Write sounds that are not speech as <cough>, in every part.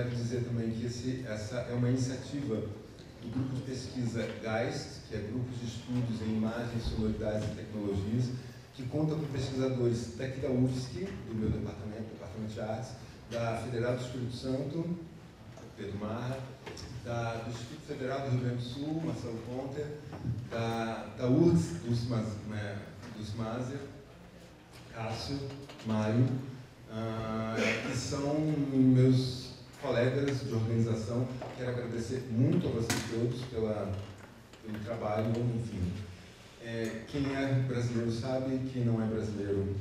quero dizer também que esse, essa é uma iniciativa do grupo de pesquisa GEIST, que é Grupos de Estudos em Imagens, Sonoridades e Tecnologias, que conta com pesquisadores daqui da UFSC, do meu departamento, Departamento de Artes, da Federal do Espírito Santo, Pedro Marra, da, do Instituto Federal do Rio Grande do Sul, Marcelo Ponter, da, da URGS, dos, né, Cássio, Mário, uh, que são meus colegas de organização. Quero agradecer muito a vocês todos pela, pelo trabalho, enfim. É, quem é brasileiro sabe, quem não é brasileiro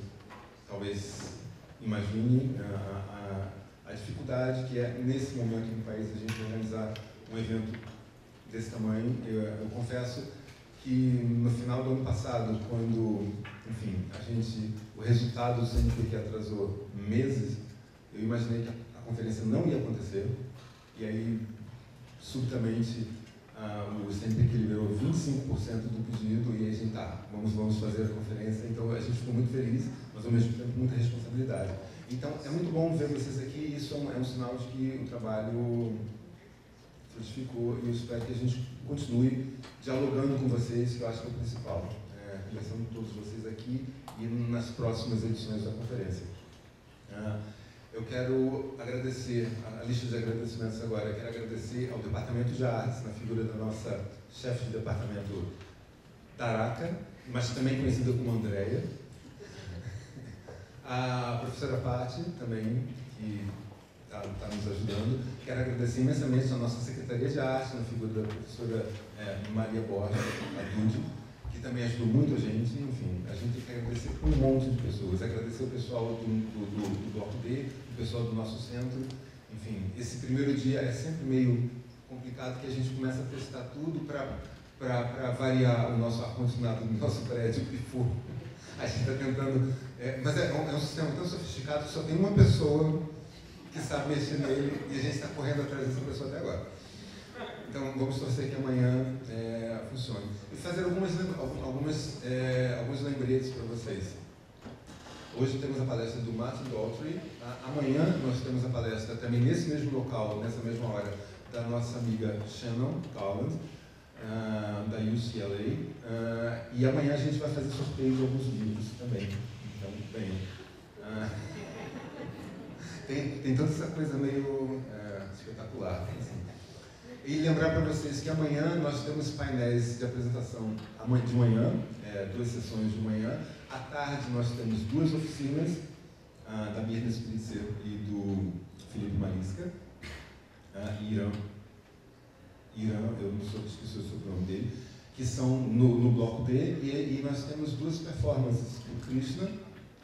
talvez imagine a, a, a dificuldade que é, nesse momento no país, a gente organizar um evento desse tamanho. Eu, eu confesso que no final do ano passado, quando, enfim, a gente, o resultado do CNPq atrasou meses, eu imaginei que conferência não ia acontecer, e aí, subitamente, uh, o CNPq liberou 25% do pedido, e a gente, tá, vamos, vamos fazer a conferência, então a gente ficou muito feliz, mas ao mesmo tempo muita responsabilidade. Então, é muito bom ver vocês aqui, isso é um, é um sinal de que o trabalho frutificou, e eu espero que a gente continue dialogando com vocês, que eu acho que é o principal, é, com todos vocês aqui e nas próximas edições da conferência. Ah, eu quero agradecer, a lista de agradecimentos agora, eu quero agradecer ao Departamento de Artes, na figura da nossa chefe de departamento, Taraka, mas também conhecida como Andréia, a professora Patti, também, que está tá nos ajudando. Quero agradecer imensamente a nossa Secretaria de Arte, na figura da professora é, Maria Borges, a que também ajudou muito a gente. Enfim, a gente quer agradecer um monte de pessoas. Agradecer o pessoal do, do, do, do Bloco D, pessoal do nosso centro. Enfim, esse primeiro dia é sempre meio complicado, que a gente começa a testar tudo para variar o nosso ar-condicionado do nosso prédio que for. A gente está tentando. É, mas é, é um sistema tão sofisticado que só tem uma pessoa que sabe mexer nele e a gente está correndo atrás dessa pessoa até agora. Então vamos torcer que amanhã é, funcione. E fazer algumas, algumas, é, alguns lembretes para vocês. Hoje temos a palestra do Martin Daltrey. Amanhã nós temos a palestra também nesse mesmo local, nessa mesma hora, da nossa amiga Shannon Collins, uh, da UCLA. Uh, e amanhã a gente vai fazer sorteio de alguns livros também. Então, bem. Uh, <laughs> tem, tem toda essa coisa meio espetacular. Assim. E lembrar para vocês que amanhã nós temos painéis de apresentação de manhã, é, duas sessões de manhã. À tarde nós temos duas oficinas, ah, da Mirna Spritzer e do Felipe Marisca, ah, Irã, Irã, eu não sou esqueci o sobrenome dele, que são no, no bloco D, e, e, nós temos duas performances do Krishna,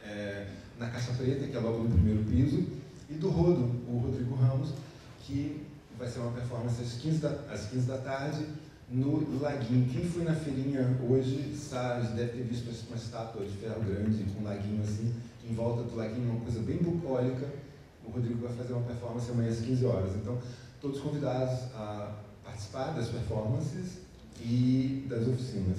é, na Caixa Preta, que é logo no primeiro piso, e do Rodo, o Rodrigo Ramos, que vai ser uma performance às 15 da, às 15 da tarde no Laguinho. Quem foi na feirinha hoje sabe, deve ter visto uma estátua de ferro grande com um laguinho assim, em volta do laguinho, uma coisa bem bucólica. O Rodrigo vai fazer uma performance amanhã às 15 horas. Então, todos convidados a participar das performances e das oficinas.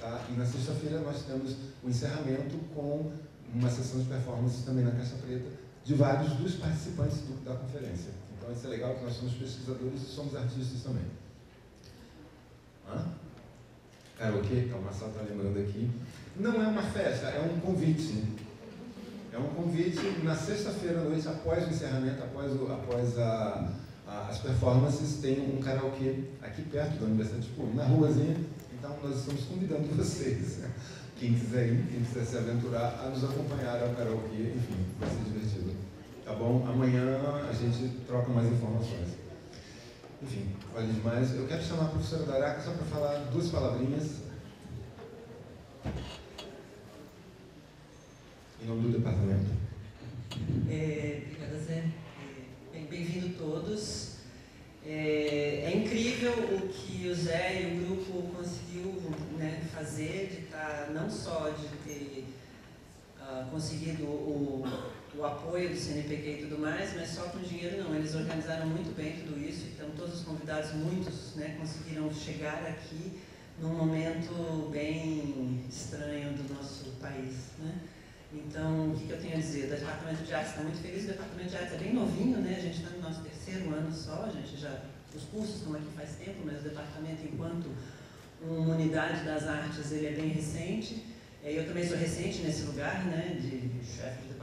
Tá? E na sexta-feira nós temos o encerramento com uma sessão de performances também na Caixa Preta, de vários dos participantes do, da conferência. Então isso é legal que nós somos pesquisadores e somos artistas também. Hã? Karaokê, então o Marcelo está lembrando aqui. Não é uma festa, é um convite. É um convite na sexta-feira à noite, após o encerramento, após, o, após a, a, as performances, tem um karaokê aqui perto da Universidade de Pô, na ruazinha. Então nós estamos convidando vocês quem quiser ir, quem quiser se aventurar, a nos acompanhar ao karaokê, enfim, vai ser divertido. Tá bom? Amanhã a gente troca mais informações. Enfim, vale demais. Eu quero chamar a professora Daraca só para falar duas palavrinhas. Em nome do departamento. É, obrigada, Zé. É, Bem-vindo todos. É, é, incrível o que o Zé e o grupo conseguiu né, fazer, de estar, tá, não só de ter uh, conseguido o, o apoio do CNPq e tudo mais, mas só com dinheiro não. Eles organizaram muito bem tudo isso, então todos os convidados, muitos, né, conseguiram chegar aqui num momento bem estranho do nosso país. Né? Então, o que, que eu tenho a dizer? O Departamento de Artes está muito feliz, o Departamento de Artes é bem novinho, né? a gente está no nosso terceiro ano só, a gente já, os cursos estão aqui faz tempo, mas o departamento, enquanto uma unidade das artes, ele é bem recente. É, eu também sou recente nesse lugar, né, de chefe de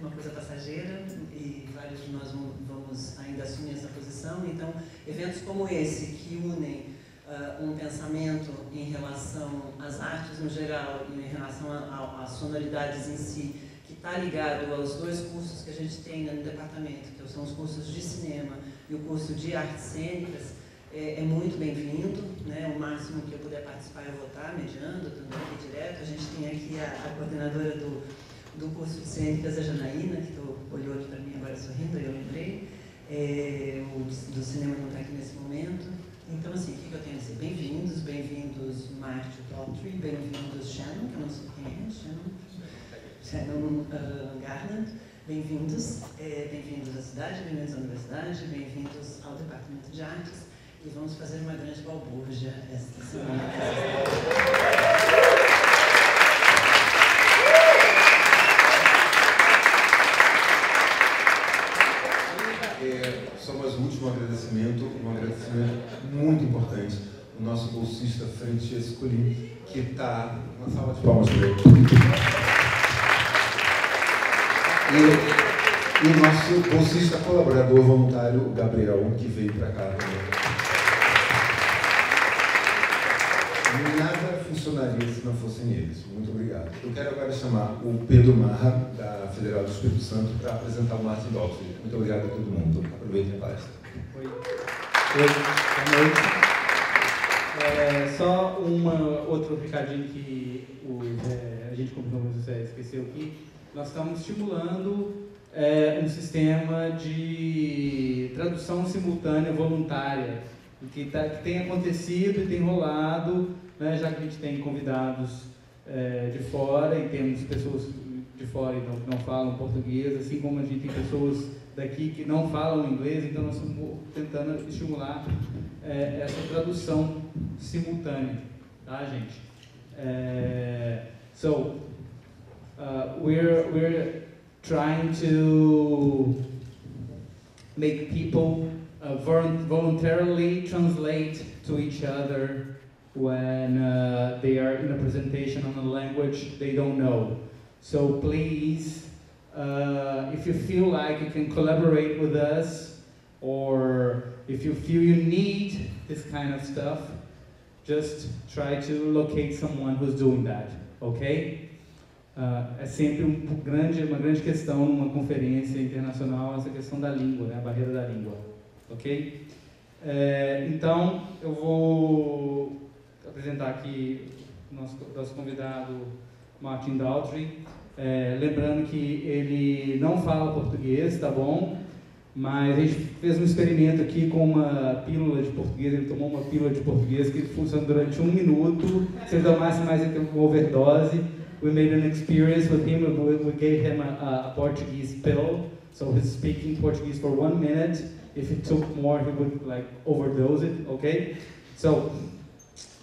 uma coisa passageira, e vários de nós vamos ainda assumir essa posição. Então, eventos como esse, que unem uh, um pensamento em relação às artes no geral e em relação às sonoridades em si, que está ligado aos dois cursos que a gente tem no departamento, que são os cursos de cinema e o curso de artes cênicas, é, é muito bem-vindo. Né? O máximo que eu puder participar, eu vou estar mediando também aqui direto. A gente tem aqui a, a coordenadora do, do curso de cênicas, a Janaína, que tô, olhou aqui para mim agora sorrindo, eu lembrei. É, o do cinema não está aqui nesse momento. Então, assim, o que, que eu tenho a dizer? Bem-vindos, bem-vindos Martin Daughtry, bem-vindos Shannon, que eu não sei quem é, Shannon, Shannon uh, Garland, bem-vindos, é, bem-vindos à cidade, bem-vindos à universidade, bem-vindos ao Departamento de Artes e vamos fazer uma grande balbúrdia esta semana. Só mais um último agradecimento, um agradecimento muito importante, o nosso bolsista Francesco Lim, que está. Uma salva de palmas para ele. E, e o nosso bolsista colaborador voluntário, Gabriel, que veio para cá também. Nada funcionaria se não fossem eles. Muito obrigado. Eu quero agora chamar o Pedro Marra, da Federal do Espírito Santo, para apresentar o Martin Dolphin. Muito obrigado a todo mundo. Aproveitem a palestra. Oi. Oi. Boa noite. É, só uma, outro recadinho que o, é, a gente combinou, mas você esqueceu aqui. Nós estamos estimulando é, um sistema de tradução simultânea voluntária que, tá, que tem acontecido e tem rolado, né, já que a gente tem convidados é, de fora e temos pessoas de fora e não, não falam português, assim como a gente tem pessoas daqui que não falam inglês, então nós estamos tentando estimular é, essa tradução simultânea, tá, gente? É, so, uh, we're, we're trying to make people uh, voluntarily translate to each other when uh, they are in a presentation on a language they don't know. So please, uh, if you feel like you can collaborate with us, or if you feel you need this kind of stuff, just try to locate someone who's doing that, okay? Uh, é sempre um grande, uma grande questão numa conferência internacional essa questão da língua, né, a barreira da língua ok? É, então, eu vou apresentar aqui o nosso, nosso convidado Martin Daltrey, é, lembrando que ele não fala português, tá bom? Mas a gente fez um experimento aqui com uma pílula de português, ele tomou uma pílula de português que funciona durante um minuto, se ele tomasse mais uma overdose, we made an experience with him, we gave him a, a Portuguese pill, so he's speaking Portuguese for one minute, if it took more, he would like overdose it, okay? So,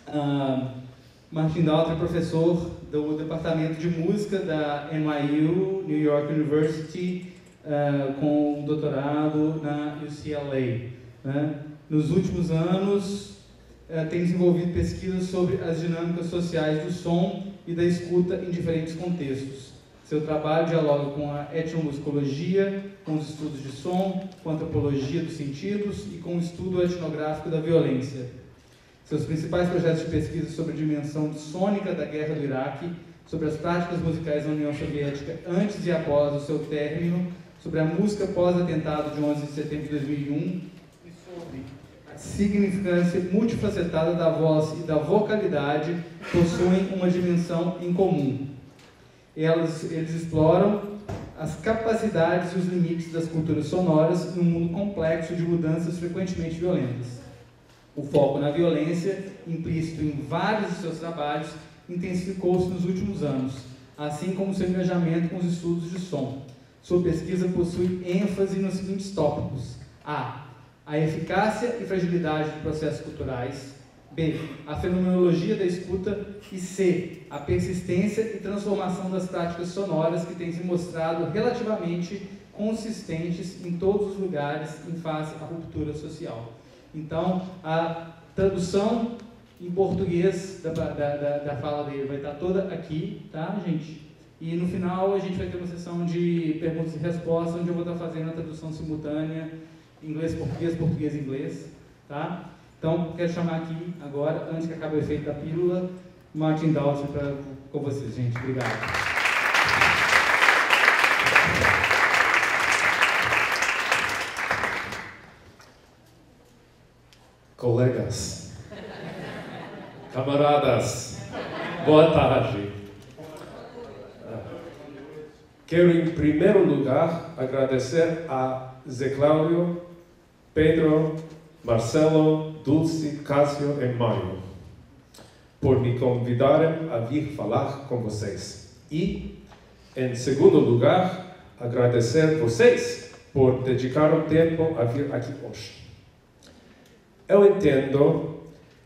um, Martin Dalton é professor do Departamento de Música da NYU, New York University, uh, com doutorado na UCLA. Né? Nos últimos anos, uh, tem desenvolvido pesquisas sobre as dinâmicas sociais do som e da escuta em diferentes contextos. Seu trabalho dialoga com a etnomusicologia, com os estudos de som, com a antropologia dos sentidos e com o estudo etnográfico da violência. Seus principais projetos de pesquisa sobre a dimensão sônica da guerra do Iraque, sobre as práticas musicais da União Soviética antes e após o seu término, sobre a música pós-atentado de 11 de setembro de 2001 e sobre a significância multifacetada da voz e da vocalidade possuem uma dimensão em comum elas, eles exploram as capacidades e os limites das culturas sonoras em um mundo complexo de mudanças frequentemente violentas. O foco na violência, implícito em vários de seus trabalhos, intensificou-se nos últimos anos, assim como seu engajamento com os estudos de som. Sua pesquisa possui ênfase nos seguintes tópicos: a. A eficácia e fragilidade de processos culturais. B. A fenomenologia da escuta. E C. A persistência e transformação das práticas sonoras que têm se mostrado relativamente consistentes em todos os lugares em face à ruptura social. Então, a tradução em português da, da, da, da fala dele vai estar toda aqui, tá, gente? E no final a gente vai ter uma sessão de perguntas e respostas, onde eu vou estar fazendo a tradução simultânea, inglês-português, português-inglês, tá? Então, quero chamar aqui agora, antes que acabe o efeito da pílula, Martin Dalton com vocês, gente. Obrigado. Colegas, camaradas, boa tarde. Quero, em primeiro lugar, agradecer a Zé Cláudio, Pedro, Marcelo, Dulce, Cássio e Mário por me convidarem a vir falar com vocês. E, em segundo lugar, agradecer vocês por dedicar o tempo a vir aqui hoje. Eu entendo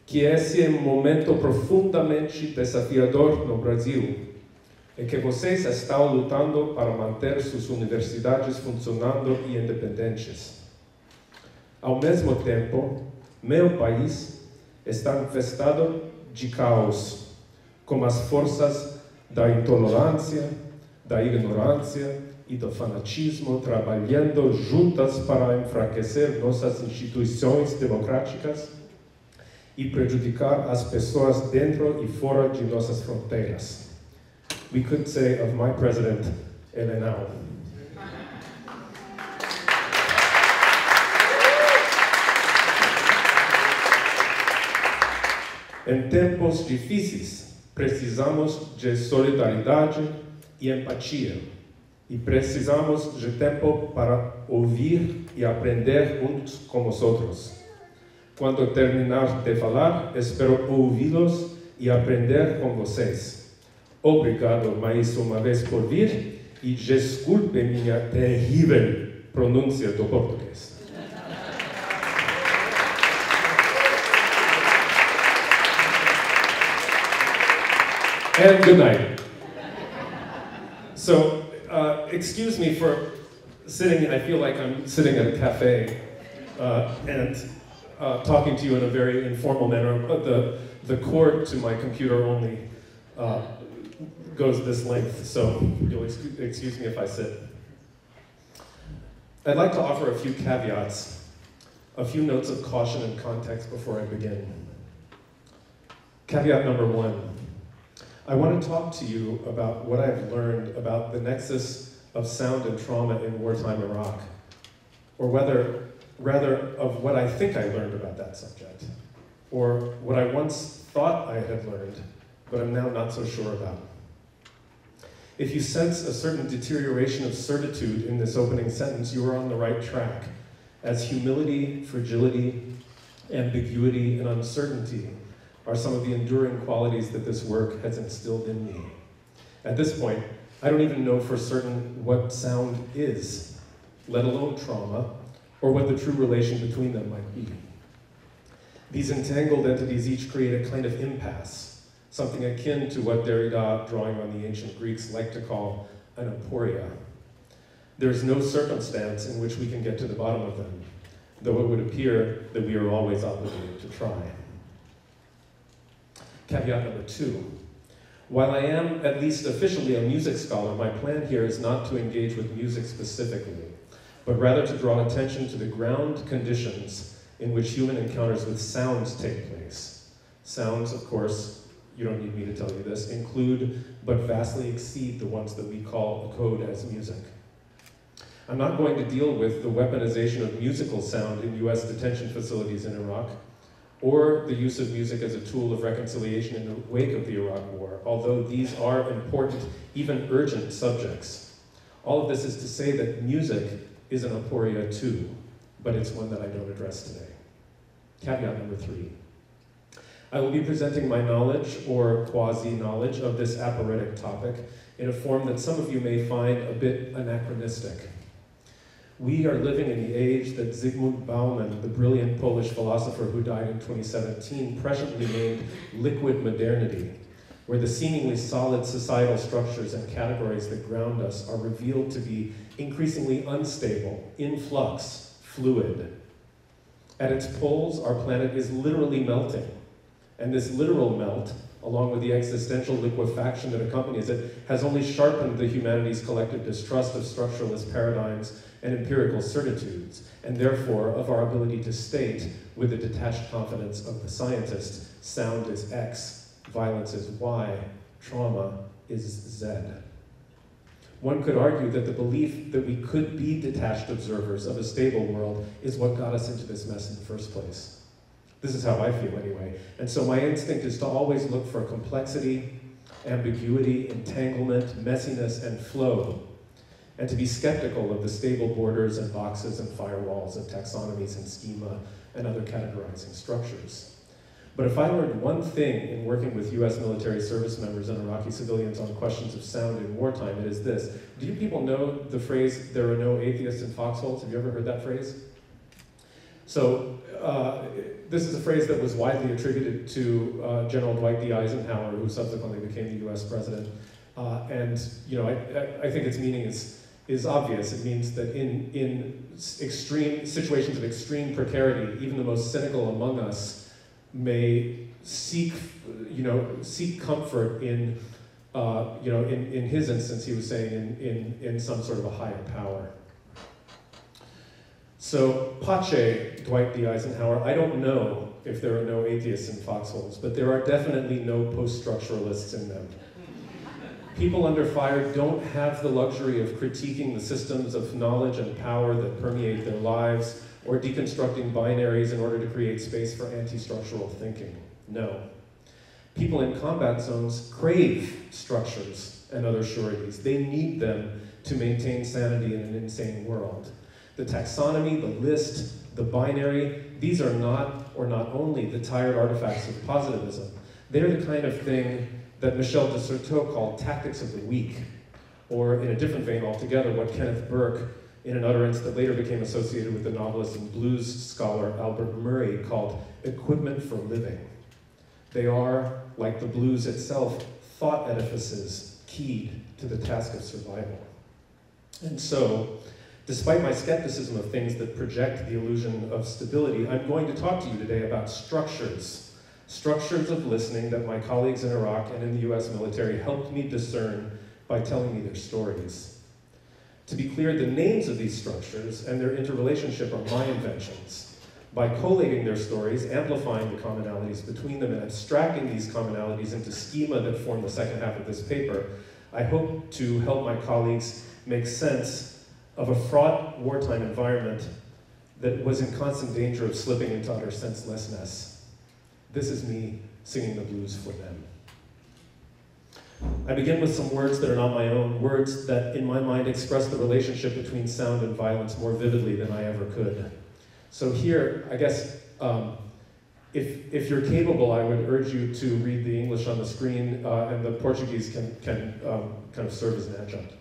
que esse é um momento profundamente desafiador no Brasil, em que vocês estão lutando para manter suas universidades funcionando e independentes. Ao mesmo tempo, meu país está infestado de caos, com as forças da intolerância, da ignorância e do fanatismo trabalhando juntas para enfraquecer nossas instituições democráticas e prejudicar as pessoas dentro e fora de nossas fronteiras. We could say of my president, ele Em tempos difíceis, precisamos de solidariedade e empatia. E precisamos de tempo para ouvir e aprender uns com os outros. Quando terminar de falar, espero ouvi-los e aprender com vocês. Obrigado mais uma vez por vir e desculpe minha terrível pronúncia do português. And good night. So, uh, excuse me for sitting, I feel like I'm sitting at a cafe uh, and uh, talking to you in a very informal manner, but the, the cord to my computer only uh, goes this length, so you'll excuse, excuse me if I sit. I'd like to offer a few caveats, a few notes of caution and context before I begin. Caveat number one I want to talk to you about what I've learned about the nexus of sound and trauma in wartime Iraq, or whether, rather, of what I think I learned about that subject, or what I once thought I had learned, but I'm now not so sure about. If you sense a certain deterioration of certitude in this opening sentence, you are on the right track, as humility, fragility, ambiguity, and uncertainty are some of the enduring qualities that this work has instilled in me. At this point, I don't even know for certain what sound is, let alone trauma, or what the true relation between them might be. These entangled entities each create a kind of impasse, something akin to what Derrida, drawing on the ancient Greeks, like to call an aporia. There's no circumstance in which we can get to the bottom of them, though it would appear that we are always obligated to try. Caveat number two. While I am at least officially a music scholar, my plan here is not to engage with music specifically, but rather to draw attention to the ground conditions in which human encounters with sounds take place. Sounds, of course, you don't need me to tell you this, include but vastly exceed the ones that we call code as music. I'm not going to deal with the weaponization of musical sound in US detention facilities in Iraq, or the use of music as a tool of reconciliation in the wake of the Iraq War, although these are important, even urgent subjects. All of this is to say that music is an aporia too, but it's one that I don't address today. Caveat number three. I will be presenting my knowledge, or quasi-knowledge, of this aporetic topic in a form that some of you may find a bit anachronistic. We are living in the age that Zygmunt Bauman, the brilliant Polish philosopher who died in 2017, presciently named liquid modernity, where the seemingly solid societal structures and categories that ground us are revealed to be increasingly unstable, in flux, fluid. At its poles, our planet is literally melting. And this literal melt, along with the existential liquefaction that accompanies it, has only sharpened the humanity's collective distrust of structuralist paradigms and empirical certitudes, and therefore of our ability to state, with the detached confidence of the scientist, sound is X, violence is Y, trauma is Z. One could argue that the belief that we could be detached observers of a stable world is what got us into this mess in the first place. This is how I feel anyway. And so my instinct is to always look for complexity, ambiguity, entanglement, messiness, and flow, and to be skeptical of the stable borders and boxes and firewalls and taxonomies and schema and other categorizing structures. But if I learned one thing in working with US military service members and Iraqi civilians on questions of sound in wartime, it is this. Do you people know the phrase, there are no atheists in foxholes? Have you ever heard that phrase? So, uh, this is a phrase that was widely attributed to uh, General Dwight D. Eisenhower, who subsequently became the US president. Uh, and, you know, I, I think its meaning is, is obvious. It means that in, in extreme situations of extreme precarity, even the most cynical among us may seek, you know, seek comfort in, uh, you know, in, in his instance, he was saying in, in, in some sort of a higher power. So, pace, Dwight D. Eisenhower, I don't know if there are no atheists in foxholes, but there are definitely no post-structuralists in them. People under fire don't have the luxury of critiquing the systems of knowledge and power that permeate their lives or deconstructing binaries in order to create space for anti-structural thinking. No. People in combat zones crave structures and other sureties. They need them to maintain sanity in an insane world. The taxonomy, the list, the binary, these are not, or not only, the tired artifacts of positivism. They're the kind of thing that Michel de Certeau called tactics of the weak, or in a different vein altogether, what Kenneth Burke in an utterance that later became associated with the novelist and blues scholar Albert Murray called equipment for living. They are, like the blues itself, thought edifices keyed to the task of survival. And so, despite my skepticism of things that project the illusion of stability, I'm going to talk to you today about structures. Structures of listening that my colleagues in Iraq and in the US military helped me discern by telling me their stories. To be clear, the names of these structures and their interrelationship are my inventions. By collating their stories, amplifying the commonalities between them, and abstracting these commonalities into schema that form the second half of this paper, I hope to help my colleagues make sense of a fraught wartime environment that was in constant danger of slipping into utter senselessness. This is me singing the blues for them. I begin with some words that are not my own, words that in my mind express the relationship between sound and violence more vividly than I ever could. So here, I guess, um, if, if you're capable, I would urge you to read the English on the screen, uh, and the Portuguese can, can um, kind of serve as an adjunct.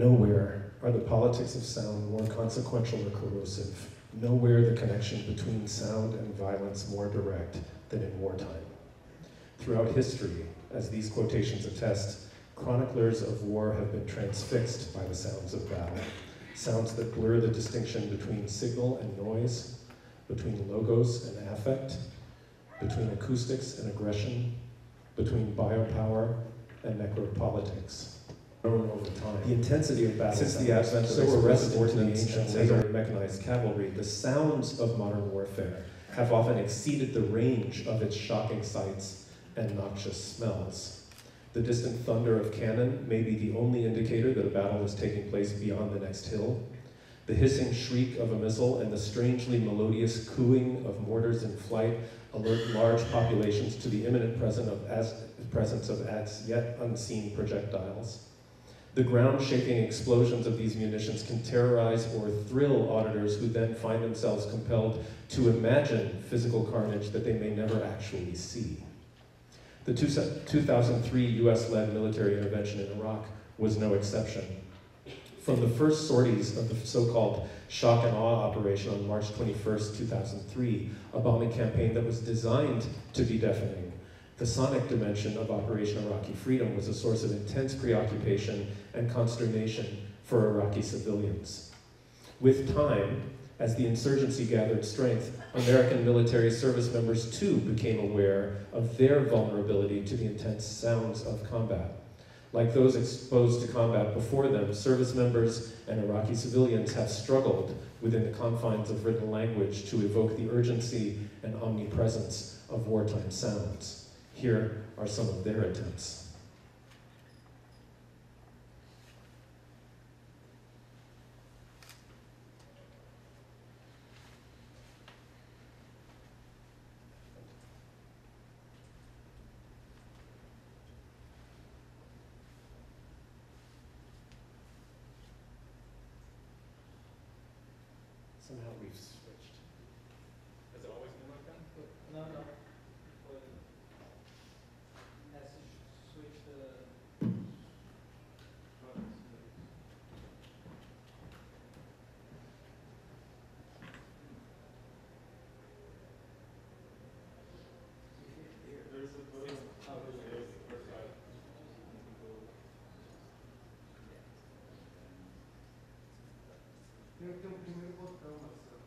Nowhere are the politics of sound more consequential or corrosive. Nowhere the connection between sound and violence more direct than in wartime. Throughout history, as these quotations attest, chroniclers of war have been transfixed by the sounds of battle, sounds that blur the distinction between signal and noise, between logos and affect, between acoustics and aggression, between biopower and necropolitics. Grown over time. The intensity of battle since the advent of so expressive ordnance and later mechanized cavalry, the sounds of modern warfare have often exceeded the range of its shocking sights and noxious smells. The distant thunder of cannon may be the only indicator that a battle is taking place beyond the next hill. The hissing shriek of a missile and the strangely melodious cooing of mortars in flight alert large populations to the imminent presence of as, presence of as yet unseen projectiles. The ground-shaking explosions of these munitions can terrorize or thrill auditors who then find themselves compelled to imagine physical carnage that they may never actually see. The 2003 US-led military intervention in Iraq was no exception. From the first sorties of the so-called shock and awe operation on March 21, 2003, a bombing campaign that was designed to be deafening, the sonic dimension of Operation Iraqi Freedom was a source of intense preoccupation and consternation for Iraqi civilians. With time, as the insurgency gathered strength, American military service members too became aware of their vulnerability to the intense sounds of combat. Like those exposed to combat before them, service members and Iraqi civilians have struggled within the confines of written language to evoke the urgency and omnipresence of wartime sounds. Here are some of their attempts. Somehow we've switched. Has it always been like that? No, no. Has to switch the. Tem, tem um primeiro botão, Marcelo.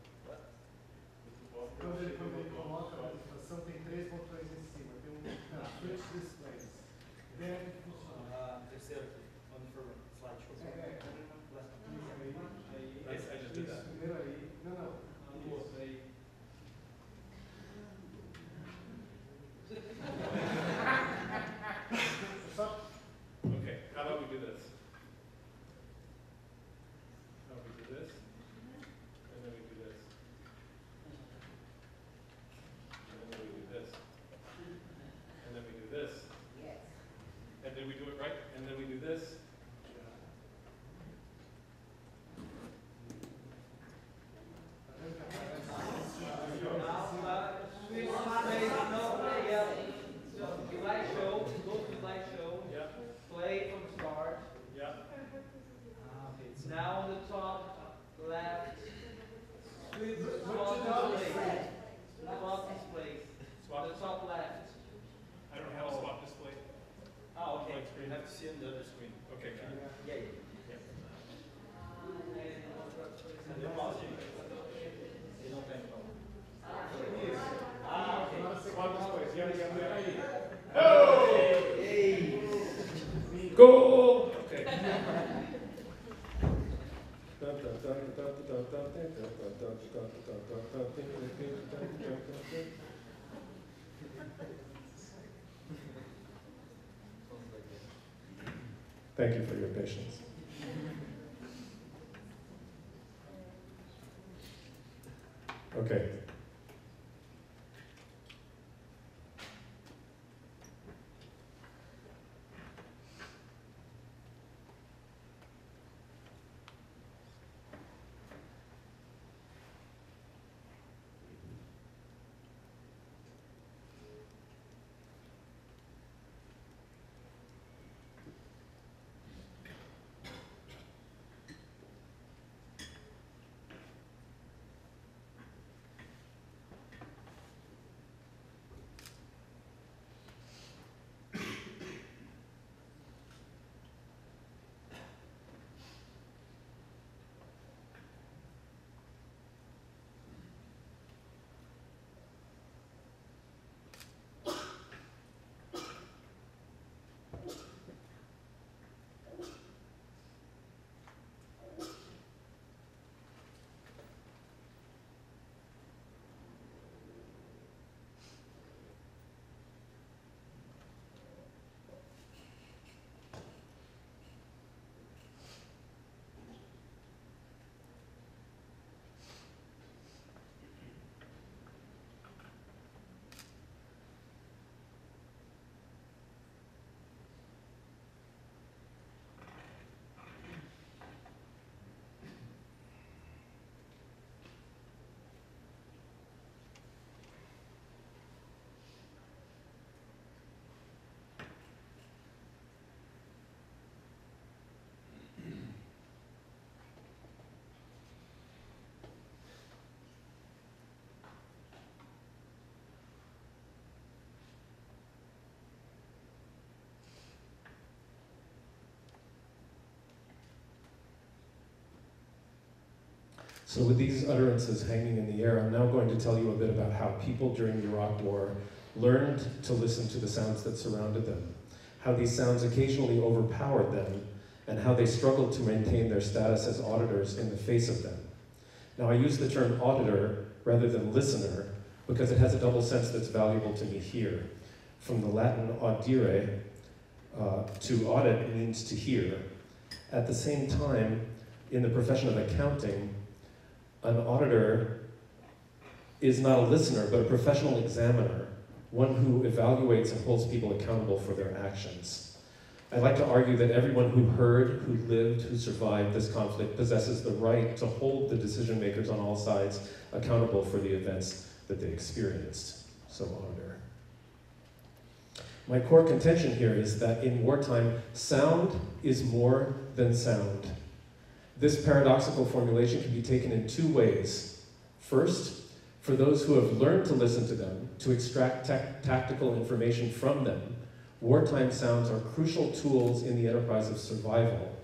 Quando ele, quando ele coloca a notificação, tem três botões em cima. Tem um não, Switch Displays. Vem aqui que Ah, terceiro aqui, onde slideshow. É, é. Isso aí. Aí, I just did Isso, that. primeiro aí. Não, não. Isso aí. Só Okay, how about we do this? How about we do this? And then we do this. And then we do this. And then we do this. Yes. And then we do it right, and then we do this. Slideshow, go to slideshow, Yeah, play from start. yeah. Now on the top left, switch What swap you know is display. Swap display. Swap. The top left. I don't have a swap display. Ah, okay, you have to see on the other screen. Okay, got it. Yeah, yeah. And Deu pause aí. Ele não tem então. Ah, ok. Swap displays, yeah, yeah, yeah. Aí. Goal! Okay. Thank you for your patience. Okay. So, with these utterances hanging in the air, I'm now going to tell you a bit about how people during the Iraq War learned to listen to the sounds that surrounded them, how these sounds occasionally overpowered them, and how they struggled to maintain their status as auditors in the face of them. Now, I use the term auditor rather than listener because it has a double sense that's valuable to me here. From the Latin audire, uh, to audit means to hear. At the same time, in the profession of accounting, an auditor is not a listener, but a professional examiner, one who evaluates and holds people accountable for their actions. I'd like to argue that everyone who heard, who lived, who survived this conflict possesses the right to hold the decision makers on all sides accountable for the events that they experienced. So, auditor. My core contention here is that in wartime, sound is more than sound. This paradoxical formulation can be taken in two ways. First, for those who have learned to listen to them, to extract tactical information from them, wartime sounds are crucial tools in the enterprise of survival.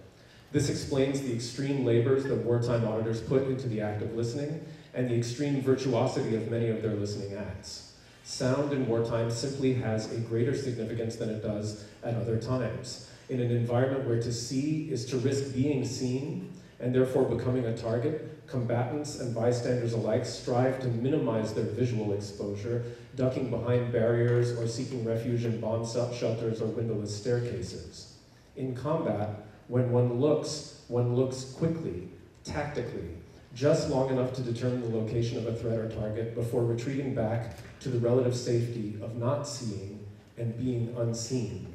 This explains the extreme labors that wartime auditors put into the act of listening and the extreme virtuosity of many of their listening acts. Sound in wartime simply has a greater significance than it does at other times. In an environment where to see is to risk being seen, and therefore becoming a target, combatants and bystanders alike strive to minimize their visual exposure, ducking behind barriers or seeking refuge in bomb shelters or windowless staircases. In combat, when one looks, one looks quickly, tactically, just long enough to determine the location of a threat or target before retreating back to the relative safety of not seeing and being unseen.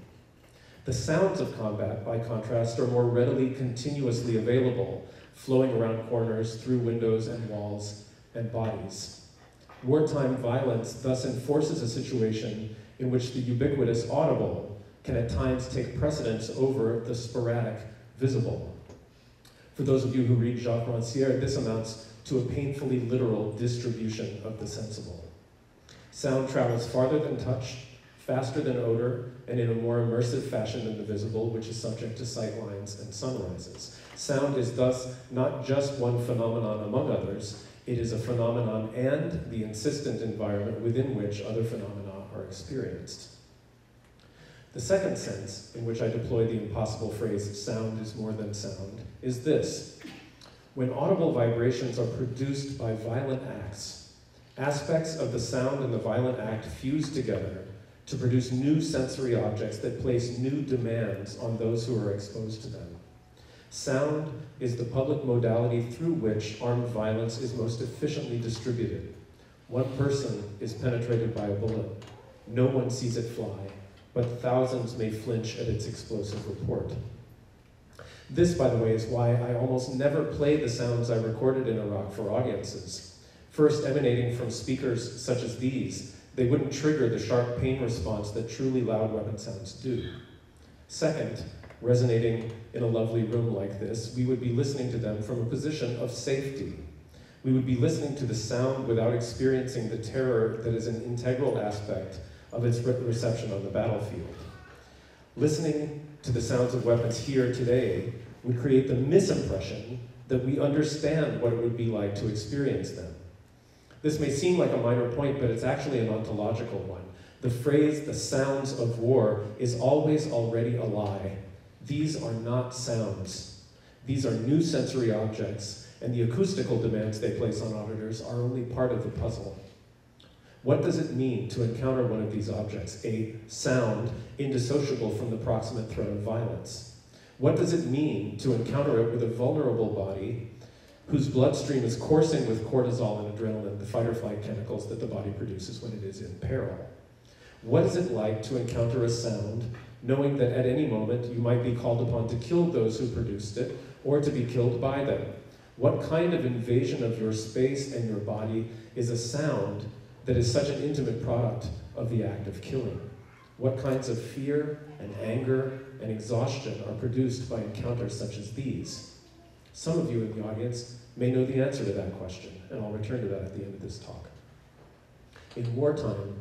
The sounds of combat, by contrast, are more readily continuously available, flowing around corners, through windows and walls and bodies. Wartime violence thus enforces a situation in which the ubiquitous audible can at times take precedence over the sporadic visible. For those of you who read Jacques Rancière, this amounts to a painfully literal distribution of the sensible. Sound travels farther than touch, faster than odor, and in a more immersive fashion than the visible, which is subject to sight lines and sunrises. Sound is thus not just one phenomenon among others, it is a phenomenon and the insistent environment within which other phenomena are experienced. The second sense in which I deploy the impossible phrase, sound is more than sound, is this. When audible vibrations are produced by violent acts, aspects of the sound and the violent act fuse together to produce new sensory objects that place new demands on those who are exposed to them. Sound is the public modality through which armed violence is most efficiently distributed. One person is penetrated by a bullet. No one sees it fly, but thousands may flinch at its explosive report. This, by the way, is why I almost never play the sounds I recorded in Iraq for audiences. First, emanating from speakers such as these, they wouldn't trigger the sharp pain response that truly loud weapon sounds do. Second, resonating in a lovely room like this, we would be listening to them from a position of safety. We would be listening to the sound without experiencing the terror that is an integral aspect of its reception on the battlefield. Listening to the sounds of weapons here today would create the misimpression that we understand what it would be like to experience them. This may seem like a minor point, but it's actually an ontological one. The phrase, the sounds of war, is always already a lie. These are not sounds. These are new sensory objects, and the acoustical demands they place on auditors are only part of the puzzle. What does it mean to encounter one of these objects, a sound indissociable from the proximate threat of violence? What does it mean to encounter it with a vulnerable body whose bloodstream is coursing with cortisol and adrenaline, the fight or flight chemicals that the body produces when it is in peril. What is it like to encounter a sound, knowing that at any moment you might be called upon to kill those who produced it or to be killed by them? What kind of invasion of your space and your body is a sound that is such an intimate product of the act of killing? What kinds of fear and anger and exhaustion are produced by encounters such as these? Some of you in the audience may know the answer to that question, and I'll return to that at the end of this talk. In wartime,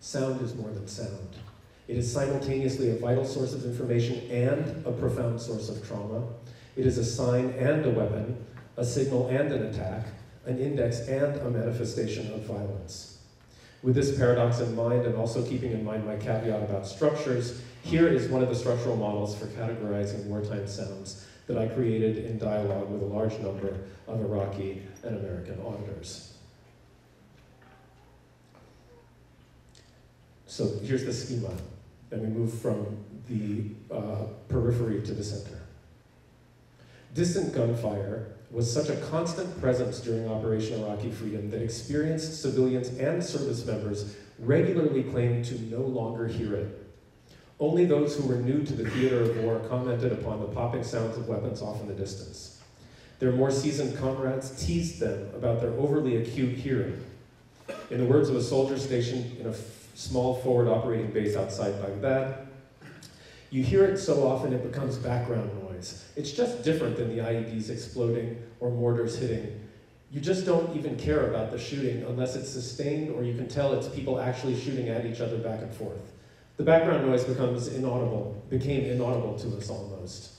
sound is more than sound. It is simultaneously a vital source of information and a profound source of trauma. It is a sign and a weapon, a signal and an attack, an index and a manifestation of violence. With this paradox in mind, and also keeping in mind my caveat about structures, here is one of the structural models for categorizing wartime sounds that I created in dialogue with a large number of Iraqi and American auditors. So here's the schema. Then we move from the uh, periphery to the center. Distant gunfire was such a constant presence during Operation Iraqi Freedom that experienced civilians and service members regularly claimed to no longer hear it. Only those who were new to the theater of war commented upon the popping sounds of weapons off in the distance. Their more seasoned comrades teased them about their overly acute hearing. In the words of a soldier stationed in a small forward operating base outside Baghdad, you hear it so often it becomes background noise. It's just different than the IEDs exploding or mortars hitting. You just don't even care about the shooting unless it's sustained or you can tell it's people actually shooting at each other back and forth. The background noise becomes inaudible, became inaudible to us almost.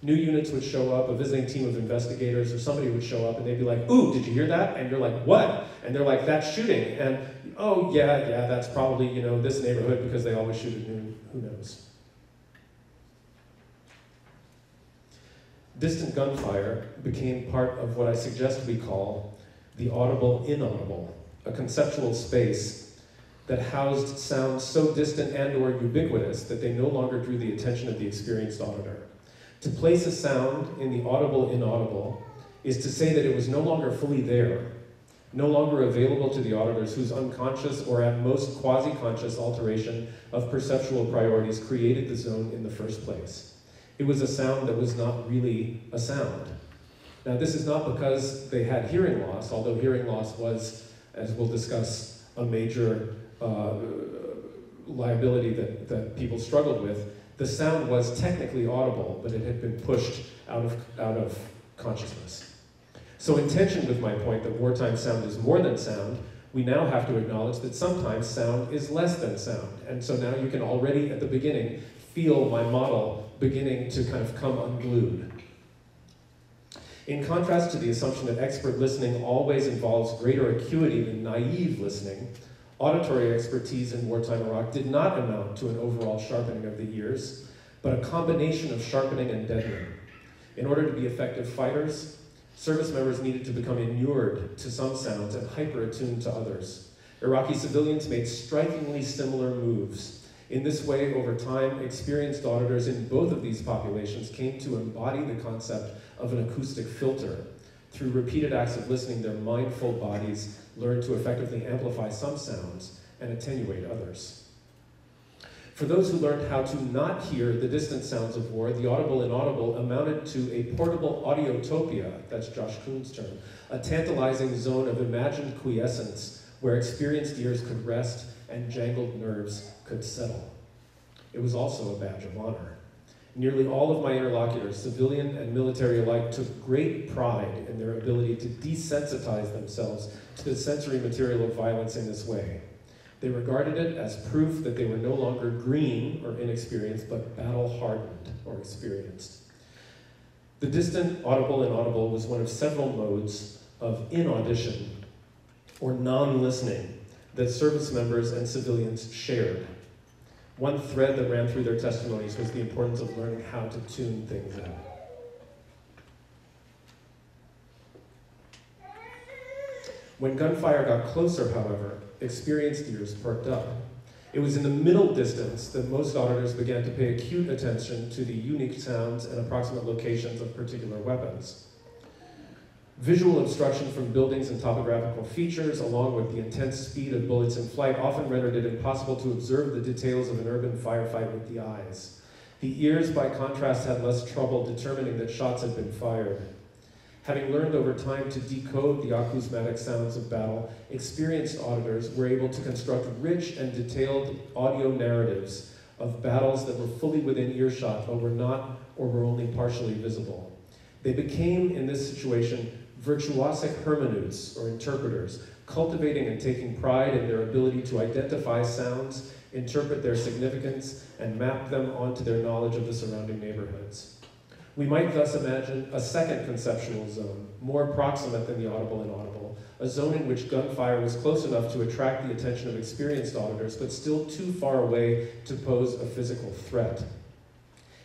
New units would show up, a visiting team of investigators or somebody would show up and they'd be like, ooh, did you hear that? And you're like, what? And they're like, that's shooting. And oh, yeah, yeah, that's probably, you know, this neighborhood because they always shoot at noon. Who knows? Distant gunfire became part of what I suggest we call the audible inaudible, a conceptual space that housed sounds so distant and or ubiquitous that they no longer drew the attention of the experienced auditor. To place a sound in the audible inaudible is to say that it was no longer fully there, no longer available to the auditors whose unconscious or at most quasi-conscious alteration of perceptual priorities created the zone in the first place. It was a sound that was not really a sound. Now, this is not because they had hearing loss, although hearing loss was, as we'll discuss, a major uh, liability that, that people struggled with. The sound was technically audible, but it had been pushed out of, out of consciousness. So, in tension with my point that wartime sound is more than sound, we now have to acknowledge that sometimes sound is less than sound. And so now you can already, at the beginning, feel my model beginning to kind of come unglued. In contrast to the assumption that expert listening always involves greater acuity than naive listening, auditory expertise in wartime Iraq did not amount to an overall sharpening of the ears, but a combination of sharpening and deadening. In order to be effective fighters, service members needed to become inured to some sounds and hyper-attuned to others. Iraqi civilians made strikingly similar moves. In this way, over time, experienced auditors in both of these populations came to embody the concept of an acoustic filter. Through repeated acts of listening, their mindful bodies learned to effectively amplify some sounds and attenuate others. For those who learned how to not hear the distant sounds of war, the audible inaudible amounted to a portable audiotopia, that's Josh Kun's term, a tantalizing zone of imagined quiescence where experienced ears could rest and jangled nerves could settle. It was also a badge of honor. Nearly all of my interlocutors, civilian and military alike, took great pride in their ability to desensitize themselves to the sensory material of violence in this way. They regarded it as proof that they were no longer green or inexperienced, but battle hardened or experienced. The distant, audible, and inaudible was one of several modes of inaudition or non listening that service members and civilians shared. One thread that ran through their testimonies was the importance of learning how to tune things out. When gunfire got closer, however, experienced ears perked up. It was in the middle distance that most auditors began to pay acute attention to the unique sounds and approximate locations of particular weapons. Visual obstruction from buildings and topographical features, along with the intense speed of bullets in flight, often rendered it impossible to observe the details of an urban firefight with the eyes. The ears, by contrast, had less trouble determining that shots had been fired. Having learned over time to decode the acousmatic sounds of battle, experienced auditors were able to construct rich and detailed audio narratives of battles that were fully within earshot but were not or were only partially visible. They became, in this situation, virtuosic hermeneutes or interpreters, cultivating and taking pride in their ability to identify sounds, interpret their significance, and map them onto their knowledge of the surrounding neighborhoods. We might thus imagine a second conceptual zone, more proximate than the audible and audible, a zone in which gunfire was close enough to attract the attention of experienced auditors, but still too far away to pose a physical threat.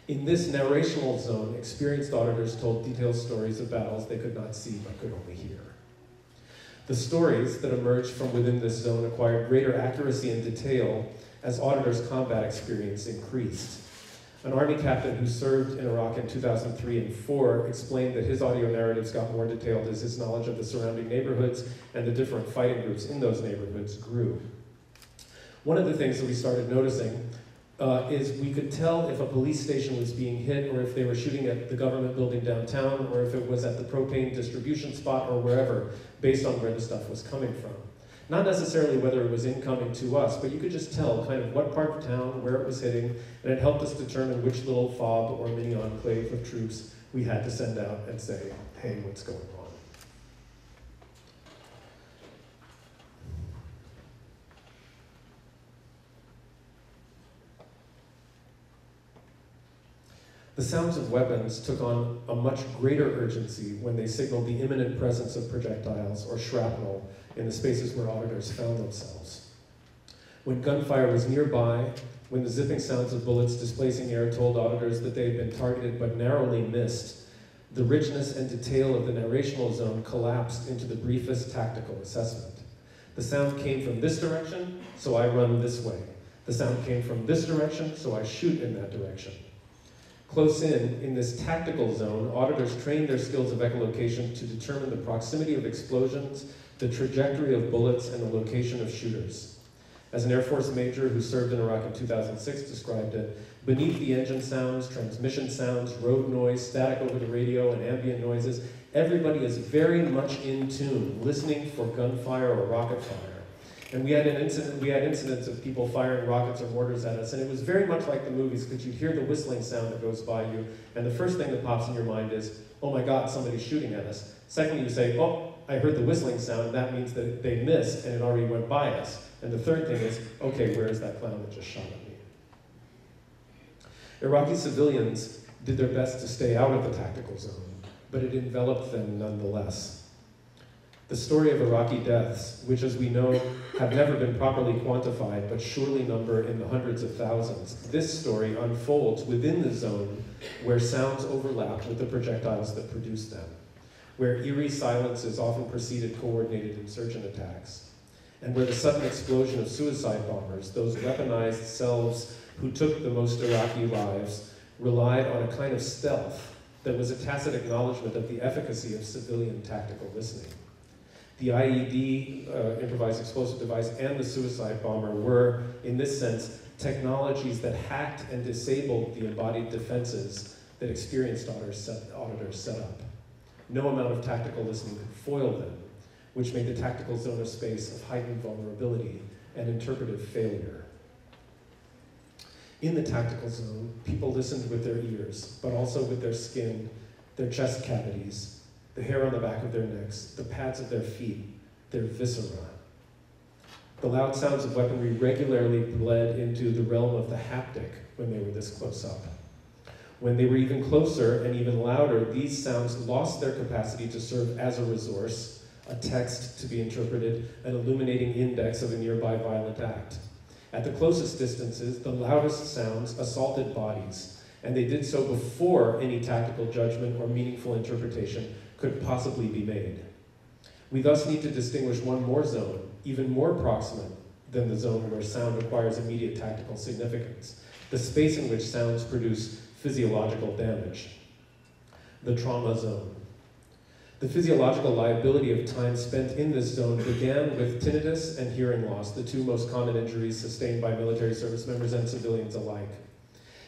In this narrational zone, experienced auditors told detailed stories of battles they could not see but could only hear. The stories that emerged from within this zone acquired greater accuracy and detail as auditors' combat experience increased. An Army captain who served in Iraq in 2003 and 4 explained that his audio narratives got more detailed as his knowledge of the surrounding neighborhoods and the different fighting groups in those neighborhoods grew. One of the things that we started noticing uh, is we could tell if a police station was being hit or if they were shooting at the government building downtown or if it was at the propane distribution spot or wherever based on where the stuff was coming from. Not necessarily whether it was incoming to us, but you could just tell kind of what part of town, where it was hitting, and it helped us determine which little FOB or mini enclave of troops we had to send out and say, hey, what's going on? The sounds of weapons took on a much greater urgency when they signaled the imminent presence of projectiles or shrapnel in the spaces where auditors found themselves. When gunfire was nearby, when the zipping sounds of bullets displacing air told auditors that they had been targeted but narrowly missed, the richness and detail of the narrational zone collapsed into the briefest tactical assessment. The sound came from this direction, so I run this way. The sound came from this direction, so I shoot in that direction. Close in, in this tactical zone, auditors train their skills of echolocation to determine the proximity of explosions, the trajectory of bullets, and the location of shooters. As an Air Force major who served in Iraq in 2006 described it, beneath the engine sounds, transmission sounds, road noise, static over the radio, and ambient noises, everybody is very much in tune, listening for gunfire or rocket fire. And we had an incident, we had incidents of people firing rockets or mortars at us, and it was very much like the movies because you hear the whistling sound that goes by you, and the first thing that pops in your mind is, oh my God, somebody's shooting at us. Secondly, you say, oh, I heard the whistling sound, that means that they missed and it already went by us. And the third thing is, okay, where is that clown that just shot at me? Iraqi civilians did their best to stay out of the tactical zone, but it enveloped them nonetheless. The story of Iraqi deaths, which as we know have never been properly quantified but surely number in the hundreds of thousands, this story unfolds within the zone where sounds overlap with the projectiles that produce them, where eerie silences often preceded coordinated insurgent attacks, and where the sudden explosion of suicide bombers, those weaponized selves who took the most Iraqi lives, relied on a kind of stealth that was a tacit acknowledgement of the efficacy of civilian tactical listening. The IED, uh, improvised explosive device, and the suicide bomber were, in this sense, technologies that hacked and disabled the embodied defenses that experienced auditors set, auditors set up. No amount of tactical listening could foil them, which made the tactical zone a space of heightened vulnerability and interpretive failure. In the tactical zone, people listened with their ears, but also with their skin, their chest cavities, the hair on the back of their necks, the pads of their feet, their viscera. The loud sounds of weaponry regularly bled into the realm of the haptic when they were this close up. When they were even closer and even louder, these sounds lost their capacity to serve as a resource, a text to be interpreted, an illuminating index of a nearby violent act. At the closest distances, the loudest sounds assaulted bodies, and they did so before any tactical judgment or meaningful interpretation could possibly be made. We thus need to distinguish one more zone, even more proximate than the zone where sound acquires immediate tactical significance, the space in which sounds produce physiological damage, the trauma zone. The physiological liability of time spent in this zone began with tinnitus and hearing loss, the two most common injuries sustained by military service members and civilians alike.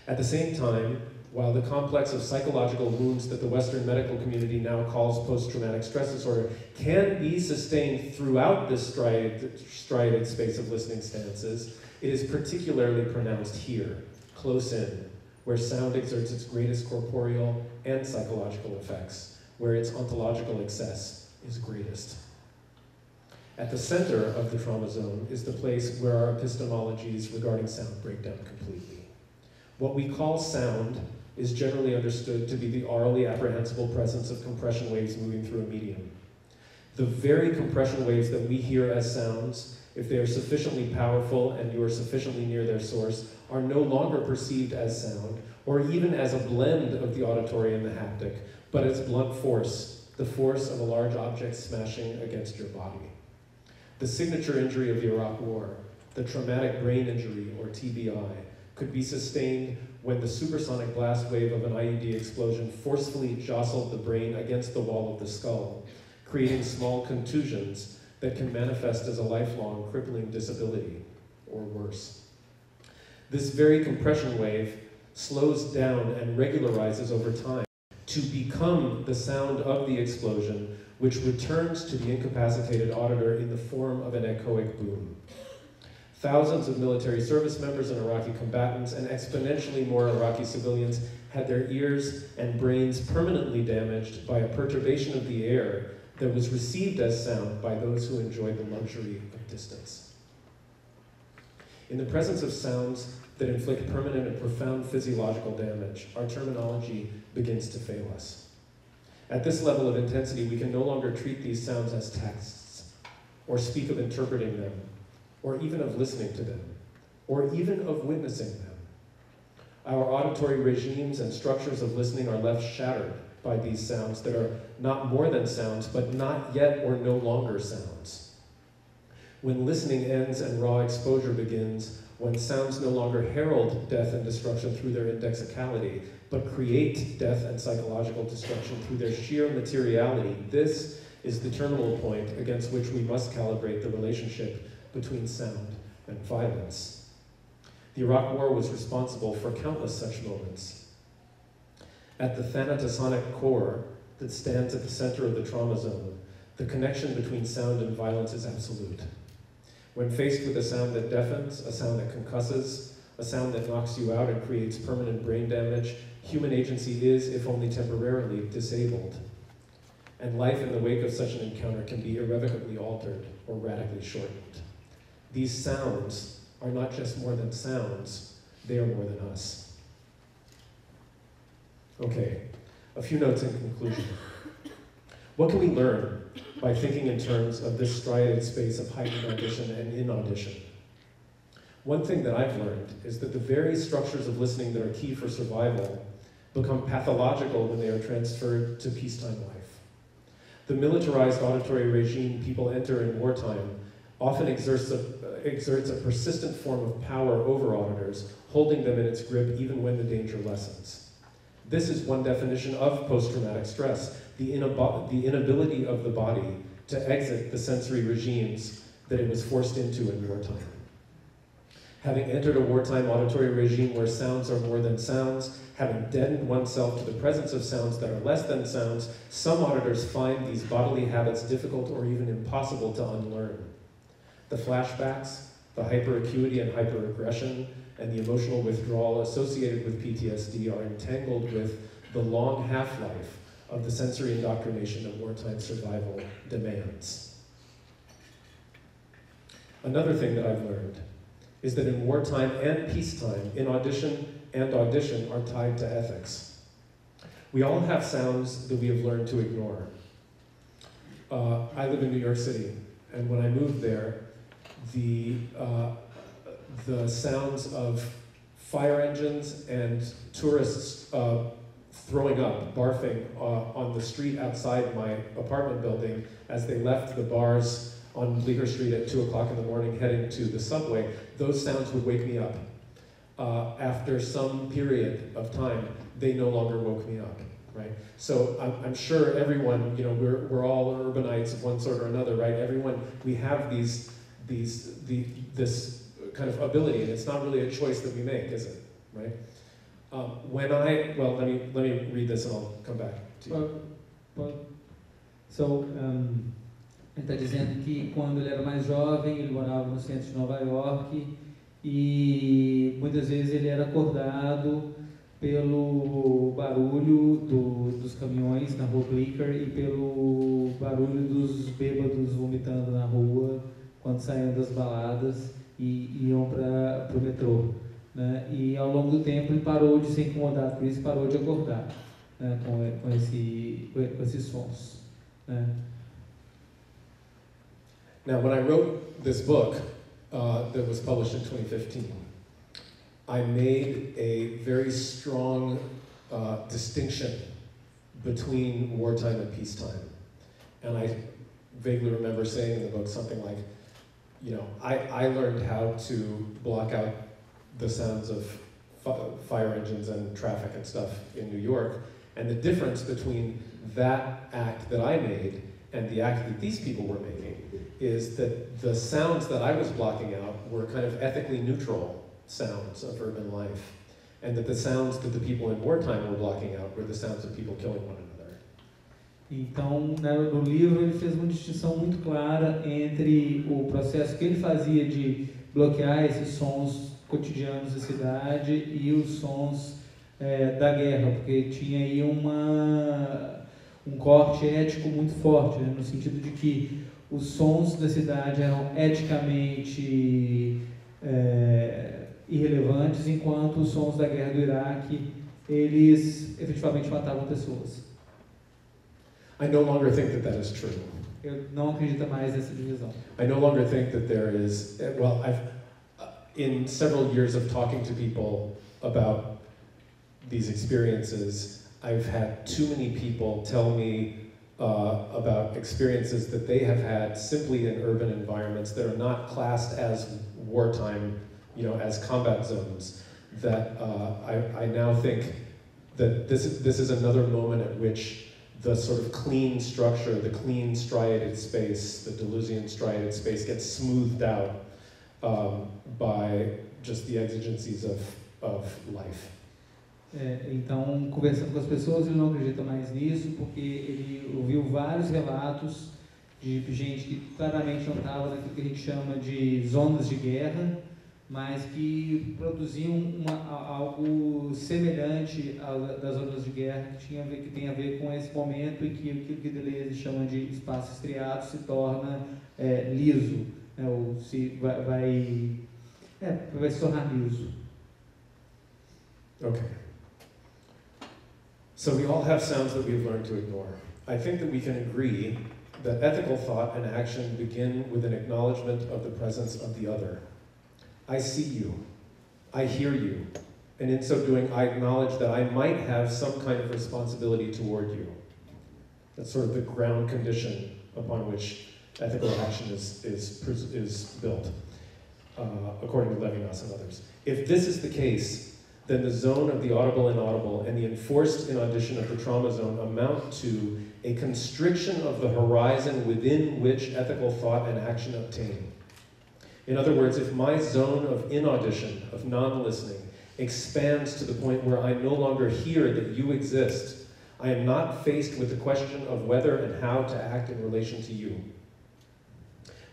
At the same time, while the complex of psychological wounds that the Western medical community now calls post traumatic stress disorder can be sustained throughout this striated space of listening stances, it is particularly pronounced here, close in, where sound exerts its greatest corporeal and psychological effects, where its ontological excess is greatest. At the center of the trauma zone is the place where our epistemologies regarding sound break down completely. What we call sound is generally understood to be the aurally apprehensible presence of compression waves moving through a medium. The very compression waves that we hear as sounds, if they are sufficiently powerful and you are sufficiently near their source, are no longer perceived as sound or even as a blend of the auditory and the haptic, but as blunt force, the force of a large object smashing against your body. The signature injury of the Iraq War, the traumatic brain injury, or TBI, could be sustained when the supersonic blast wave of an IED explosion forcefully jostled the brain against the wall of the skull, creating small contusions that can manifest as a lifelong crippling disability, or worse. This very compression wave slows down and regularizes over time to become the sound of the explosion, which returns to the incapacitated auditor in the form of an echoic boom. Thousands of military service members and Iraqi combatants, and exponentially more Iraqi civilians, had their ears and brains permanently damaged by a perturbation of the air that was received as sound by those who enjoyed the luxury of distance. In the presence of sounds that inflict permanent and profound physiological damage, our terminology begins to fail us. At this level of intensity, we can no longer treat these sounds as texts, or speak of interpreting them, or even of listening to them, or even of witnessing them. Our auditory regimes and structures of listening are left shattered by these sounds that are not more than sounds, but not yet or no longer sounds. When listening ends and raw exposure begins, when sounds no longer herald death and destruction through their indexicality, but create death and psychological destruction through their sheer materiality, this is the terminal point against which we must calibrate the relationship between sound and violence. The Iraq War was responsible for countless such moments. At the thanatosonic core that stands at the center of the trauma zone, the connection between sound and violence is absolute. When faced with a sound that deafens, a sound that concusses, a sound that knocks you out and creates permanent brain damage, human agency is, if only temporarily, disabled. And life in the wake of such an encounter can be irrevocably altered or radically shortened. These sounds are not just more than sounds, they are more than us. Okay, a few notes in conclusion. What can we learn by thinking in terms of this striated space of heightened audition and inaudition? One thing that I've learned is that the very structures of listening that are key for survival become pathological when they are transferred to peacetime life. The militarized auditory regime people enter in wartime often exerts a, exerts a persistent form of power over auditors, holding them in its grip even when the danger lessens. This is one definition of post-traumatic stress, the, the inability of the body to exit the sensory regimes that it was forced into in wartime. Having entered a wartime auditory regime where sounds are more than sounds, having deadened oneself to the presence of sounds that are less than sounds, some auditors find these bodily habits difficult or even impossible to unlearn. The flashbacks, the hyperacuity and hyperaggression, and the emotional withdrawal associated with PTSD are entangled with the long half life of the sensory indoctrination that wartime survival demands. Another thing that I've learned is that in wartime and peacetime, inaudition and audition are tied to ethics. We all have sounds that we have learned to ignore. Uh, I live in New York City, and when I moved there, the, uh, the sounds of fire engines and tourists uh, throwing up, barfing uh, on the street outside my apartment building as they left the bars on Bleecker Street at 2 o'clock in the morning heading to the subway, those sounds would wake me up. Uh, after some period of time, they no longer woke me up, right? So I'm, I'm sure everyone, you know, we're, we're all urbanites of one sort or another, right? Everyone, we have these, these, the, this kind of ability, and it's not really a choice that we make, is it, right? Um, when I, well, let me, let me read this and I'll come back to you. Well, well, so, um, ele está dizendo que quando ele era mais jovem, ele morava no centro de Nova York e muitas vezes ele era acordado pelo barulho do, dos caminhões na rua Bleecker e pelo barulho dos bêbados vomitando na rua quando saíam das baladas e iam para o metrô. Né? E ao longo do tempo ele parou de ser incomodado por isso, parou de acordar né? com, com, esse, com esses sons. Né? Now, when I wrote this book uh, that was published in 2015, I made a very strong uh, distinction between wartime and peacetime. And I vaguely remember saying in the book something like, you know, I, I learned how to block out the sounds of fi- fire engines and traffic and stuff in New York. And the difference between that act that I made and the act that these people were making is that the sounds that I was blocking out were kind of ethically neutral sounds of urban life. And that the sounds that the people in wartime were blocking out were the sounds of people killing one another. Então, né, no livro ele fez uma distinção muito clara entre o processo que ele fazia de bloquear esses sons cotidianos da cidade e os sons é, da guerra, porque tinha aí uma, um corte ético muito forte, né, no sentido de que os sons da cidade eram eticamente é, irrelevantes, enquanto os sons da guerra do Iraque eles efetivamente matavam pessoas. I no longer think that that is true. Eu não acredito mais nessa divisão. I no longer think that there is, eh, well, I've, uh, in several years of talking to people about these experiences, I've had too many people tell me uh, about experiences that they have had simply in urban environments that are not classed as wartime, you know, as combat zones. That uh, I, I now think that this is, this is another moment at which the sort of clean structure, the clean striated space, the Deleuzian striated space gets smoothed out um, by just the exigencies of, of life. É, então, conversando com as pessoas, ele não acredita mais nisso, porque ele ouviu vários relatos de gente que claramente não estava naquilo que a gente chama de zonas de guerra, mas que produziam uma, algo semelhante das zonas de guerra, que, tinha que tem a ver com esse momento em que aquilo que Deleuze chama de espaço estriado se torna é, liso, né, ou se vai, vai, é, vai se tornar liso. Okay. So we all have sounds that we've learned to ignore. I think that we can agree that ethical thought and action begin with an acknowledgement of the presence of the other. I see you, I hear you, and in so doing, I acknowledge that I might have some kind of responsibility toward you. That's sort of the ground condition upon which ethical action is, is, is built, uh, according to Levinas and others. If this is the case, then the zone of the audible and inaudible and the enforced inaudition of the trauma zone amount to a constriction of the horizon within which ethical thought and action obtain. In other words, if my zone of inaudition, of non listening, expands to the point where I no longer hear that you exist, I am not faced with the question of whether and how to act in relation to you.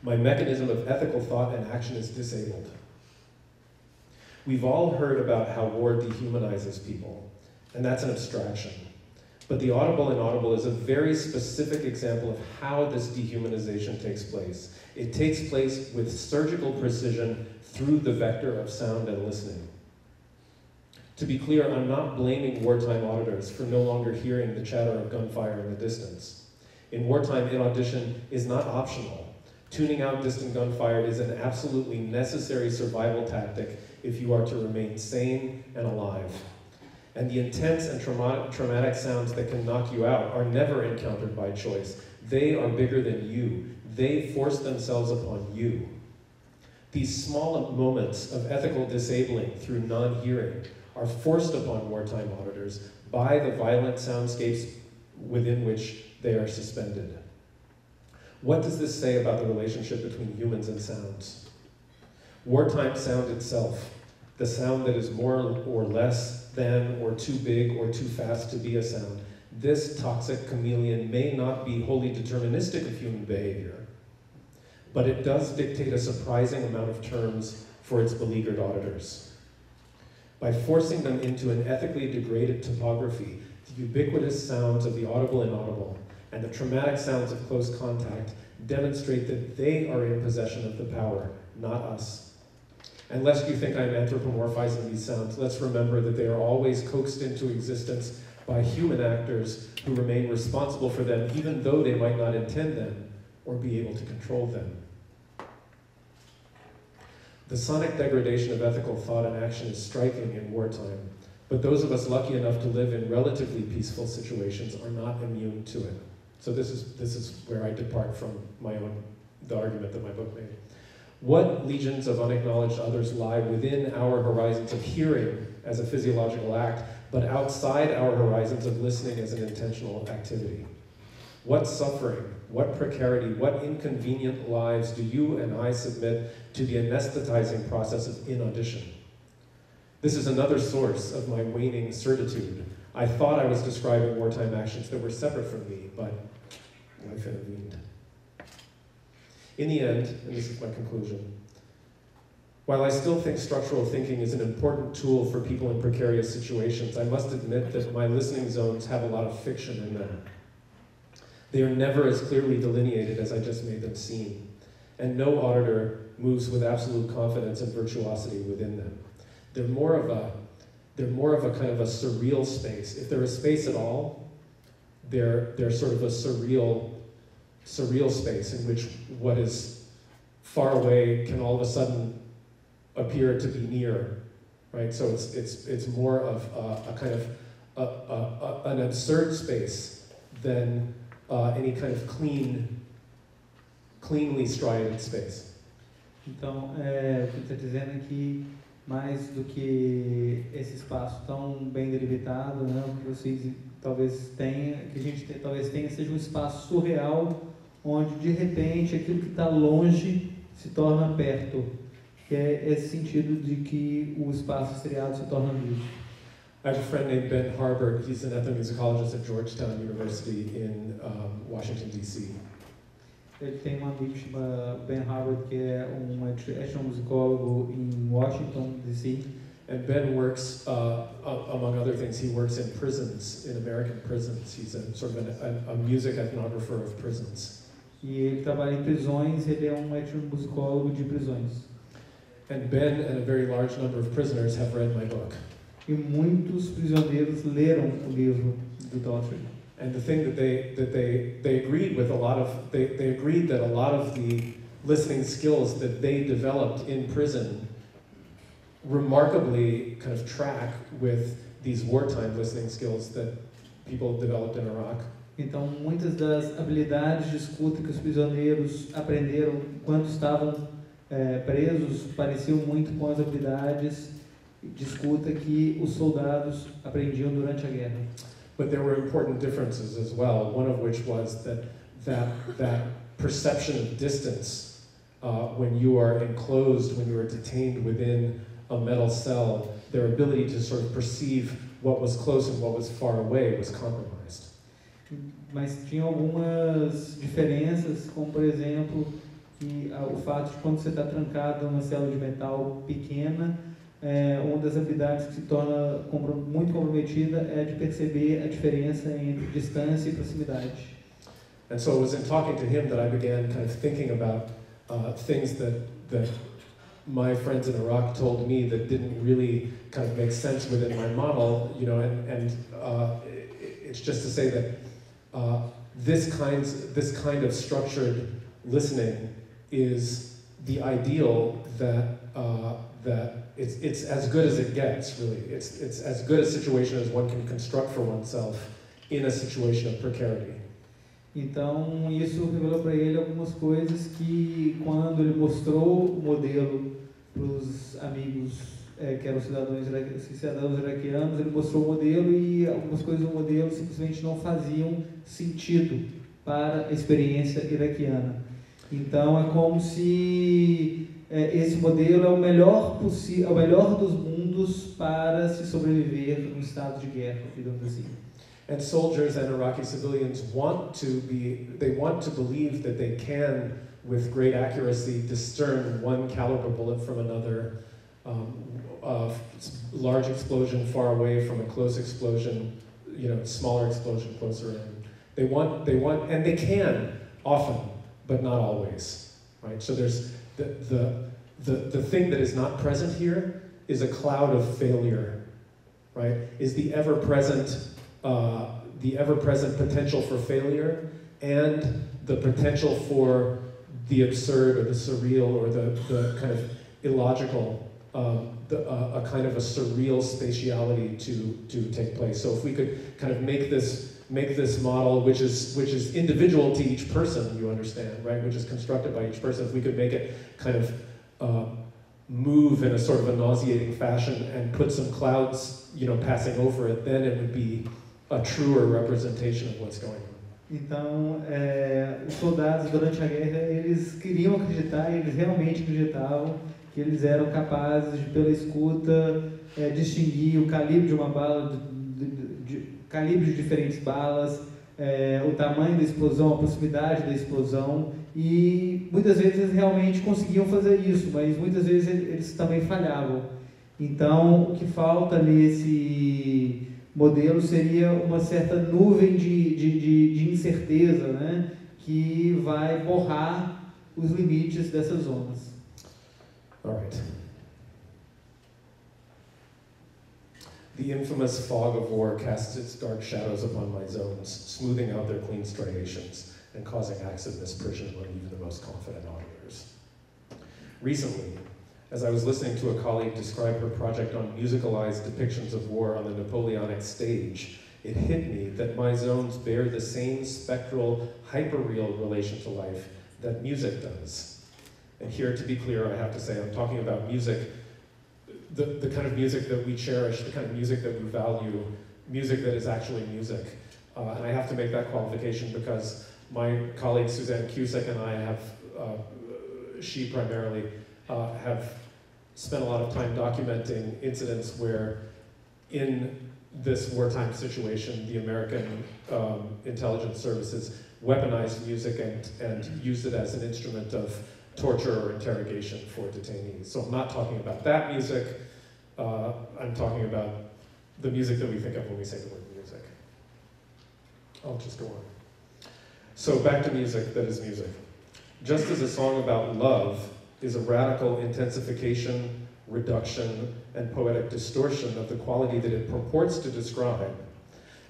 My mechanism of ethical thought and action is disabled. We've all heard about how war dehumanizes people, and that's an abstraction. But the audible inaudible is a very specific example of how this dehumanization takes place. It takes place with surgical precision through the vector of sound and listening. To be clear, I'm not blaming wartime auditors for no longer hearing the chatter of gunfire in the distance. In wartime, inaudition is not optional. Tuning out distant gunfire is an absolutely necessary survival tactic if you are to remain sane and alive. And the intense and traumatic, traumatic sounds that can knock you out are never encountered by choice. They are bigger than you. They force themselves upon you. These small moments of ethical disabling through non hearing are forced upon wartime auditors by the violent soundscapes within which they are suspended. What does this say about the relationship between humans and sounds? Wartime sound itself, the sound that is more or less than or too big or too fast to be a sound, this toxic chameleon may not be wholly deterministic of human behavior, but it does dictate a surprising amount of terms for its beleaguered auditors. By forcing them into an ethically degraded topography, the ubiquitous sounds of the audible and inaudible and the traumatic sounds of close contact demonstrate that they are in possession of the power, not us. And lest you think I'm anthropomorphizing these sounds, let's remember that they are always coaxed into existence by human actors who remain responsible for them, even though they might not intend them or be able to control them. The sonic degradation of ethical thought and action is striking in wartime, but those of us lucky enough to live in relatively peaceful situations are not immune to it. So this is, this is where I depart from my own, the argument that my book made. What legions of unacknowledged others lie within our horizons of hearing as a physiological act, but outside our horizons of listening as an intentional activity? What suffering, what precarity, what inconvenient lives do you and I submit to the anesthetizing process of inaudition? This is another source of my waning certitude. I thought I was describing wartime actions that were separate from me, but life intervened. In the end, and this is my conclusion, while I still think structural thinking is an important tool for people in precarious situations, I must admit that my listening zones have a lot of fiction in them. They are never as clearly delineated as I just made them seem, and no auditor moves with absolute confidence and virtuosity within them. They're more of a they're more of a kind of a surreal space. If they're a space at all, they're they're sort of a surreal surreal space in which what is far away can all of a sudden appear to be near, right? So it's it's it's more of a, a kind of a, a, an absurd space than uh, any kind of clean, cleanly striated space. Então, é, o que está dizendo é que mais do que esse espaço tão bem delimitado, né, que vocês talvez tenha, que a gente talvez tenha seja um espaço surreal, onde de repente aquilo que está longe se torna perto, que é esse sentido de que o espaço estriado se torna vivo. I have a friend named Ben Harbert. He's an ethnomusicologist at Georgetown University in um, Washington, D.C. Ele tem um amigo que chama Ben Harbert, que é um etnomusicólogo em Washington, D.C. And Ben works, uh, among other things, he works in prisons, in American prisons. He's a sort of an, a, a music ethnographer of prisons. E ele trabalha em prisões, ele é um etnomusicólogo de prisões. And Ben and a very large number of prisoners have read my book. E muitos prisioneiros leram o livro do Daughtry. And the thing that they that they they agreed with a lot of they, they agreed that a lot of the listening skills that they developed in prison remarkably kind of track with these wartime listening skills that people developed in Iraq. Então, muitas das habilidades de escuta que os prisioneiros aprenderam quando estavam é, presos pareciam muito com as habilidades de escuta que os soldados aprendiam durante a guerra. But there were important differences as well. One of which was that that that perception of distance uh, when you are enclosed, when you are detained within a metal cell, their ability to sort of perceive what was close and what was far away was compromised. Mas tinha algumas diferenças, como por exemplo, que ah, o fato de quando você está trancado numa célula de metal pequena, é, uma das habilidades que se torna muito comprometida é de perceber a diferença entre distância e proximidade. And so it was in talking to him that I began kind of thinking about uh, things that, that my friends in Iraq told me that didn't really kind of make sense within my model, you know, and, and uh, it's just to say that uh, this, kinds, this kind of structured listening is the ideal that, uh, that it's, it's as good as it gets, really. It's, it's as good a situation as one can construct for oneself in a situation of precarity. Então, isso revelou para ele algumas coisas que, quando ele mostrou o modelo para os amigos é, que eram cidadãos, cidadãos iraquianos, ele mostrou o modelo e algumas coisas do modelo simplesmente não faziam sentido para a experiência iraquiana. Então, é como se é, esse modelo é o melhor possível, é o melhor dos mundos para se sobreviver num estado de guerra, digamos assim. And soldiers and Iraqi civilians want to be, they want to believe that they can, with great accuracy, discern one caliber bullet from another, um, a large explosion far away from a close explosion, you know, smaller explosion closer in. They want, they want, and they can often, but not always, right? So there's the, the, the, the thing that is not present here is a cloud of failure, right? Is the ever present, uh, the ever present potential for failure and the potential for the absurd or the surreal or the, the kind of illogical, um, the, uh, a kind of a surreal spatiality to, to take place. So if we could kind of make this make this model, which is which is individual to each person, you understand, right? Which is constructed by each person. If we could make it kind of uh, move in a sort of a nauseating fashion and put some clouds, you know, passing over it, then it would be a truer representation of what's going on. Então, é, os soldados durante a guerra, eles queriam acreditar, eles realmente acreditavam que eles eram capazes de, pela escuta, é, distinguir o calibre de uma bala, de, de, calibre de diferentes balas, é, o tamanho da explosão, a proximidade da explosão, e muitas vezes eles realmente conseguiam fazer isso, mas muitas vezes eles também falhavam. Então, o que falta nesse modelo seria uma certa nuvem de, de, de, de incerteza, né, que vai borrar os limites dessas zonas. All right. The infamous fog of war casts its dark shadows upon my zones, smoothing out their clean striations and causing acts of misprision among even the most confident auditors. Recently, as I was listening to a colleague describe her project on musicalized depictions of war on the Napoleonic stage, it hit me that my zones bear the same spectral, hyperreal relation to life that music does. And here, to be clear, I have to say I'm talking about music, the, the kind of music that we cherish, the kind of music that we value, music that is actually music. Uh, and I have to make that qualification because my colleague Suzanne Cusick and I have, uh, she primarily, uh, have spent a lot of time documenting incidents where in this wartime situation, the American um, intelligence services weaponized music and, and used it as an instrument of torture or interrogation for detainees. So I'm not talking about that music, uh, I'm talking about the music that we think of when we say the word music. I'll just go on. So back to music that is music. Just as a song about love is a radical intensification, reduction, and poetic distortion of the quality that it purports to describe,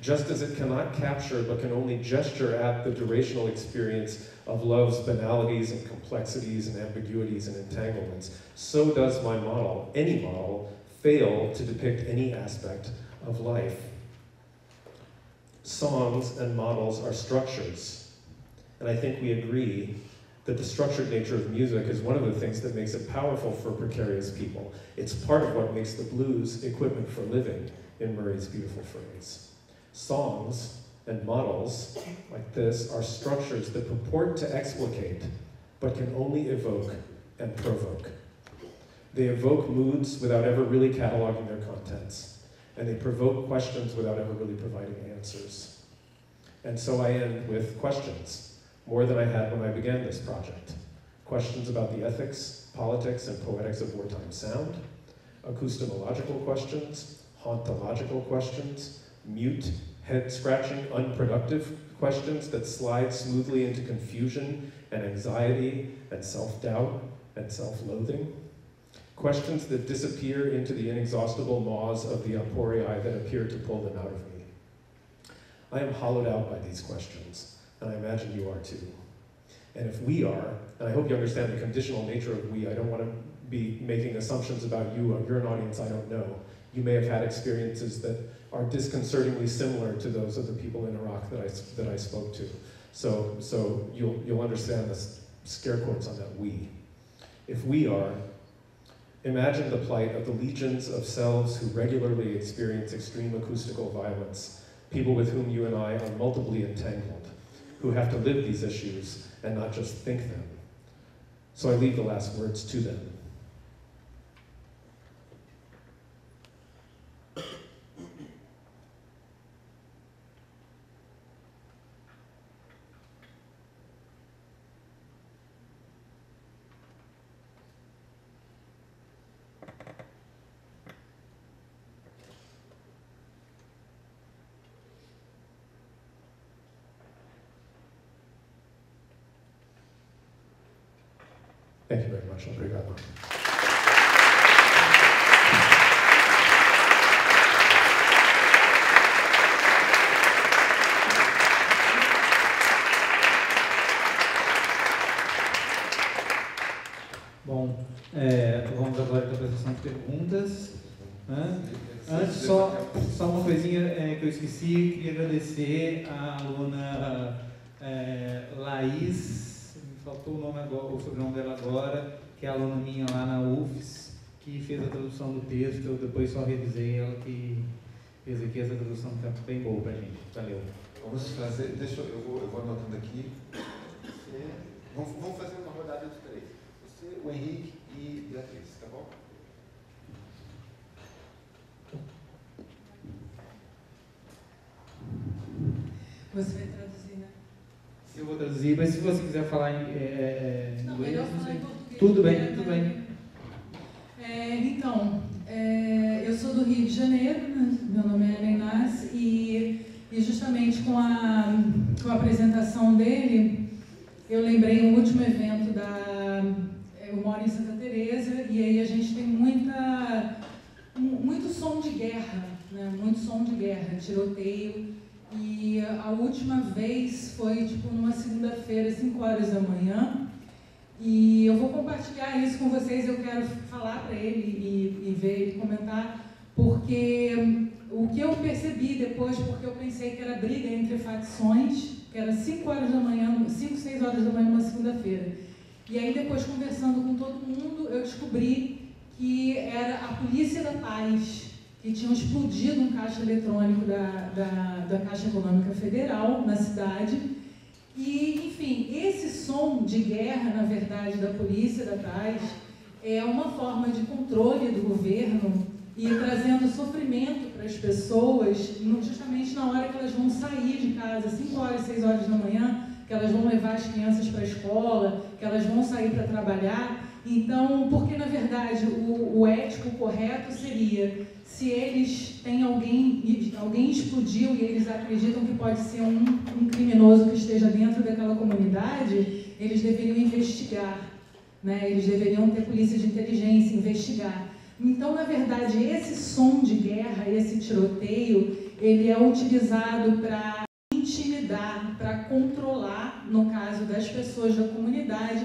just as it cannot capture but can only gesture at the durational experience of love's banalities and complexities and ambiguities and entanglements, so does my model, any model, fail to depict any aspect of life. Songs and models are structures, and I think we agree that the structured nature of music is one of the things that makes it powerful for precarious people. It's part of what makes the blues equipment for living, in Murray's beautiful phrase. Songs and models like this are structures that purport to explicate, but can only evoke and provoke. They evoke moods without ever really cataloging their contents, and they provoke questions without ever really providing answers. And so I end with questions, more than I had when I began this project. Questions about the ethics, politics, and poetics of wartime sound, acoustemological questions, hauntological questions, mute, head scratching, unproductive questions that slide smoothly into confusion and anxiety and self doubt and self loathing. Questions that disappear into the inexhaustible maws of the aporii that appear to pull them out of me. I am hollowed out by these questions, and I imagine you are too. And if we are, and I hope you understand the conditional nature of we, I don't want to be making assumptions about you or you're an audience I don't know. You may have had experiences that are disconcertingly similar to those of the people in Iraq that I, that I spoke to. So, so you'll, you'll understand the scare quotes on that we. If we are, imagine the plight of the legions of selves who regularly experience extreme acoustical violence, people with whom you and I are multiply entangled, who have to live these issues and not just think them. So I leave the last words to them. Muito obrigado. Bom, é, vamos agora para a apresentação de perguntas. Né? Hã? Antes, só, só uma coisinha é, que eu esqueci, queria agradecer à aluna é, Laís, me faltou o nome agora, o sobrenome dela agora, que é aluna minha lá na UFS, que fez a tradução do texto, eu depois só revisei ela que fez aqui essa tradução que tá bem boa pra gente. Valeu. Vamos fazer, deixa eu, eu vou, eu vou anotando aqui. Você, vamos, vamos fazer uma rodada de três. Você, o Henrique e Beatriz, tá bom? Você vai traduzir, né? Eu vou traduzir, mas se você quiser falar em é, é, Não, inglês, melhor não falar sei. em português. Tudo bem, tudo bem. É, então, é, eu sou do Rio de Janeiro, né? meu nome é Inácio, e, e justamente com a, com a apresentação dele, eu lembrei um último evento da. Eu moro em Santa Teresa e aí a gente tem muita, mu- muito som de guerra, né? muito som de guerra, tiroteio. E a última vez foi tipo numa segunda-feira, 5 horas da manhã. E eu vou compartilhar isso com vocês, eu quero falar para ele e, e ver ele comentar, porque hum, o que eu percebi depois, porque eu pensei que era briga entre facções, que era 5 horas da manhã, 5, 6 horas da manhã numa segunda-feira. E aí depois conversando com todo mundo, eu descobri que era a Polícia da Paz, que tinham explodido um caixa eletrônico da, da, da Caixa Econômica Federal na cidade. E, enfim, esse som de guerra, na verdade, da polícia, da paz, é uma forma de controle do governo e trazendo sofrimento para as pessoas, justamente na hora que elas vão sair de casa, 5 horas, 6 horas da manhã, que elas vão levar as crianças para a escola, que elas vão sair para trabalhar. Então, porque na verdade o, o ético correto seria se eles têm alguém, alguém explodiu e eles acreditam que pode ser um, um criminoso que esteja dentro daquela comunidade, eles deveriam investigar, né? eles deveriam ter polícia de inteligência, investigar. Então, na verdade, esse som de guerra, esse tiroteio, ele é utilizado para intimidar, para controlar, no caso das pessoas da comunidade,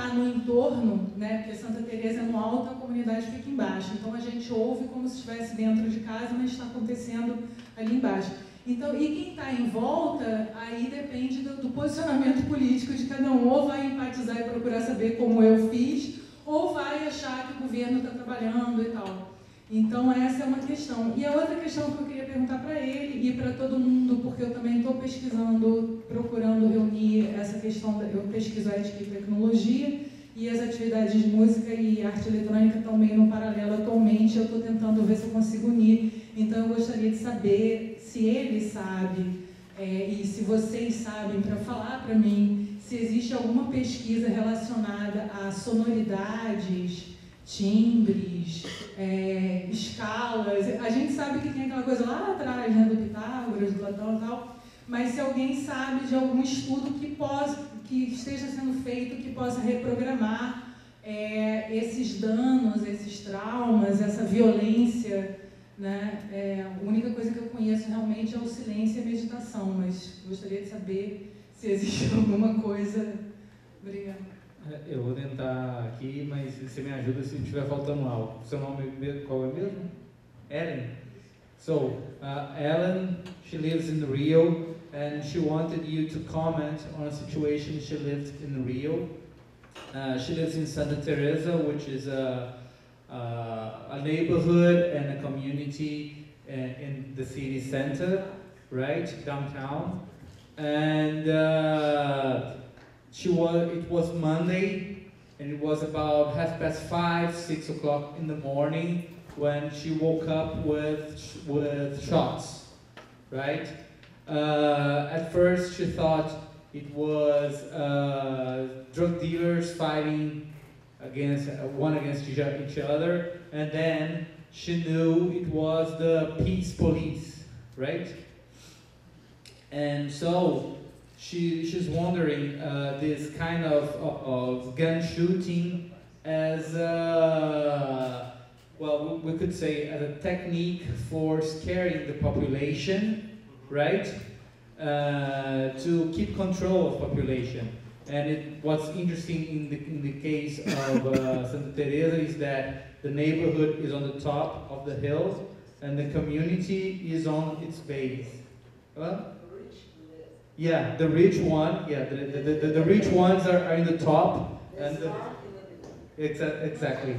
está no entorno, né, porque Santa Teresa é no alto, a comunidade fica embaixo. Então a gente ouve como se estivesse dentro de casa, mas está acontecendo ali embaixo. Então, e quem está em volta, aí depende do, do posicionamento político de cada um. Ou vai empatizar e procurar saber como eu fiz, ou vai achar que o governo está trabalhando e tal. Então, essa é uma questão. E a outra questão que eu queria perguntar para ele e para todo mundo, porque eu também estou pesquisando, procurando reunir essa questão, da- eu pesquiso a ética e tecnologia, e as atividades de música e arte eletrônica meio no paralelo atualmente, eu estou tentando ver se eu consigo unir. Então, eu gostaria de saber se ele sabe, é, e se vocês sabem, para falar para mim, se existe alguma pesquisa relacionada a sonoridades, timbres, é, escalas. A gente sabe que tem aquela coisa lá atrás, né, do Pitágoras, do Platão e tal, mas se alguém sabe de algum estudo que, possa, que esteja sendo feito, que possa reprogramar é, esses danos, esses traumas, essa violência, né? É, a única coisa que eu conheço realmente é o silêncio e a meditação, mas gostaria de saber se existe <laughs> alguma coisa. Obrigada. Eu vou tentar aqui, mas você me ajuda se estiver faltando algo. Seu nome qual é mesmo? Ellen. So, uh, Ellen, she lives in Rio, and she wanted you to comment on a situation she lived in Rio. Uh, she lives in Santa Teresa, which is a, uh, a neighborhood and a community uh, in the city center, right, downtown. And uh, she was it was monday and it was about half past five six o'clock in the morning when she woke up with with shots right? Uh, at first she thought it was uh, drug dealers fighting against uh, one against each each other and then she knew it was the peace police right? And so she she's wondering uh, this kind of, of of gun shooting as uh, well we could say as a technique for scaring the population, right? Uh, to keep control of population. And it, what's interesting in the in the case of uh, <laughs> Santa Teresa is that the neighborhood is on the top of the hill and the community is on its base. Huh? Yeah, the rich one, yeah, the, the, the, the rich ones are, are in the top and the, exa- exactly.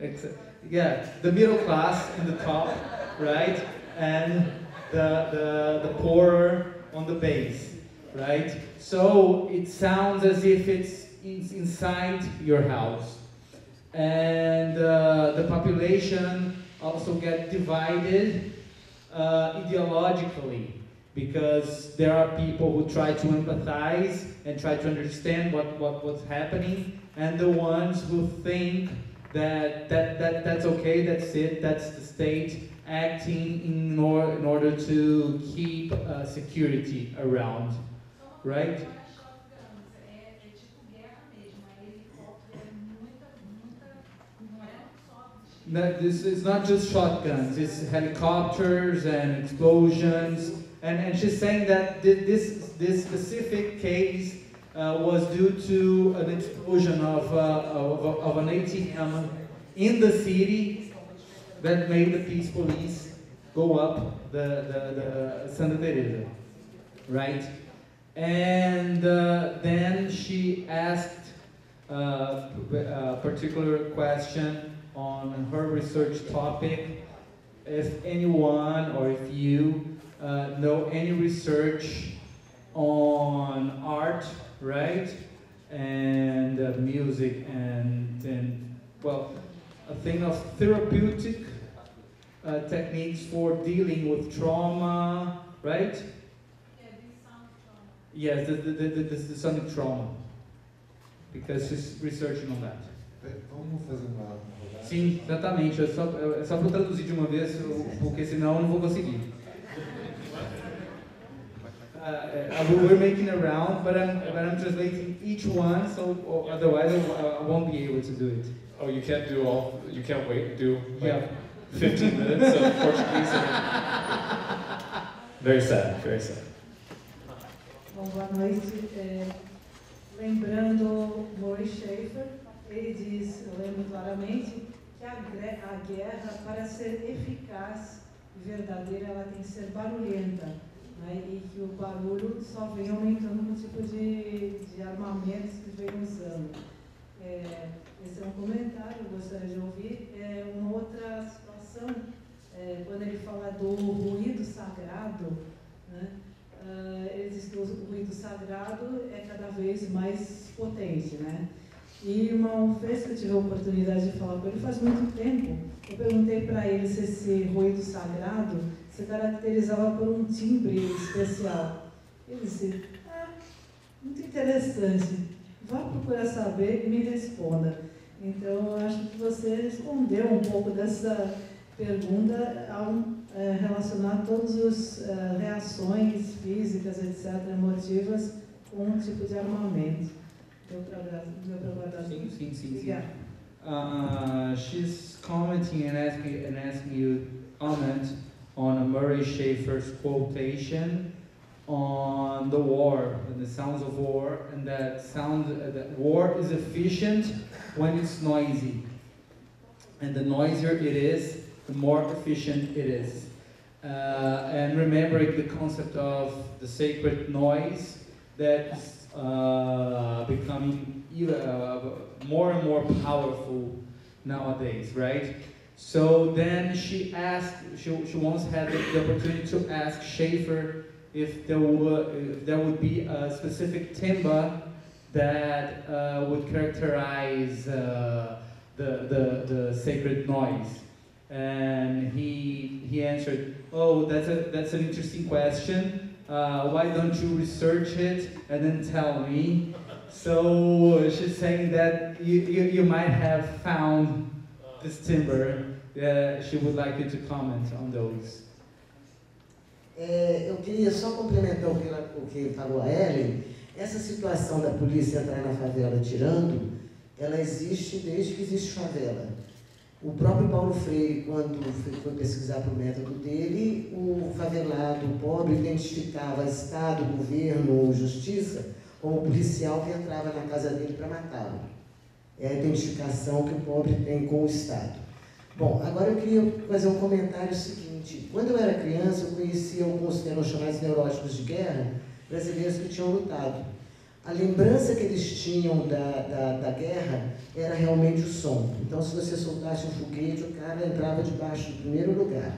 Exa- yeah, the middle class in the top, right? And the, the, the poorer on the base, right? So it sounds as if it's in, inside your house. And uh, the population also get divided uh, ideologically because there are people who try to empathize and try to understand what, what, what's happening and the ones who think that, that, that that's okay, that's it, that's the state acting in, or, in order to keep uh, security around, right? That this is not just shotguns, it's helicopters and explosions. And, and she's saying that this, this specific case uh, was due to an explosion of, uh, of, of an ATM in the city that made the peace police go up the, the, the Santa Teresa, right? And uh, then she asked uh, a particular question on her research topic. If anyone or if you uh, know any research on art, right? And uh, music and, and, well, a thing of therapeutic uh, techniques for dealing with trauma, right? Yeah, trauma. Yes, the, the, the, the, the sonic trauma. Because she's researching on that. Vamos fazer uma? Sim, exatamente. É só, é só para traduzir de uma vez, porque senão eu não vou conseguir. Uh, uh, we're making a round, but I'm, but I'm translating each one, so or otherwise I, won't be able to do it. Oh, you can't do all. You can't wait. Do like Yeah. 15 minutes of <laughs> Portuguese. very sad. Very sad. Bom, boa noite. É, lembrando Maurice Schaeffer, ele diz, eu lembro claramente, que a, a guerra, para ser eficaz e verdadeira, ela tem que ser barulhenta. Né? E que o barulho só vem aumentando com o tipo de, de armamentos que vem usando. É, esse é um comentário, eu gostaria de ouvir. É, uma outra situação, é, quando ele fala do ruído sagrado, né? Ah, ele diz que o ruído sagrado é cada vez mais potente, né? E uma vez que eu tive a oportunidade de falar com ele, faz muito tempo, eu perguntei para ele se esse ruído sagrado se caracterizava por um timbre especial. Ele disse, ah, muito interessante, vá procurar saber e me responda. Então, eu acho que você respondeu um pouco dessa pergunta ao eh, relacionar todas as eh, reações físicas, etc., emotivas, com um tipo de armamento. Deu para deu para guardar Sim, sim, sim, sim. Uh, she's commenting and asking and asking you comment on a Murray Schafer's quotation on the war and the sounds of war, and that sound uh, that war is efficient when it's noisy, and the noisier it is, the more efficient it is. Uh, and remembering the concept of the sacred noise that's uh, becoming uh, more and more powerful nowadays, right? So then she asked, she, she once had the, the opportunity to ask Schafer if there, were, if there would be a specific timbre that uh, would characterize uh, the, the, the sacred noise. And he, he answered, oh, that's, a, that's an interesting question. Uh, why don't you research it and then tell me? So she's saying that you, you, you might have found this timber. She would like you to comment on those. É, eu queria só complementar o que, ela, o que falou a Ellen. Essa situação da polícia entrar na favela tirando, ela existe desde que existe favela. O próprio Paulo Freire, quando foi, foi pesquisar para o método dele, o favelado, o pobre, identificava Estado, governo ou justiça como policial que entrava na casa dele para matá-lo. É a identificação que o pobre tem com o Estado. Bom, agora eu queria fazer um comentário seguinte. Quando eu era criança, eu conhecia alguns chamados neuróticos de guerra, brasileiros que tinham lutado. A lembrança que eles tinham da, da, da, guerra era realmente o som. Então, se você soltasse um foguete, o cara entrava debaixo do primeiro lugar.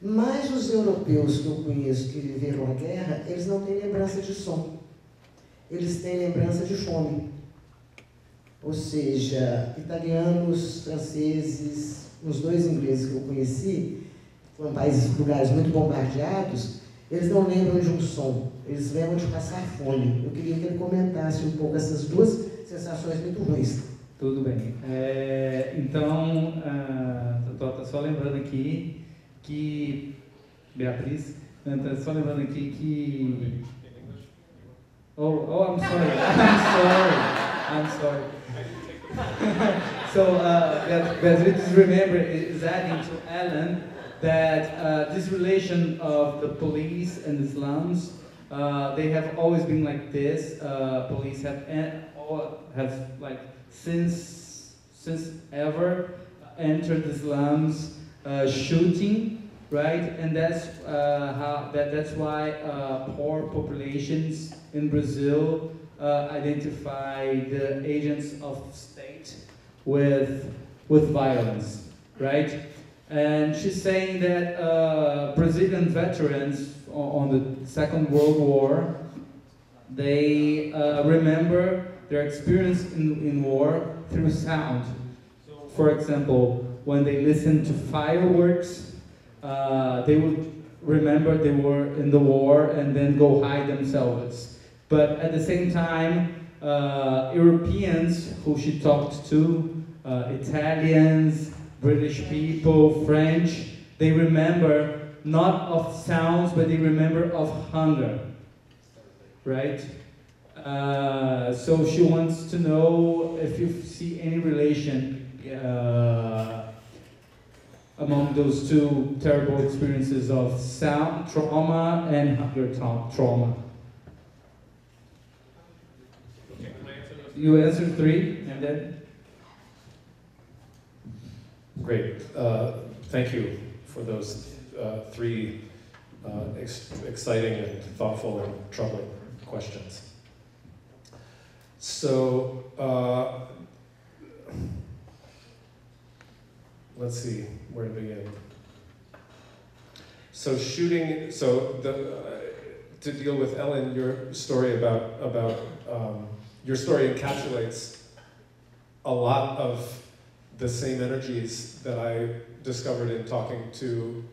Mas os europeus que eu conheço que viveram a guerra, eles não têm lembrança de som. Eles têm lembrança de fome. Ou seja, italianos, franceses, os dois ingleses que eu conheci, foram países, lugares muito bombardeados, eles não lembram de um som, eles lembram de passar fome. Eu queria que ele comentasse um pouco essas duas sensações muito ruins. Tudo bem. É, então, estou uh, só lembrando aqui que. Beatriz, tá só lembrando aqui que. Oh, oh I'm sorry. I'm sorry. I'm sorry. So, uh, Beatriz, remember, is adding to Ellen that uh, this relation of the police and the slums, uh, they have always been like this. Uh, police have all have like since since ever entered the slums, uh, shooting, right? And that's uh, how that that's why uh, poor populations in Brazil identify the agents of state with with violence, right? And she's saying that uh, Brazilian veterans on the Second World War, they uh, remember their experience in, in war through sound. For example, when they listen to fireworks, uh, they would remember they were in the war and then go hide themselves. But at the same time, uh, Europeans who she talked to, uh, Italians, British people, French, they remember not of sounds, but they remember of hunger, right? Uh, so she wants to know if you see any relation uh, among those two terrible experiences of sound trauma and hunger tra trauma. You answer three, and then Great. Uh, thank you for those uh, three uh, ex exciting and thoughtful and troubling questions. So, uh, let's see where to begin. So shooting, so the, uh, to deal with Ellen, your story about, about um, your story encapsulates a lot of the same energies that I discovered in talking to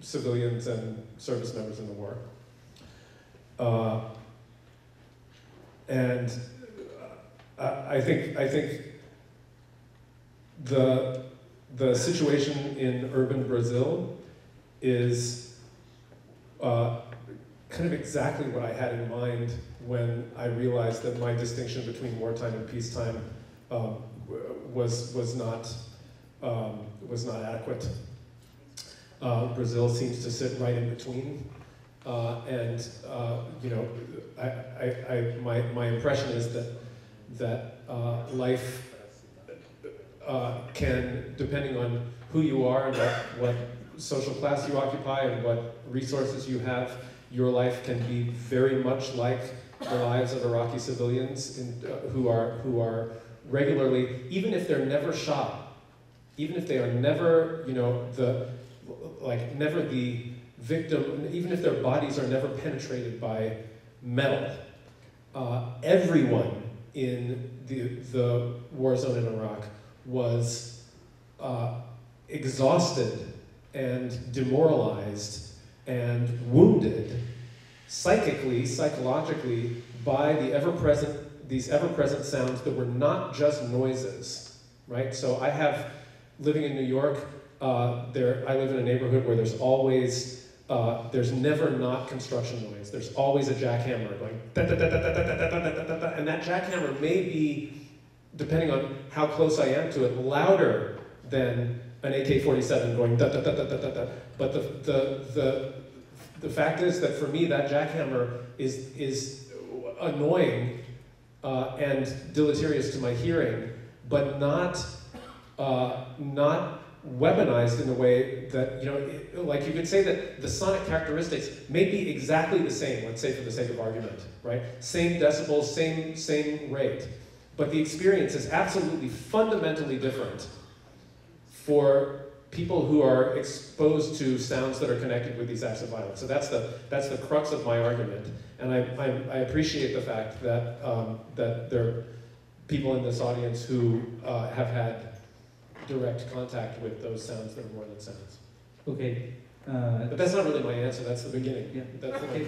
civilians and service members in the war. Uh, and I, think I think the the situation in urban Brazil is uh, kind of exactly what I had in mind when I realized that my distinction between wartime and peacetime um, was, was, not, um, was not adequate. Uh, Brazil seems to sit right in between. Uh, and, uh, you know, I, I, I, my, my impression is that, that uh, life uh, can, depending on who you are and what, what social class you occupy and what resources you have, your life can be very much like the lives of Iraqi civilians in, uh, who are, who are regularly, even if they're never shot, even if they are never, you know, the, like, never the victim, even if their bodies are never penetrated by metal, uh, everyone in the, the war zone in Iraq was uh, exhausted and demoralized and wounded psychically, psychologically, by the ever-present these ever-present sounds that were not just noises, right? So I have, living in New York, uh, there, I live in a neighborhood where there's always, uh, there's never not construction noise. There's always a jackhammer going, and that jackhammer may be, depending on how close I am to it, louder than an AK-47 going da da da da da da da. But the, the, the, the fact is that for me, that jackhammer is, is annoying uh, and deleterious to my hearing, but not, uh, not weaponized in a way that, you know, it, like you could say that the sonic characteristics may be exactly the same, let's say for the sake of argument, right? Same decibels, same, same rate. But the experience is absolutely fundamentally different for people who are exposed to sounds that are connected with these acts of violence. So that's the, that's the crux of my argument. And I, I, I appreciate the fact that, um, that there are people in this audience who uh, have had direct contact with those sounds that are more than sounds. Okay. Uh, But that's not really my answer, that's the beginning. Yeah. That's Okay.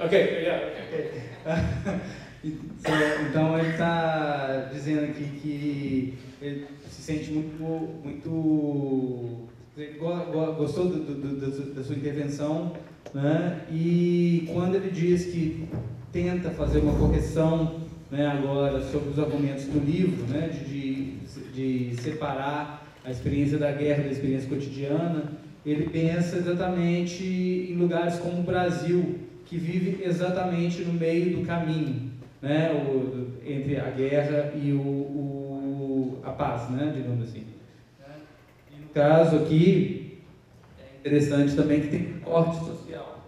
Okay, okay, yeah. So, <laughs> então ele está dizendo aqui que ele se sente muito, muito gostou do- do- do- da sua intervenção, né? E quando ele diz que tenta fazer uma correção, né, agora sobre os argumentos do livro, né, de, de, de separar a experiência da guerra da experiência cotidiana, ele pensa exatamente em lugares como o Brasil, que vive exatamente no meio do caminho, né, o, entre a guerra e o, o, a paz, né, digamos assim. E no caso aqui, é interessante também que tem corte social,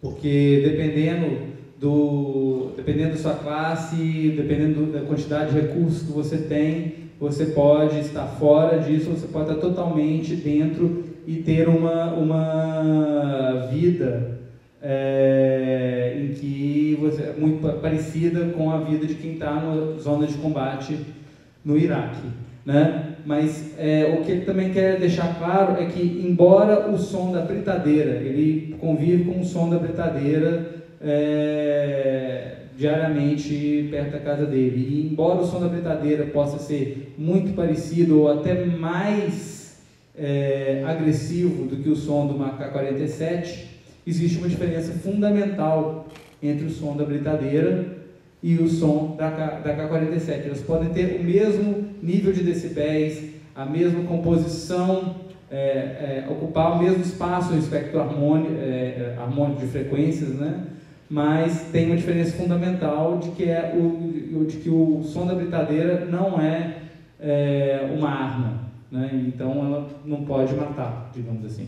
porque dependendo do, dependendo da sua classe, dependendo da quantidade de recursos que você tem, você pode estar fora disso, você pode estar totalmente dentro e ter uma, uma vida é, em que você é muito pa- parecida com a vida de quem está na zona de combate no Iraque, né? Mas é, o que ele também quer deixar claro é que embora o som da britadeira, ele convive com o som da britadeira é, diariamente perto da casa dele, e embora o som da britadeira possa ser muito parecido ou até mais é, agressivo do que o som do AK-47, existe uma diferença fundamental entre o som da britadeira e o som da, K- da K-47. Elas podem ter o mesmo nível de decibéis, a mesma composição, é, é, ocupar o mesmo espaço no espectro harmônico, é, é, harmônico de frequências, né? mas tem uma diferença fundamental de que, é o, de que o som da britadeira não é, é uma arma, né? então ela não pode matar, digamos assim.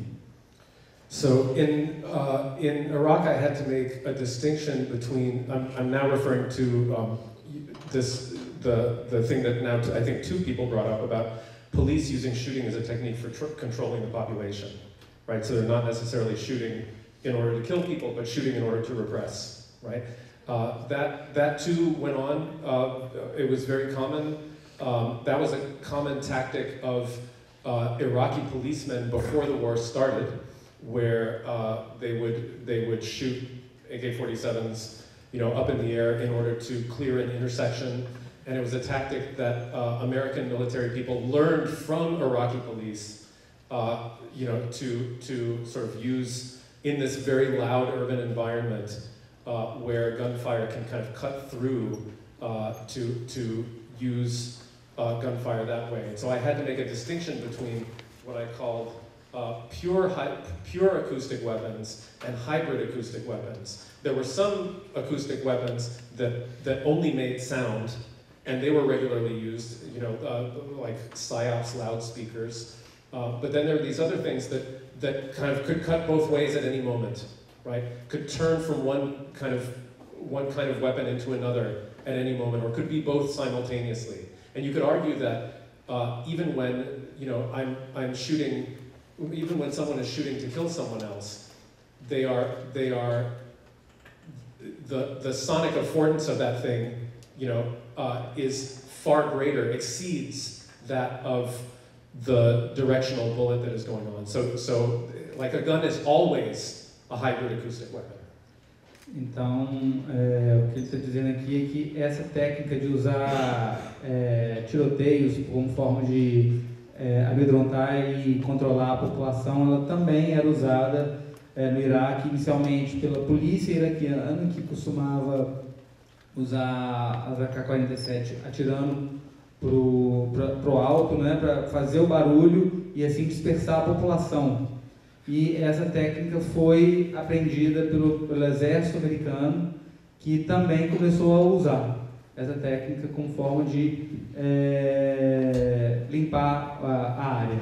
So in, uh, in Iraq, I had to make a distinction between, I'm, I'm now referring to um, this, the, the thing that now I think two people brought up about police using shooting as a technique for tr- controlling the population, right? So they're not necessarily shooting in order to kill people, but shooting in order to repress, right? Uh, that, that too went on. Uh, it was very common. Um, that was a common tactic of uh, Iraqi policemen before the war started where uh, they would they would shoot AK-47s, you know, up in the air in order to clear an intersection, and it was a tactic that uh, American military people learned from Iraqi police, uh, you know, to to sort of use in this very loud urban environment uh, where gunfire can kind of cut through uh, to to use uh, gunfire that way. And so I had to make a distinction between what I called uh, pure, pure acoustic weapons and hybrid acoustic weapons. There were some acoustic weapons that, that only made sound, and they were regularly used, you know, uh, like PSYOPs loudspeakers. Uh, but then there are these other things that, that kind of could cut both ways at any moment, right? Could turn from one kind of, one kind of weapon into another at any moment, or could be both simultaneously. And you could argue that uh, even when, you know, I'm, I'm shooting even when someone is shooting to kill someone else, they are they are the the sonic affordance of that thing, you know, uh, is far greater, exceeds that of the directional bullet that is going on. So so like a gun is always a hybrid acoustic weapon. Então, é, o que ele está dizendo aqui é que essa técnica de usar é, tiroteios como forma de é, amedrontar e controlar a população, ela também era usada é, no Iraque, inicialmente pela polícia iraquiana, que costumava usar as AK-47 atirando para o alto, né, para fazer o barulho e assim dispersar a população. E essa técnica foi aprendida pelo, pelo exército americano que também começou a usar essa técnica como forma de é, limpar a, a, área.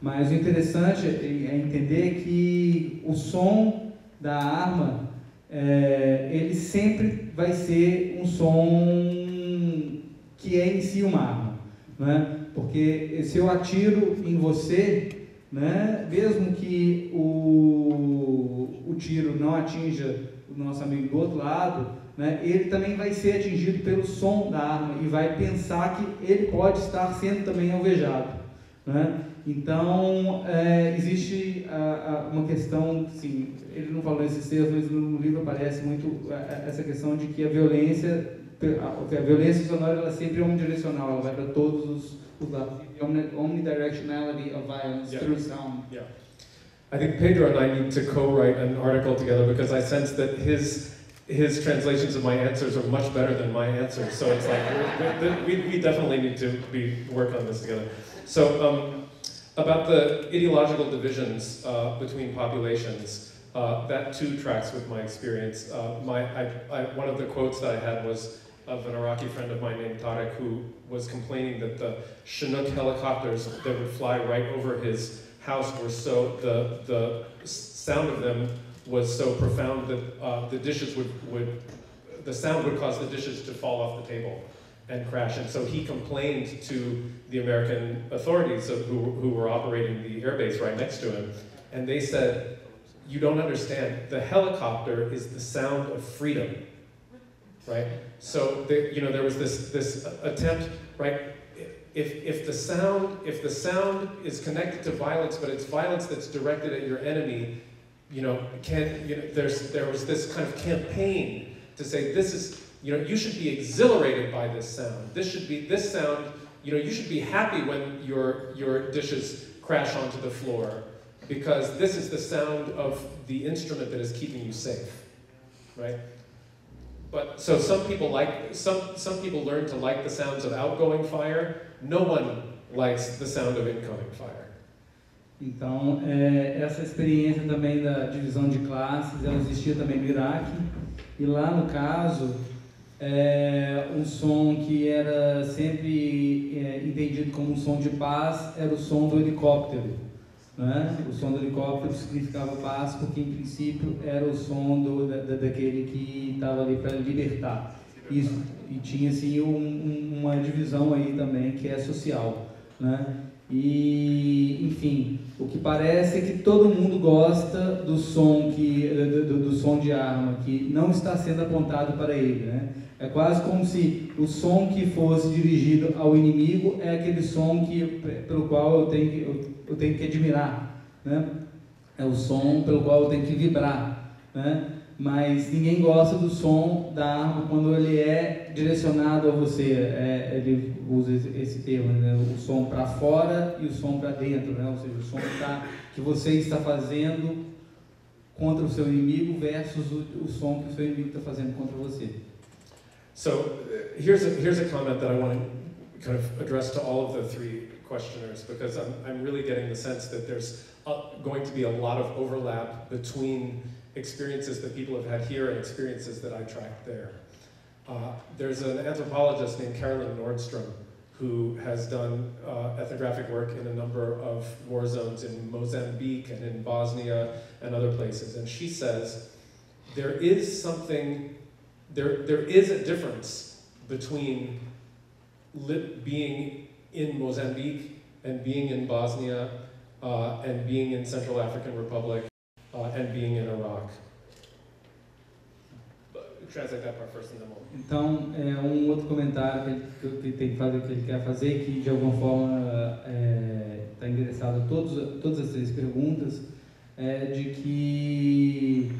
Mas o interessante é entender que o som da arma é, ele sempre vai ser um som que é em si uma arma, né? Porque se eu atiro em você, né, mesmo que o, o tiro não atinja o nosso amigo do outro lado, né, ele também vai ser atingido pelo som da arma e vai pensar que ele pode estar sendo também alvejado. Né? Então, é, existe a, a, uma questão, sim, ele não falou esses termos, mas no livro aparece muito a, essa questão de que a violência, a, violência sonora ela sempre é omnidirecional, ela vai para todos os, os lados. Omnidirectionality of violence yeah. through sound. Yeah. I think Pedro and I need to co-write an article together because I sense that his his translations of my answers are much better than my answers. So it's like we, we definitely need to be work on this together. So um, about the ideological divisions uh, between populations, uh, that too tracks with my experience. Uh, my, I, I, one of the quotes that I had was of an Iraqi friend of mine named Tarek who was complaining that the Chinook helicopters that would fly right over his house were so, the, the sound of them was so profound that uh, the dishes would, would, the sound would cause the dishes to fall off the table and crash. And so he complained to the American authorities who, who were operating the airbase right next to him. And they said, you don't understand, the helicopter is the sound of freedom, right? So, the, you know, there was this, this attempt, right? If, if, the sound, if the sound is connected to violence, but it's violence that's directed at your enemy, you know, can, you know, there's, there was this kind of campaign to say this is, you know, you should be exhilarated by this sound. This should be, this sound, you know, you should be happy when your, your dishes crash onto the floor because this is the sound of the instrument that is keeping you safe, right? But so some people like, some, some people learn to like the sounds of outgoing fire. No one likes the sound of incoming fire. Então, é, essa experiência também da divisão de classes, ela existia também no Iraque. E lá, no caso, é, um som que era sempre é, entendido como um som de paz era o som do helicóptero. Né? O som do helicóptero significava paz porque, em princípio, era o som do, da, daquele que estava ali para libertar. Isso, e tinha assim, um, uma divisão aí também que é social. Né? E, enfim, o que parece é que todo mundo gosta do som, que, do, do, som de arma que não está sendo apontado para ele. Né? É quase como se o som que fosse dirigido ao inimigo é aquele som que, pelo qual eu tenho, que, eu, eu tenho que admirar. Né? É o som pelo qual eu tenho que vibrar. Né? Mas ninguém gosta do som da arma quando ele é direcionado a você. É, ele usa esse, esse termo, né? o som para fora e o som para dentro, né? ou seja, o som tá, que você está fazendo contra o seu inimigo versus o, o som que o seu inimigo está fazendo contra você. So uh, here's a, here's a comment that I want to kind of address to all of the three questioners because I'm, I'm really getting the sense that there's going to be a lot of overlap between experiences that people have had here and experiences that I tracked there. Uh, there's an anthropologist named Carolyn Nordstrom who has done uh, ethnographic work in a number of war zones in Mozambique and in Bosnia and other places. And she says there is something, there, there is a difference between being in Mozambique and being in Bosnia uh, and being in Central African Republic and being in Iraq. Translate that part first and then we'll... Então, é um outro comentário que ele, tem que fazer, que ele quer fazer, que de alguma forma está é, endereçado a todos, todas as três perguntas, é de que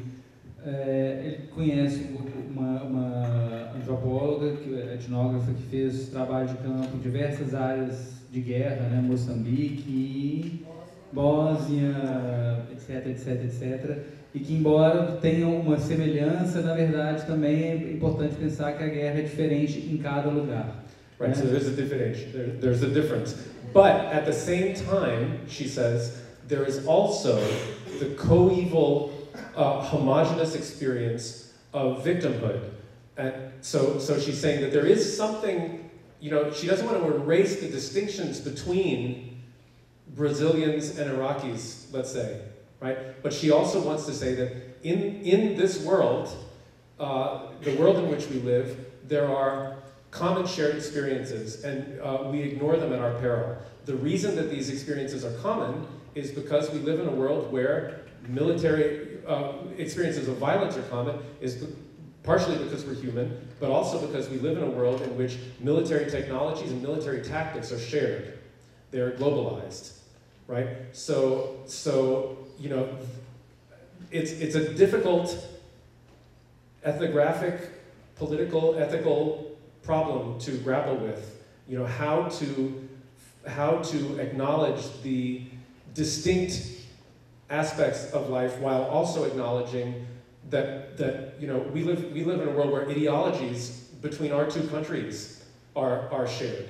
é, ele conhece uma, uma antropóloga, que, é etnógrafa, que fez trabalho de campo em diversas áreas de guerra, né, Moçambique, Bósnia, etc, etc, etc. E que, embora tenham uma semelhança, na verdade também é importante pensar que a guerra é diferente em cada lugar. Right, so there's a difference. There, there's a difference. But at the same time, she says, there is also the coeval, uh, homogenous experience of victimhood And so, so she's saying that there is something, you know, she doesn't want to erase the distinctions between Brazilians and Iraqis, let's say, right? But she also wants to say that in, in this world, uh, the world in which we live, there are common shared experiences, and uh, we ignore them at our peril. The reason that these experiences are common is because we live in a world where military uh, experiences of violence are common, is partially because we're human, but also because we live in a world in which military technologies and military tactics are shared. They're globalized, right? So, so you know, it's, it's a difficult ethnographic, political, ethical problem to grapple with. You know, how to, how to acknowledge the distinct aspects of life while also acknowledging that, that you know, we, live, we live in a world where ideologies between our two countries are, are shared,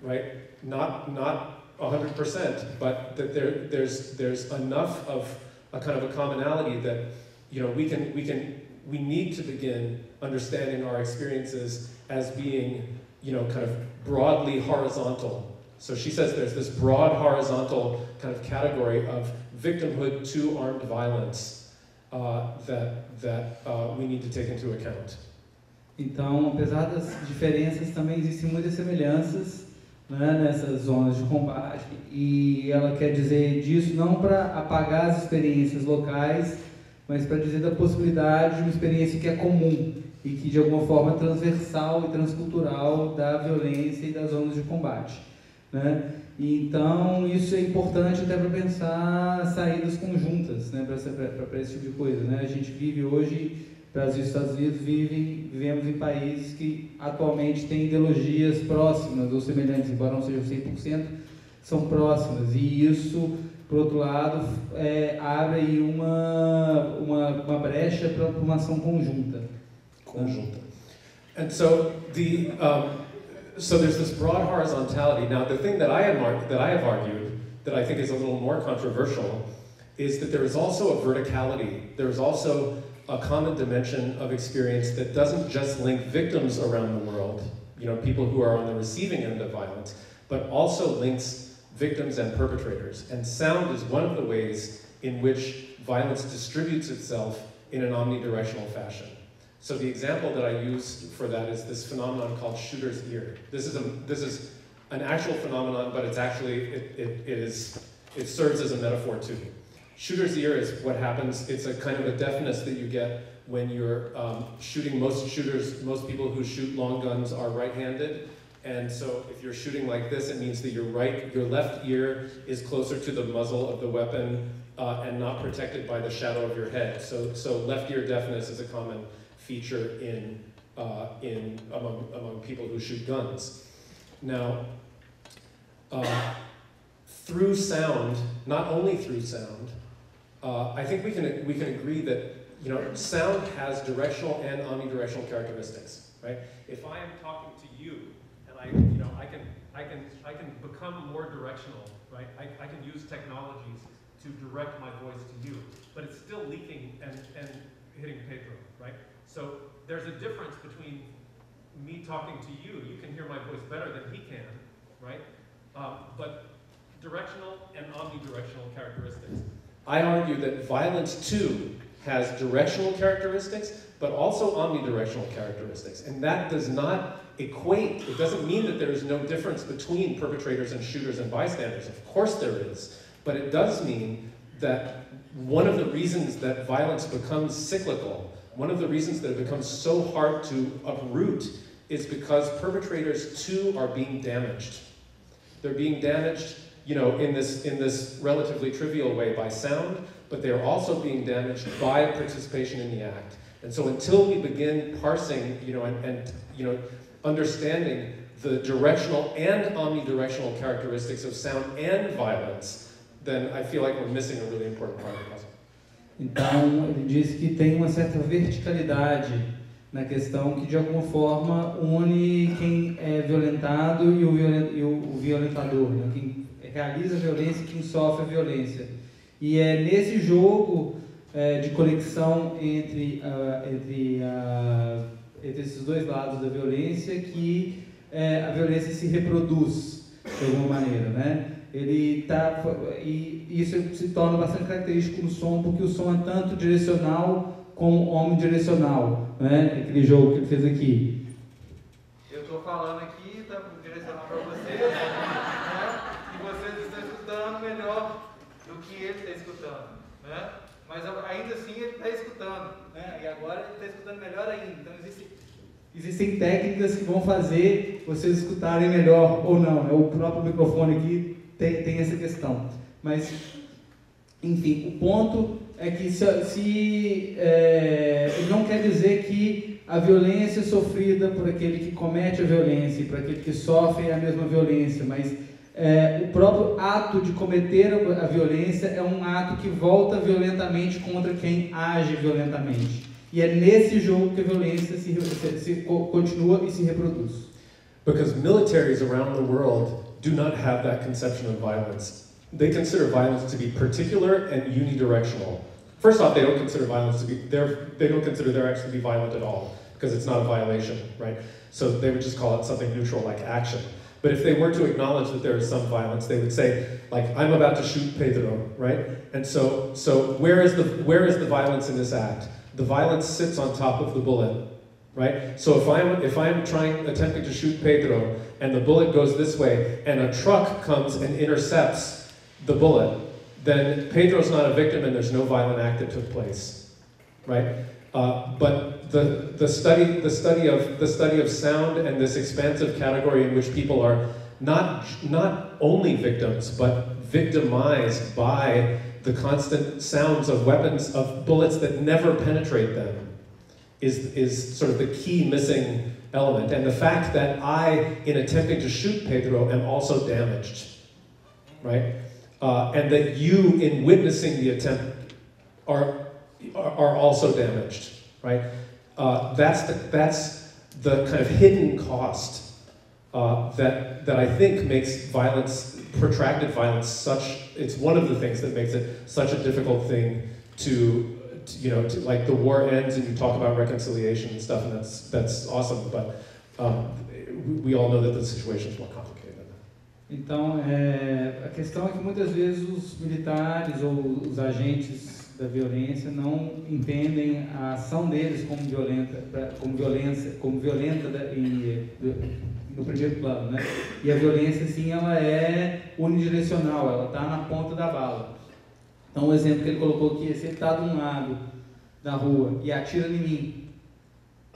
right? Not, not 100%, but that there, there's, there's enough of a kind of a commonality that you know, we, can, we, can, we need to begin understanding our experiences as being you know, kind of broadly horizontal. So she says there's this broad horizontal kind of category of victimhood to armed violence uh, that, that uh, we need to take into account. Então, apesar das diferenças, também existem muitas semelhanças né, nessas zonas de combate e ela quer dizer disso não para apagar as experiências locais, mas para dizer da possibilidade de uma experiência que é comum e que de alguma forma é transversal e transcultural da violência e das zonas de combate. Né? Então, isso é importante até para pensar saídas conjuntas né, para esse tipo de coisa. Né? A gente vive hoje, Brasil e Estados Unidos vivem, vivemos em países que atualmente têm ideologias próximas ou semelhantes, embora não sejam 100%, são próximas. E isso, por outro lado, é, abre uma, uma, uma brecha para uma ação conjunta. Conjunta. And so the um, so there's this broad horizontality. Now, the thing that I, have that I have argued that I think is a little more controversial is that there is also a verticality. There's also a common dimension of experience that doesn't just link victims around the world, you know, people who are on the receiving end of violence, but also links victims and perpetrators. And sound is one of the ways in which violence distributes itself in an omnidirectional fashion. So the example that I use for that is this phenomenon called shooter's ear. This is, a, this is an actual phenomenon, but it's actually, it, it, it, is, it serves as a metaphor too. Shooter's ear is what happens, it's a kind of a deafness that you get when you're um, shooting, most shooters, most people who shoot long guns are right-handed, and so if you're shooting like this, it means that your right, your left ear is closer to the muzzle of the weapon uh, and not protected by the shadow of your head. So, so left ear deafness is a common feature in, uh, in among, among people who shoot guns. Now, uh, through sound, not only through sound, uh, I think we can, we can agree that you know, sound has directional and omnidirectional characteristics, right? If I am talking to you, and I, you know, I can, I can, I can become more directional, right? I, I can use technologies to direct my voice to you, but it's still leaking and, and hitting Pedro, right? So there's a difference between me talking to you. You can hear my voice better than he can, right? Um, but directional and omnidirectional characteristics. I argue that violence too has directional characteristics, but also omnidirectional characteristics. And that does not equate, it doesn't mean that there is no difference between perpetrators and shooters and bystanders. Of course there is. But it does mean that one of the reasons that violence becomes cyclical one of the reasons that it becomes so hard to uproot is because perpetrators too are being damaged. They're being damaged, you know, in this, in this relatively trivial way by sound, but they're also being damaged by participation in the act. And so until we begin parsing, you know, and, and you know, understanding the directional and omnidirectional characteristics of sound and violence, then I feel like we're missing a really important part of the puzzle. Então, ele diz que tem uma certa verticalidade na questão que, de alguma forma, une quem é violentado e o, violentador, né? quem realiza violência e quem sofre a violência. E é nesse jogo é, de conexão entre, entre entre esses dois lados da violência que é, a violência se reproduz de alguma maneira, né? Ele tá e isso se torna bastante característico no som porque o som é tanto direcional como omnidirecional, né? Aquele jogo que ele fez aqui. Eu estou falando aqui, está direcional para vocês, né? e vocês estão escutando melhor do que ele está escutando, né? Mas ainda assim ele está escutando, né? E agora ele está escutando melhor ainda. Então existem, existem técnicas que vão fazer vocês escutarem melhor ou não. Né? O próprio microfone aqui tem, tem essa questão. Mas, enfim, o ponto é que se, se é, não quer dizer que a violência sofrida por aquele que comete a violência e por aquele que sofre é a mesma violência, mas é, o próprio ato de cometer a violência é um ato que volta violentamente contra quem age violentamente. E é nesse jogo que a violência se, se, se continua e se reproduz. Because militaries around the world do not have that conception of violence. They consider violence to be particular and unidirectional. First off, they don't consider violence to be, they don't consider their acts to be violent at all, because it's not a violation, right? So they would just call it something neutral like action. But if they were to acknowledge that there is some violence, they would say, like, I'm about to shoot Pedro, right? And so, so where, is the, where is the violence in this act? The violence sits on top of the bullet, right? So if I'm, if I'm trying, attempting to shoot Pedro, and the bullet goes this way, and a truck comes and intercepts the bullet, then Pedro's not a victim and there's no violent act that took place, right? Uh, but the, the, study, the, study of, the study of sound and this expansive category in which people are not, not only victims, but victimized by the constant sounds of weapons, of bullets that never penetrate them, is, is sort of the key missing element. And the fact that I, in attempting to shoot Pedro, am also damaged, right? Uh, and that you, in witnessing the attempt, are are also damaged, right? Uh, that's, the, that's the kind of hidden cost uh, that, that I think makes violence, protracted violence, such, it's one of the things that makes it such a difficult thing to, to you know, to, like the war ends and you talk about reconciliation and stuff, and that's, that's awesome, but um, we all know that the situation is more complicated. Então, é, a questão é que muitas vezes os militares ou os agentes da violência não entendem a ação deles como violenta, como violência, como violenta em, no primeiro plano, né? E a violência, sim, ela é unidirecional, ela está na ponta da bala. Então, o exemplo que ele colocou aqui é se ele está de um lado da rua e atira em mim,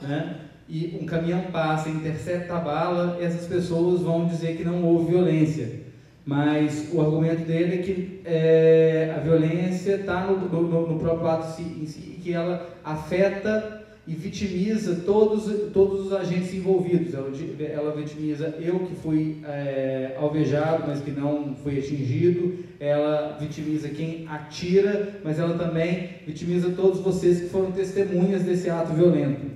né? E um caminhão passa, intercepta a bala, essas pessoas vão dizer que não houve violência. Mas o argumento dele é que é, a violência está no, no, no, próprio ato em si, que ela afeta e vitimiza todos, todos os agentes envolvidos. Ela, ela vitimiza eu que fui é, alvejado, mas que não fui atingido. Ela vitimiza quem atira, mas ela também vitimiza todos vocês que foram testemunhas desse ato violento.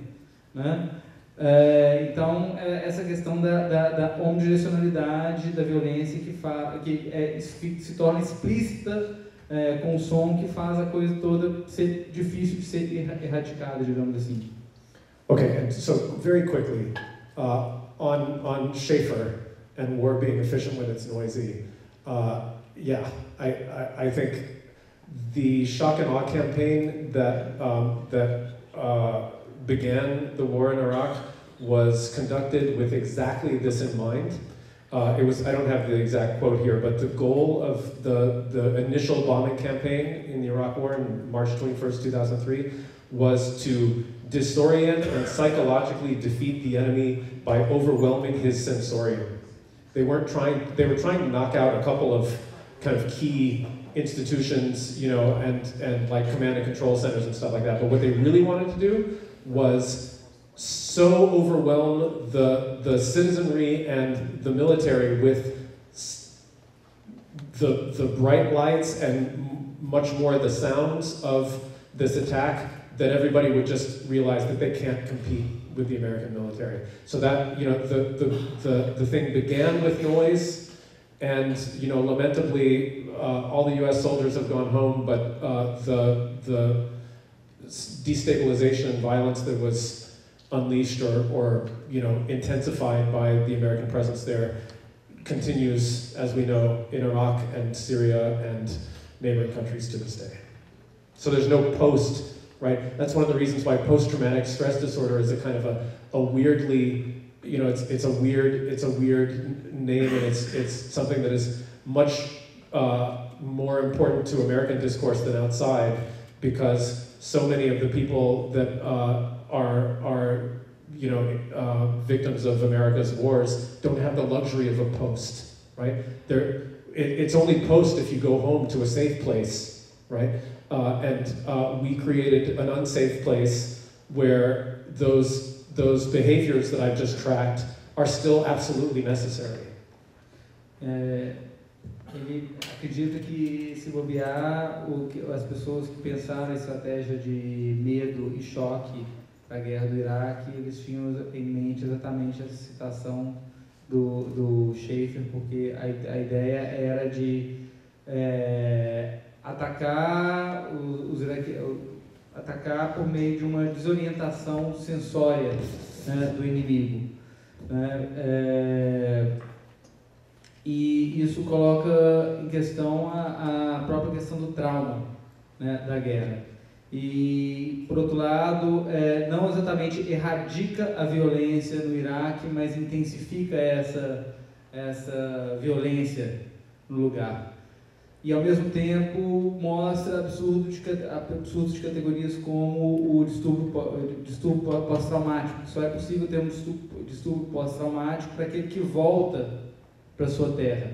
Né? É, então, é essa questão da, da, da omnidirecionalidade da violência que, fa, que é, se torna explícita é, com o som que faz a coisa toda ser difícil de ser erradicada, digamos assim. And so very quickly, uh, on, on Schaefer and war being efficient when it's noisy, uh, yeah, I, I, I, think the shock and awe campaign that, um, that uh, began the war in Iraq was conducted with exactly this in mind. Uh, it was, I don't have the exact quote here, but the goal of the, the initial bombing campaign in the Iraq War in March 21st, 2003, was to disorient and psychologically defeat the enemy by overwhelming his sensorium. They weren't trying, they were trying to knock out a couple of kind of key institutions, you know, and, and like command and control centers and stuff like that. But what they really wanted to do was so overwhelm the, the citizenry and the military with the, the bright lights and much more the sounds of this attack that everybody would just realize that they can't compete with the American military. So that, you know, the, the, the, the thing began with noise, and, you know, lamentably, uh, all the US soldiers have gone home, but uh, the, the destabilization and violence that was unleashed or, or you know, intensified by the American presence there continues, as we know, in Iraq and Syria and neighboring countries to this day. So there's no post, right? That's one of the reasons why post-traumatic stress disorder is a kind of a, a weirdly, you know, it's, it's a weird, it's a weird name and it's, it's something that is much uh, more important to American discourse than outside because so many of the people that uh, are, are you know, uh, victims of America's wars don't have the luxury of a post, right? They're, it, it's only post if you go home to a safe place, right? Uh, and uh, we created an unsafe place where those, those behaviors that I've just tracked are still absolutely necessary. Ele acredita que se bobear, o que, as pessoas que pensaram na estratégia de medo e choque para a guerra do Iraque, eles tinham em mente exatamente essa citação do, do Schaefer, porque a, a ideia era de é, atacar os, os atacar por meio de uma desorientação sensória né, do inimigo. Né, é, e isso coloca em questão a, a própria questão do trauma né, da guerra. E, por outro lado, é, não exatamente erradica a violência no Iraque, mas intensifica essa, essa violência no lugar. E, ao mesmo tempo, mostra absurdos de, absurdos de categorias como o distúrbio, distúrbio pós-traumático. Só é possível ter um distúrbio, distúrbio pós-traumático para aquele que volta para sua terra.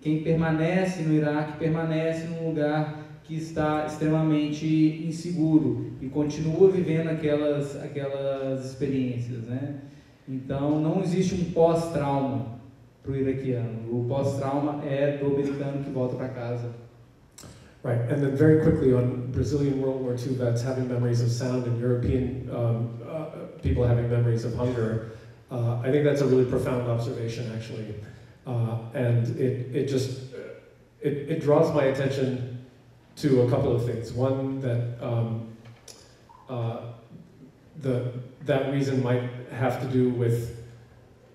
Quem permanece no Iraque permanece num lugar que está extremamente inseguro e continua vivendo aquelas, aquelas experiências. Né? Então, não existe um pós-trauma para o iraquiano. O pós-trauma é do americano que volta para casa. Right, and then very quickly on Brazilian World War II vets having memories of sound and European um, uh, people having memories of hunger. Uh, I think that's a really profound observation, actually. Uh, and it, it just, it, it draws my attention to a couple of things. One, that um, uh, the, that reason might have to do with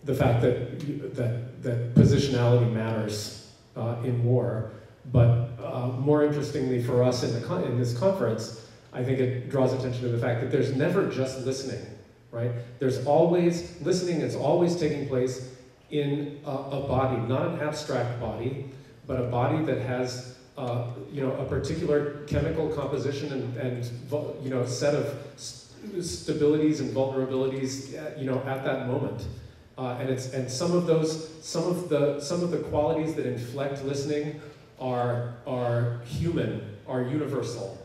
the fact that, that, that positionality matters uh, in war. But uh, more interestingly for us in, the in this conference, I think it draws attention to the fact that there's never just listening, right? There's always, listening It's always taking place in a, a body, not an abstract body, but a body that has uh, you know, a particular chemical composition and, and you know, set of st stabilities and vulnerabilities, uh, you know, at that moment. Uh, and it's and some of those, some of the some of the qualities that inflect listening are are human, are universal.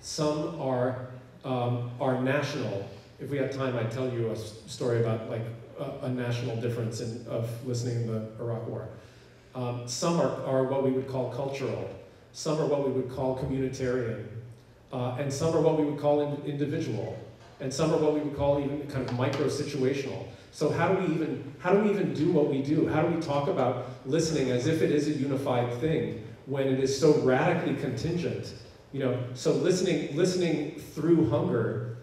Some are um, are national. If we had time, I'd tell you a story about like a, national difference in, of listening in the Iraq War. Um, some are, are what we would call cultural. Some are what we would call communitarian. Uh, and some are what we would call in, individual. And some are what we would call even kind of micro-situational. So how do we even how do we even do what we do? How do we talk about listening as if it is a unified thing when it is so radically contingent? You know, so listening listening through hunger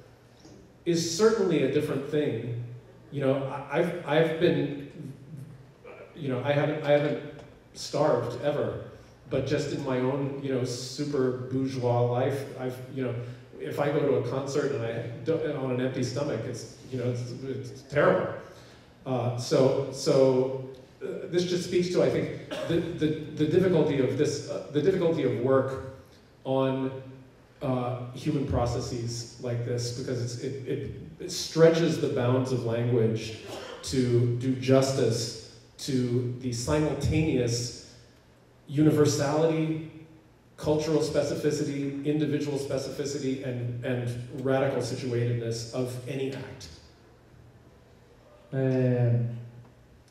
is certainly a different thing. You know, I've I've been you know, I haven't I haven't starved ever but just in my own, you know, super bourgeois life, I've, you know, if I go to a concert and I don't, on an empty stomach, it's, you know, it's, it's terrible. Uh, so, so uh, this just speaks to, I think, the, the, the difficulty of this, uh, the difficulty of work on uh, human processes like this, because it's, it, it stretches the bounds of language to do justice to the simultaneous universality, cultural specificity, individual specificity, and, and radical situatedness of any act. É,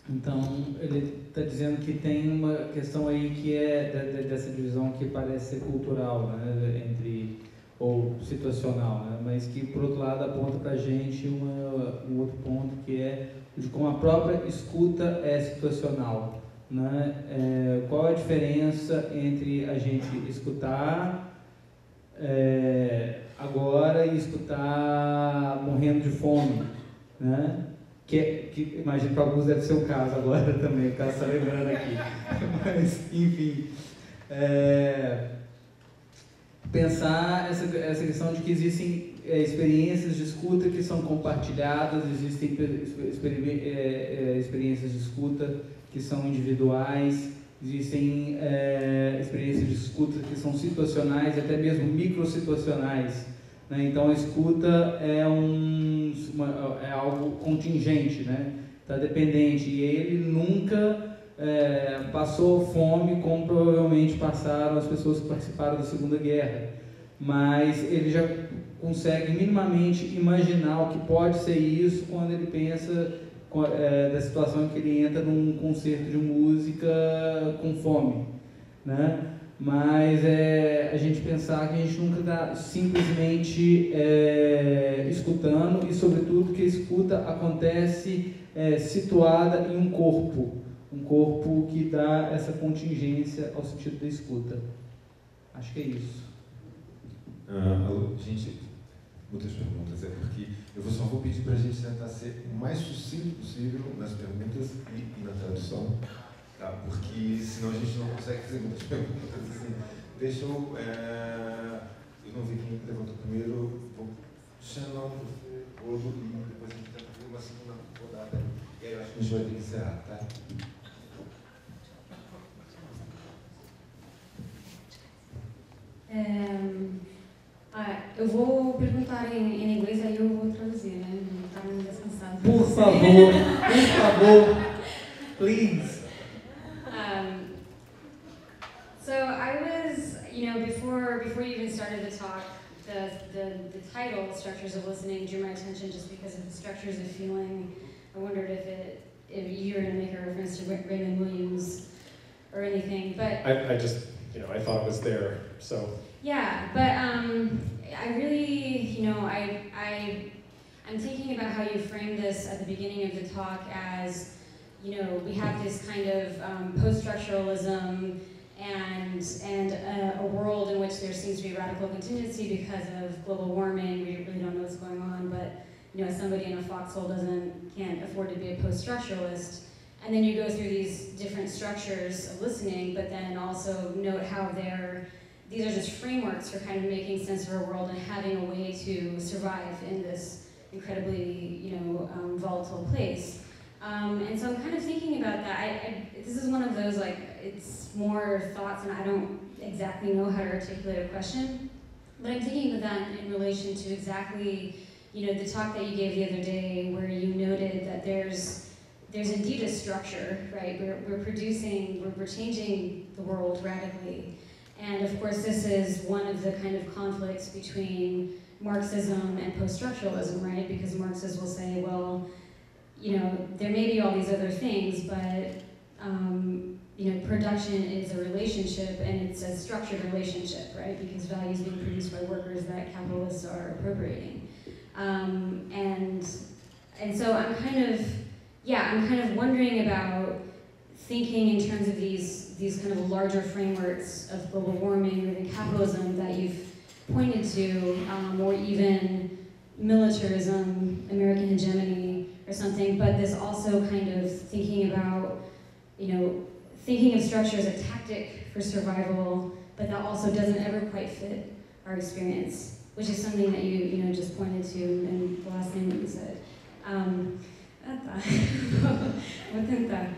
então, ele está dizendo que tem uma questão aí que é dessa divisão que parece ser cultural, né, entre ou situacional, né, mas que por outro lado aponta para a gente uma, um outro ponto que é de como a própria escuta é situacional. Né? É, qual a diferença entre a gente escutar é, agora e escutar morrendo de fome? né? que, que imagino que para alguns deve ser o caso agora <laughs> também, o caso está lembrando aqui. <laughs> Mas, enfim, é, pensar essa, essa questão de que existem é, experiências de escuta que são compartilhadas, existem é, é, experiências de escuta que são individuais, existem é, experiências de escuta que são situacionais, até mesmo microsituacionais. Né? Então a escuta é, um, uma, é algo contingente, né? está dependente, e ele nunca é, passou fome como provavelmente passaram as pessoas que participaram da Segunda Guerra, mas ele já consegue minimamente imaginar o que pode ser isso quando ele pensa é, da situação em que ele entra num concerto de música com fome, né? Mas é a gente pensar que a gente nunca está simplesmente é, escutando e, sobretudo, que a escuta acontece é, situada em um corpo, um corpo que dá essa contingência ao sentido da escuta. Acho que é isso. Ah, gente, muitas perguntas, é porque eu só vou pedir para a gente tentar ser o mais sucinto possível nas perguntas e, e na tradução, tá? porque senão a gente não consegue fazer muitas <laughs> perguntas. Assim. Deixa eu. É, eu não vi quem levantou primeiro, vou Shannon, Odo, e depois a gente tenta fazer uma segunda rodada. E aí eu acho que a gente vai ter que encerrar, tá? Ah, eu vou perguntar em, em, inglês, aí eu vou traduzir, né? Não tá muito descansado. Por favor, por favor, please. Um, so I was, you know, before before you even started the talk, the, the, the title, Structures of Listening, drew my attention just because of the structures of feeling. I wondered if it if you were going to make a reference to Raymond Williams or anything, but... I, I just, you know, I thought was there, so... Yeah, but um, I really, you know, I, I, I'm thinking about how you framed this at the beginning of the talk as, you know, we have this kind of um, post-structuralism and, and a, a, world in which there seems to be radical contingency because of global warming. We really don't know what's going on, but you know, somebody in a foxhole doesn't can't afford to be a post-structuralist. And then you go through these different structures of listening, but then also note how they're these are just frameworks for kind of making sense of our world and having a way to survive in this incredibly, you know, um, volatile place. Um, and so I'm kind of thinking about that. I, I, this is one of those, like, it's more thoughts and I don't exactly know how to articulate a question. But I'm thinking of that in relation to exactly, you know, the talk that you gave the other day where you noted that there's, there's indeed a structure, right? We're, we're producing, we're, we're changing the world radically. And of course, this is one of the kind of conflicts between Marxism and post-structuralism, right? Because Marxists will say, well, you know, there may be all these other things, but um, you know, production is a relationship and it's a structured relationship, right? Because value is being produced by workers that capitalists are appropriating. Um, and, and so I'm kind of, yeah, I'm kind of wondering about thinking in terms of these, these kind of larger frameworks of global warming or capitalism that you've pointed to, um, or even militarism, American hegemony, or something, but this also kind of thinking about, you know, thinking of structure as a tactic for survival, but that also doesn't ever quite fit our experience, which is something that you, you know, just pointed to in the last thing that you said. Um, <laughs> vou tentar.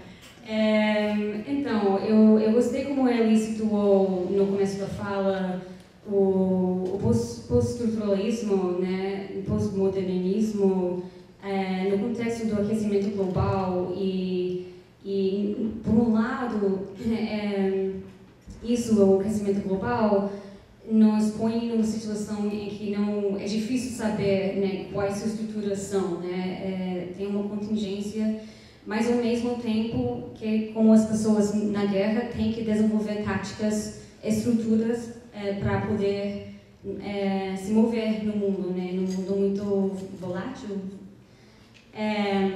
É, então, eu, eu gostei como ele situou no começo da fala o, o pós-estruturalismo, né, o pós-modernismo, é, no contexto do aquecimento global e, e por um lado, <laughs> é, isso, o aquecimento global, nos põe numa situação em que não é difícil saber né, quais estruturas são, né, é, tem uma contingência mas ao mesmo tempo que, como as pessoas na guerra, têm que desenvolver táticas, estruturas é, para poder é, se mover no mundo, né? num mundo muito volátil. É,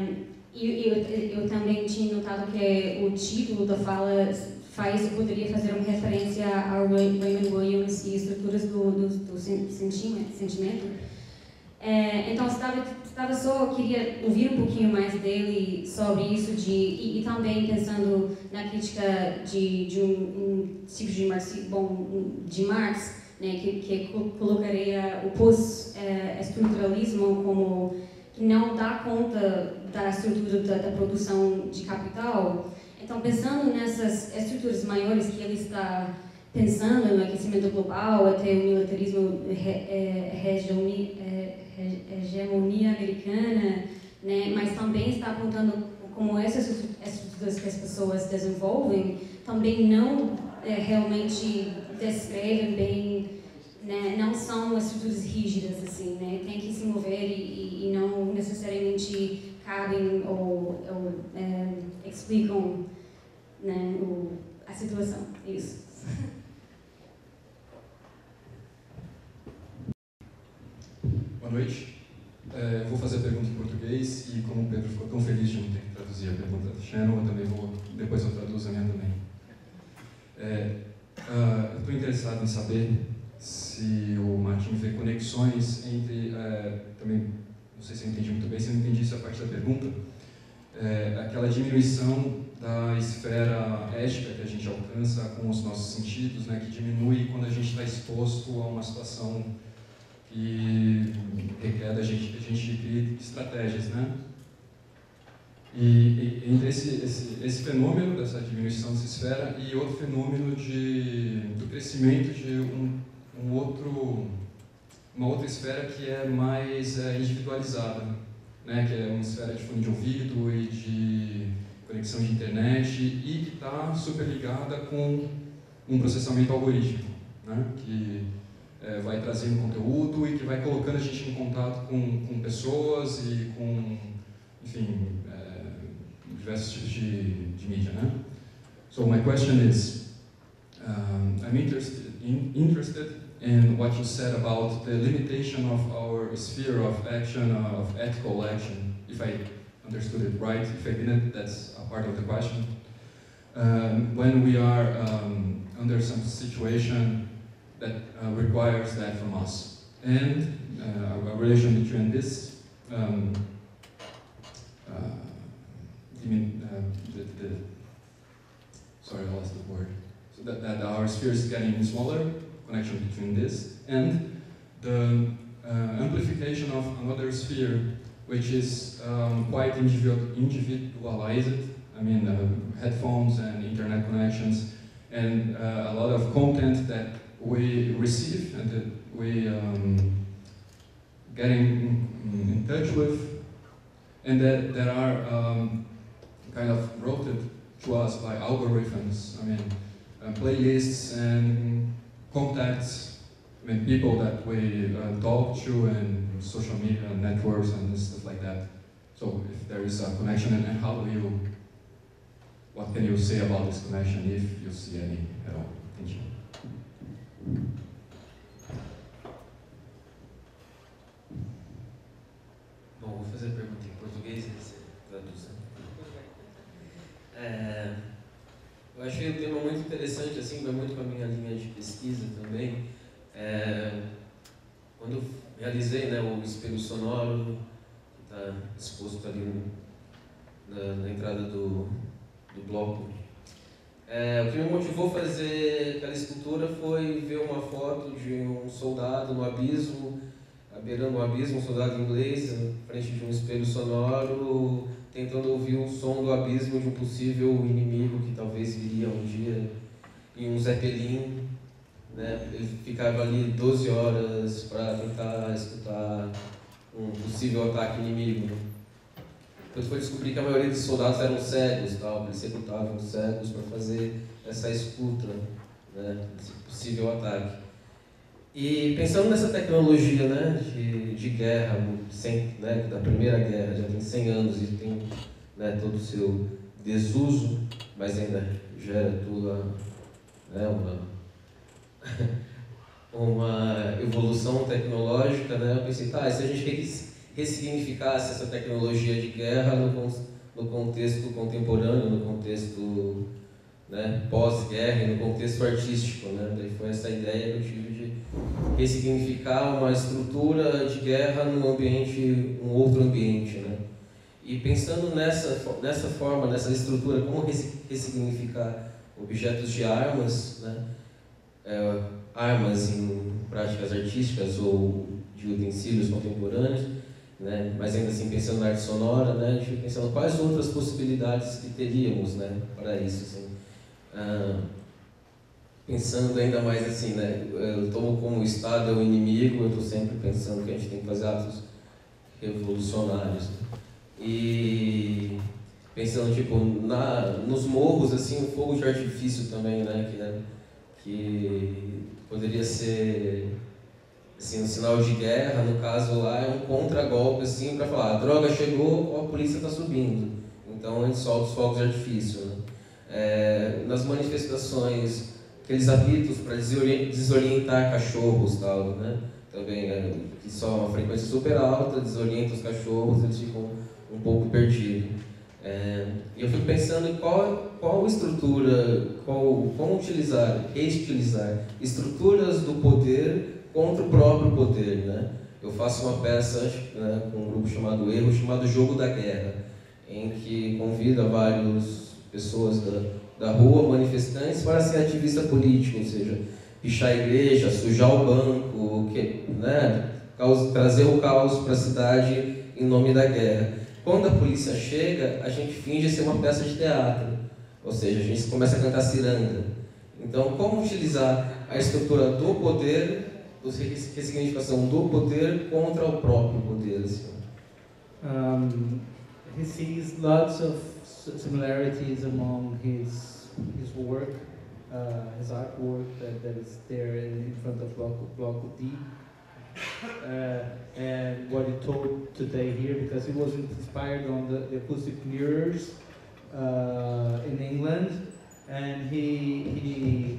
e eu, eu, também tinha notado que o título da fala faz, poderia fazer uma referência ao Raymond Williams e estruturas do, do, do sentimento. É, então, estava estava só queria ouvir um pouquinho mais dele sobre isso de e, e também pensando na crítica de, de um, um tipo de Marx, bom, de Marx, né, que, que colocaria o pós-estruturalismo como que não dá conta da estrutura da, da, produção de capital. Então, pensando nessas estruturas maiores que ele está pensando no aquecimento global, até o militarismo, é, hegemonia americana, né, mas também está apontando como essas estruturas que as pessoas desenvolvem também não é, realmente descrevem bem, né, não são estruturas rígidas assim, né, tem que se mover e, e não necessariamente cabem ou, ou é, explicam né, o, a situação. Isso. Boa noite. É, vou fazer a pergunta em português e como o Pedro ficou tão feliz de não ter que traduzir a pergunta do Shannon, eu também vou, depois eu traduzo a minha também. É, uh, eu estou interessado em saber se o Martin vê conexões entre, uh, também, não sei se eu entendi muito bem, se eu entendi isso a partir da pergunta, uh, aquela diminuição da esfera ética que a gente alcança com os nossos sentidos, né, que diminui quando a gente está exposto a uma situação que requer da gente que a gente crie estratégias, né? E, e entre esse, esse, esse, fenômeno dessa diminuição dessa esfera e outro fenômeno de, do crescimento de um, um outro, uma outra esfera que é mais é, individualizada, né? que é uma esfera de fone de ouvido e de conexão de internet e que está super ligada com um processamento algorítmico, né? que é, vai trazendo conteúdo e que vai colocando a gente em contato com, com pessoas e com, enfim, é, diversos tipos de, de mídia, né? So my question is, um, I'm interested in, interested in what you said about the limitation of our sphere of action, uh, of ethical action, if I understood it right. If I didn't, that's a part of the question. Um, when we are um, under some situation that uh, requires that from us. And uh, a relation between this, um, uh, mean, uh, the, the, sorry, I lost the word. So that, that our sphere is getting smaller, connection between this, and the uh, amplification of another sphere, which is um, quite individualized. I mean, uh, headphones and internet connections, and uh, a lot of content that we receive and that we um, in touch with, and that, that are um, kind of routed to us by algorithms. I mean, uh, playlists and contacts. I mean, people that we uh, talk to and social media networks and stuff like that. So if there is a connection, and, how do you, what can you say about this connection if you see any at all? Thank you. Bom, vou fazer a pergunta em português e você traduz. É, eu achei o tema muito interessante, assim, vai muito com a minha linha de pesquisa também. É, quando eu realizei né, o espelho sonoro, que está exposto ali na, na entrada do, do bloco é, o que me motivou a fazer aquela escultura foi ver uma foto de um soldado no abismo, beirando um abismo, um soldado inglês, na frente de um espelho sonoro, tentando ouvir o som do abismo de um possível inimigo que talvez viria um dia em um zeppelin. Né? Ele ficava ali 12 horas para tentar escutar um possível ataque inimigo. Depois foi descobrir que a maioria dos soldados eram cegos, tal, eles recrutavam cegos para fazer essa escuta, né, possível ataque. E pensando nessa tecnologia né, de, de guerra, sem, né, da Primeira Guerra, já tem 100 anos e tem né, todo o seu desuso, mas ainda gera toda né, uma, <laughs> uma evolução tecnológica, né, eu pensei, tá, se a gente ressignificasse essa tecnologia de guerra no, no contexto contemporâneo, no contexto né, pós-guerra no contexto artístico. Né? Daí foi essa ideia que eu tive de ressignificar uma estrutura de guerra num ambiente, um outro ambiente. Né? E pensando nessa, nessa forma, nessa estrutura, como ressignificar objetos de armas, né? É, armas em práticas artísticas ou de utensílios contemporâneos, né? mas ainda assim pensando na arte sonora, né? a gente pensando quais outras possibilidades que teríamos né? para isso. Assim. Ah, pensando ainda mais assim, né? eu tomo como o Estado é o inimigo, eu estou sempre pensando que a gente tem que fazer atos revolucionários. E pensando tipo na nos morros assim o fogo de artifício também né que né, que poderia ser assim um sinal de guerra no caso lá é um contragolpe assim para falar a droga chegou a polícia está subindo. Então a gente solta os fogos de artifício né? é, nas manifestações aqueles apitos para desorientar cachorros tal né? Também é, que só uma frequência super alta desorienta os cachorros eles ficam um pouco perdidos é, eu fico pensando em qual, qual estrutura, qual, como utilizar, reestilizar estruturas do poder contra o próprio poder. Né? Eu faço uma peça né, com um grupo chamado Erro, chamado Jogo da Guerra, em que convida várias pessoas da, da rua, manifestantes, para ser ativista político, ou seja, pichar a igreja, sujar o banco, que, né, trazer o caos para a cidade em nome da guerra. Quando a polícia chega, a gente finge ser uma peça de teatro, ou seja, a gente começa a cantar ciranda. Então, como utilizar a estrutura do poder, a ressignificação do poder contra o próprio poder? Assim? Um, he sees lots of similarities among his his work, uh, his artwork that, that is there in front of Bloco, Bloco D. uh, and what he told today here because he was inspired on the, the acoustic mirrors uh, in England, and he he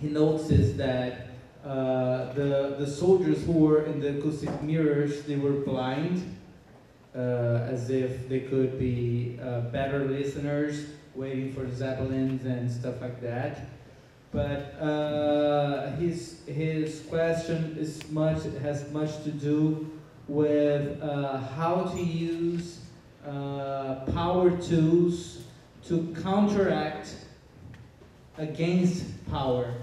he notices that uh, the the soldiers who were in the acoustic mirrors they were blind, uh, as if they could be uh, better listeners, waiting for zeppelins and stuff like that. But uh, his his question is much has much to do with uh, how to use uh, power tools to counteract against power.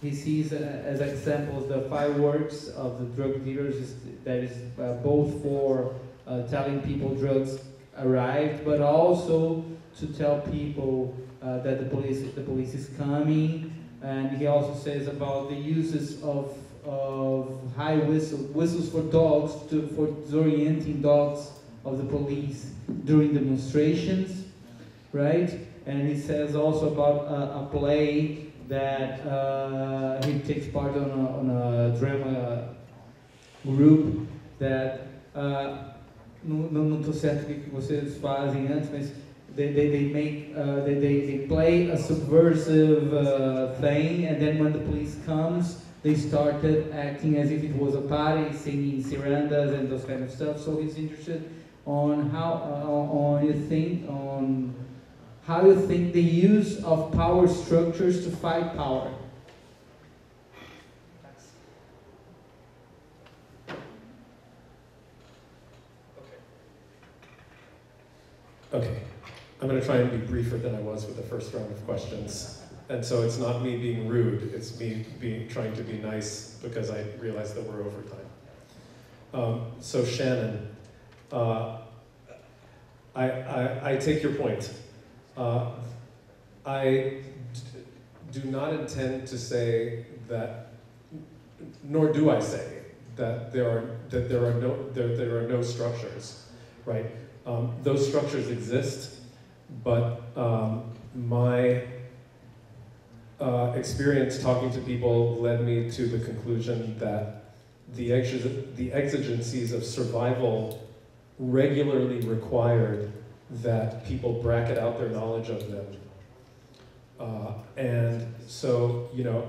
He sees uh, as examples the fireworks of the drug dealers that is uh, both for uh, telling people drugs arrived, but also to tell people that the police the police is coming and he also says about the uses of, of high whistle, whistles for dogs, to, for disorienting dogs of the police during demonstrations, right? And he says also about a, a play that uh, he takes part on a, on a drama group that uh, não estou certo o que vocês fazem antes, mas they, they, they make uh, they, they, they play a subversive uh, thing and then when the police comes they started acting as if it was a party singing cirandas and those kind of stuff. So he's interested on how uh, on you think on how you think the use of power structures to fight power. Okay. I'm going to try and be briefer than I was with the first round of questions. And so it's not me being rude, it's me being, trying to be nice because I realize that we're over time. Um, so Shannon, uh, I, I, I, take your point. Uh, I do not intend to say that, nor do I say that there are that there are no there, there are no structures, right? Um, those structures exist but um, my uh, experience talking to people led me to the conclusion that the, the exigencies of survival regularly required that people bracket out their knowledge of them. Uh, and so, you know,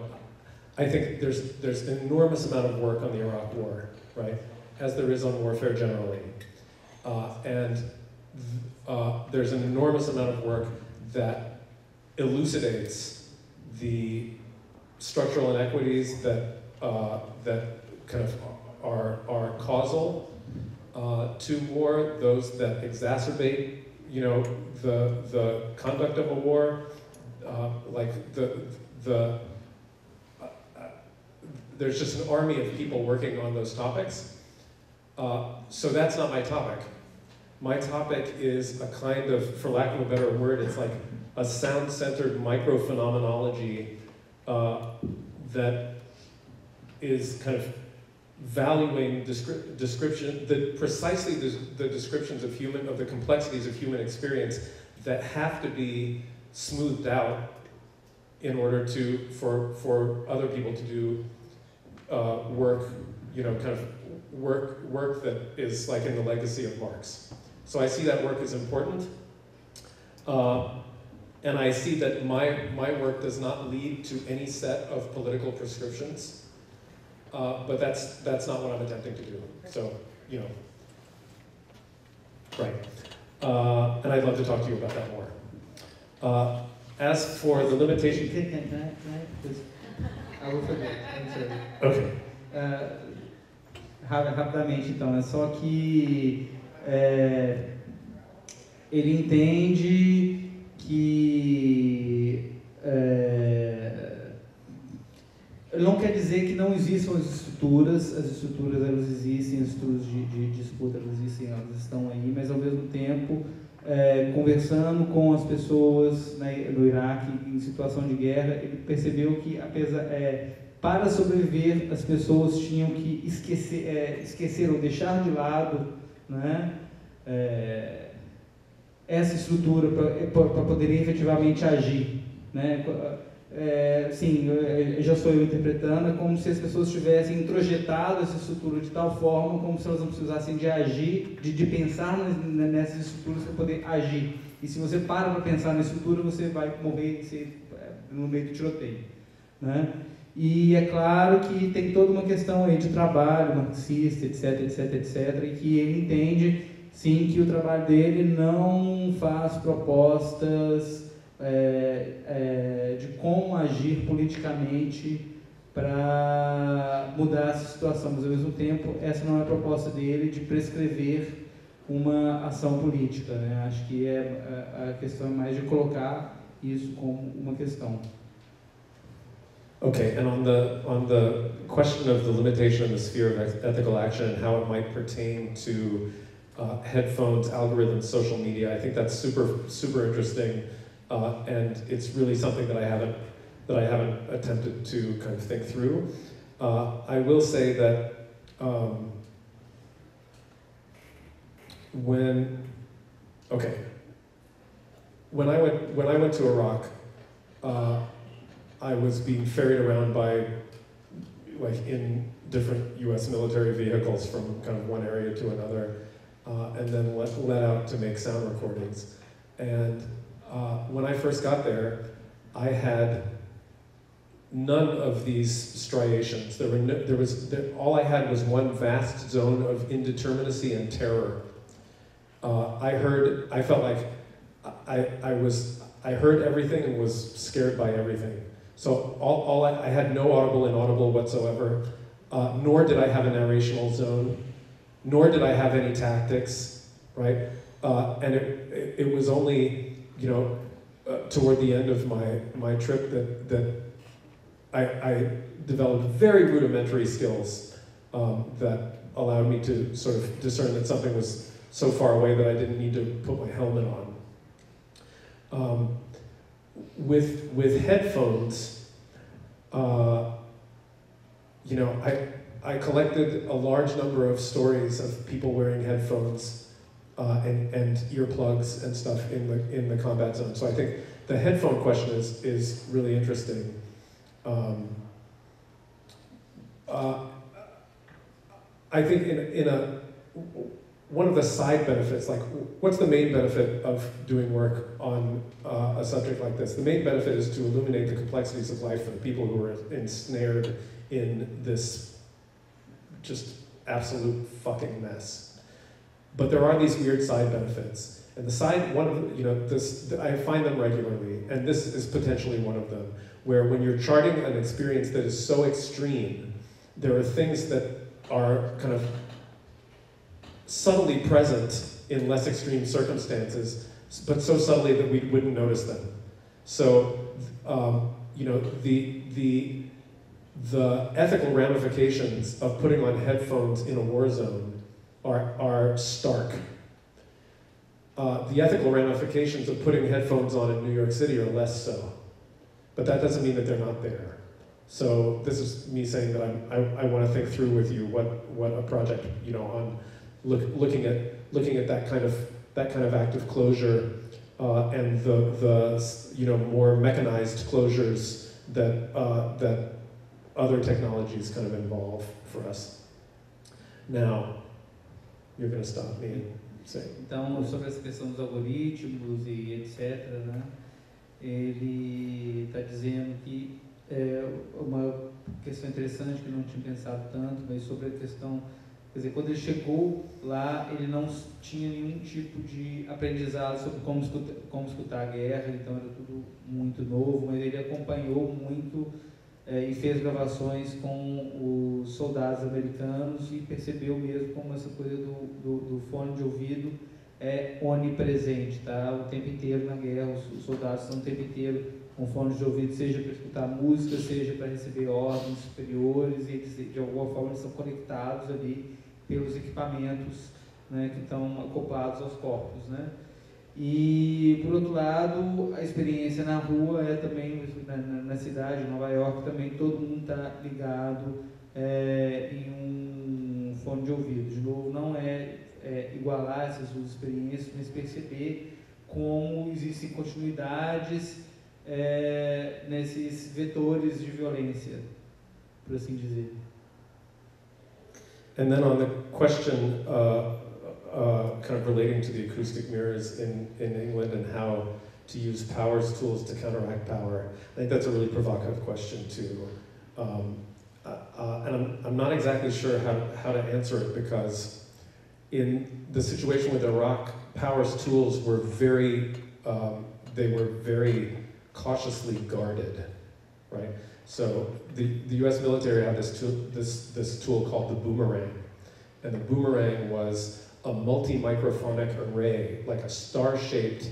I think there's, there's an enormous amount of work on the Iraq War, right? As there is on warfare generally. Uh, and uh, there's an enormous amount of work that elucidates the structural inequities that, uh, that kind of are, are causal uh, to war, those that exacerbate, you know, the, the conduct of a war, uh, like the, the, uh, there's just an army of people working on those topics. Uh, so that's not my topic. My topic is a kind of, for lack of a better word, it's like a sound-centered microphenomenology uh, that is kind of valuing descri- description, the, precisely the, the descriptions of human, of the complexities of human experience that have to be smoothed out in order to, for, for other people to do uh, work, you know, kind of work, work that is like in the legacy of Marx. So I see that work as important. Uh, and I see that my, my work does not lead to any set of political prescriptions. Uh, but that's, that's not what I'm attempting to do. So, you know. Right. Uh, and I'd love to talk to you about that more. Uh, as for the limitation. Can, can, I, I I will forget. I'm sorry. Okay. Uh, então, é só que é, ele entende que é, não quer dizer que não existam as estruturas, as estruturas elas existem, as estruturas de, de disputa elas existem, elas estão aí, mas ao mesmo tempo é, conversando com as pessoas né, no Iraque em situação de guerra, ele percebeu que apesar é, para sobreviver as pessoas tinham que esquecer, é, esquecer ou deixar de lado, né, é, essa estrutura para poderem efetivamente agir, né? É, sim, já sou eu interpretando, é como se as pessoas tivessem introjetado essa estrutura de tal forma como se elas não precisassem de agir, de, de pensar nessas estruturas para poder agir. E se você para para pensar na estrutura, você vai morrer se, no meio do tiroteio. Né? E é claro que tem toda uma questão aí de trabalho marxista, etc, etc, etc, e que ele entende, sim, que o trabalho dele não faz propostas é, é, de como agir politicamente para mudar essa situação, mas ao mesmo tempo essa não é a proposta dele de prescrever uma ação política. Né? Acho que é a, a questão é mais de colocar isso como uma questão. Okay, and on the on the question of the limitation of the sphere of ethical action and how it might pertain to uh, headphones, algorithms, social media, I think that's super super interesting. Uh, and it's really something that I haven't that I haven't attempted to kind of think through. Uh, I will say that um, when okay, when I went when I went to Iraq, uh, I was being ferried around by like in different U.S. military vehicles from kind of one area to another, uh, and then let, let out to make sound recordings, and uh, when I first got there, I had none of these striations. There, were no, there was, there, all I had was one vast zone of indeterminacy and terror. Uh, I heard, I felt like I, I was, I heard everything and was scared by everything. So all, all I, I had no audible inaudible whatsoever, uh, nor did I have a narrational zone, nor did I have any tactics, right? Uh, and it, it, it was only you know, uh, toward the end of my, my trip that, that I, I developed very rudimentary skills um, that allowed me to sort of discern that something was so far away that I didn't need to put my helmet on. Um, with, with headphones, uh, you know, I, I collected a large number of stories of people wearing headphones uh, and, and earplugs and stuff in the, in the combat zone. So I think the headphone question is, is really interesting. Um, uh, I think in, in a, one of the side benefits, like what's the main benefit of doing work on uh, a subject like this? The main benefit is to illuminate the complexities of life for the people who are ensnared in this just absolute fucking mess. But there are these weird side benefits. And the side, one of the, you know, this, I find them regularly, and this is potentially one of them, where when you're charting an experience that is so extreme, there are things that are kind of subtly present in less extreme circumstances, but so subtly that we wouldn't notice them. So, um, you know, the, the, the ethical ramifications of putting on headphones in a war zone are, are stark. Uh, the ethical ramifications of putting headphones on in New York City are less so. But that doesn't mean that they're not there. So this is me saying that I'm, I, I want to think through with you what, what a project, you know, on look, looking at looking at that kind of that kind of active closure uh, and the the you know more mechanized closures that uh, that other technologies kind of involve for us. Now, you're going to stop me and say. Então, sobre essa questão dos algoritmos e etc., né? Ele está dizendo que é uma questão interessante que eu não tinha pensado tanto, mas sobre a questão Quer dizer, quando ele chegou lá, ele não tinha nenhum tipo de aprendizado sobre como escutar, como escutar a guerra, então era tudo muito novo, mas ele acompanhou muito é, e fez gravações com os soldados americanos e percebeu mesmo como essa coisa do, do, do fone de ouvido é onipresente, tá? O tempo inteiro na guerra, os, os soldados estão o tempo inteiro com fones de ouvido, seja para escutar música, seja para receber ordens superiores, e de alguma forma eles são conectados ali pelos equipamentos né, que estão acoplados aos corpos. Né? E, por outro lado, a experiência na rua é também, na, na cidade, em Nova York, também todo mundo está ligado é, em um fone de ouvido. De novo, não é, é igualar essas duas experiências, mas perceber como existem continuidades é, nesses vetores de violência, por assim dizer. And then on the question, uh, uh, kind of relating to the acoustic mirrors in, in England and how to use powers tools to counteract power, I think that's a really provocative question too. Um, uh, uh, and I'm, I'm not exactly sure how, how to answer it because in the situation with Iraq, powers tools were very, um, they were very cautiously guarded, right? So the, the US military had this tool, this, this tool called the boomerang. And the boomerang was a multi-microphonic array, like a star-shaped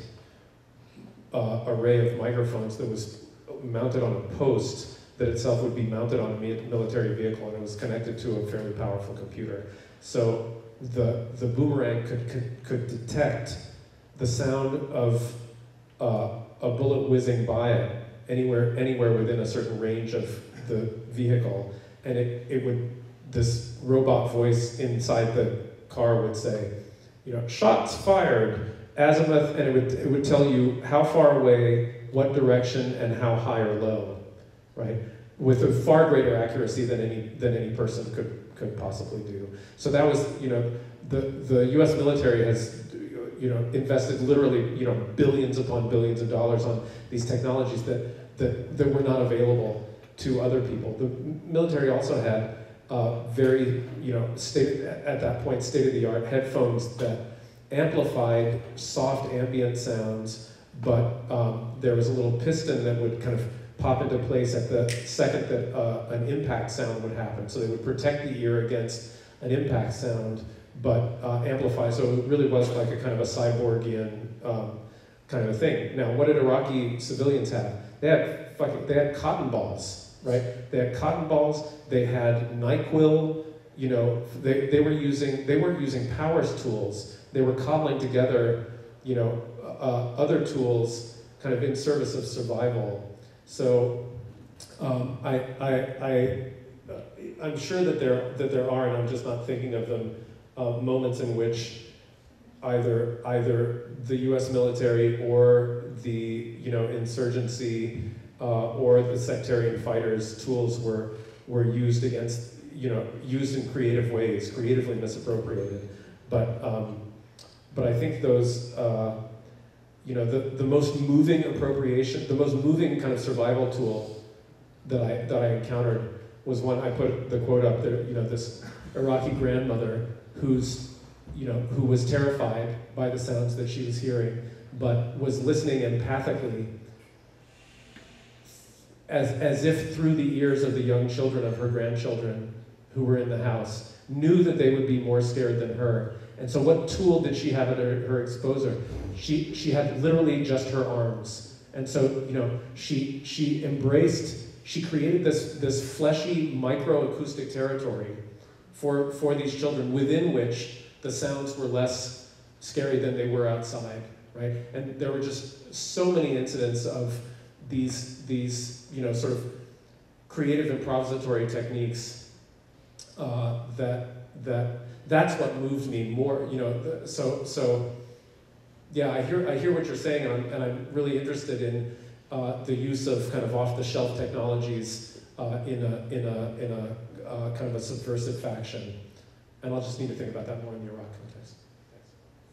uh, array of microphones that was mounted on a post that itself would be mounted on a military vehicle and it was connected to a fairly powerful computer. So the, the boomerang could, could, could detect the sound of uh, a bullet whizzing by it anywhere, anywhere within a certain range of the vehicle. And it, it would, this robot voice inside the car would say, you know, shots fired, azimuth, and it would, it would tell you how far away, what direction, and how high or low, right? With a far greater accuracy than any, than any person could, could possibly do. So that was, you know, the, the US military has you know, invested literally, you know, billions upon billions of dollars on these technologies that, that, that were not available to other people. The military also had uh, very, you know, state, at that point, state-of-the-art headphones that amplified soft ambient sounds, but um, there was a little piston that would kind of pop into place at the second that uh, an impact sound would happen. So they would protect the ear against an impact sound, but uh, amplify. So it really was like a kind of a cyborgian um, kind of a thing. Now, what did Iraqi civilians have? They had fucking, they had cotton balls, right? They had cotton balls. They had Nyquil. You know, they, they were using they weren't using powers tools. They were cobbling together, you know, uh, other tools kind of in service of survival. So um, I, I, I, I'm sure that there, that there are, and I'm just not thinking of them, moments in which either, either the US military or the you know, insurgency uh, or the sectarian fighters' tools were, were used against, you know, used in creative ways, creatively misappropriated. But, um, but I think those, uh, you know, the, the most moving appropriation, the most moving kind of survival tool that I, that I encountered was when I put the quote up there, you know, this Iraqi grandmother whose you know, who was terrified by the sounds that she was hearing, but was listening empathically as, as if through the ears of the young children of her grandchildren who were in the house, knew that they would be more scared than her. And so, what tool did she have at her, her exposer? She, she had literally just her arms. And so, you know, she, she embraced, she created this, this fleshy microacoustic territory for, for these children within which the sounds were less scary than they were outside, right? And there were just so many incidents of these, these you know, sort of creative improvisatory techniques uh, that, that, that's what moved me more, you know, so, so yeah, I hear, I hear what you're saying, and I'm, and I'm really interested in uh, the use of kind of off-the-shelf technologies uh, in a, in a, in a uh, kind of a subversive fashion. And I'll just need to think about that more in the Iraq context.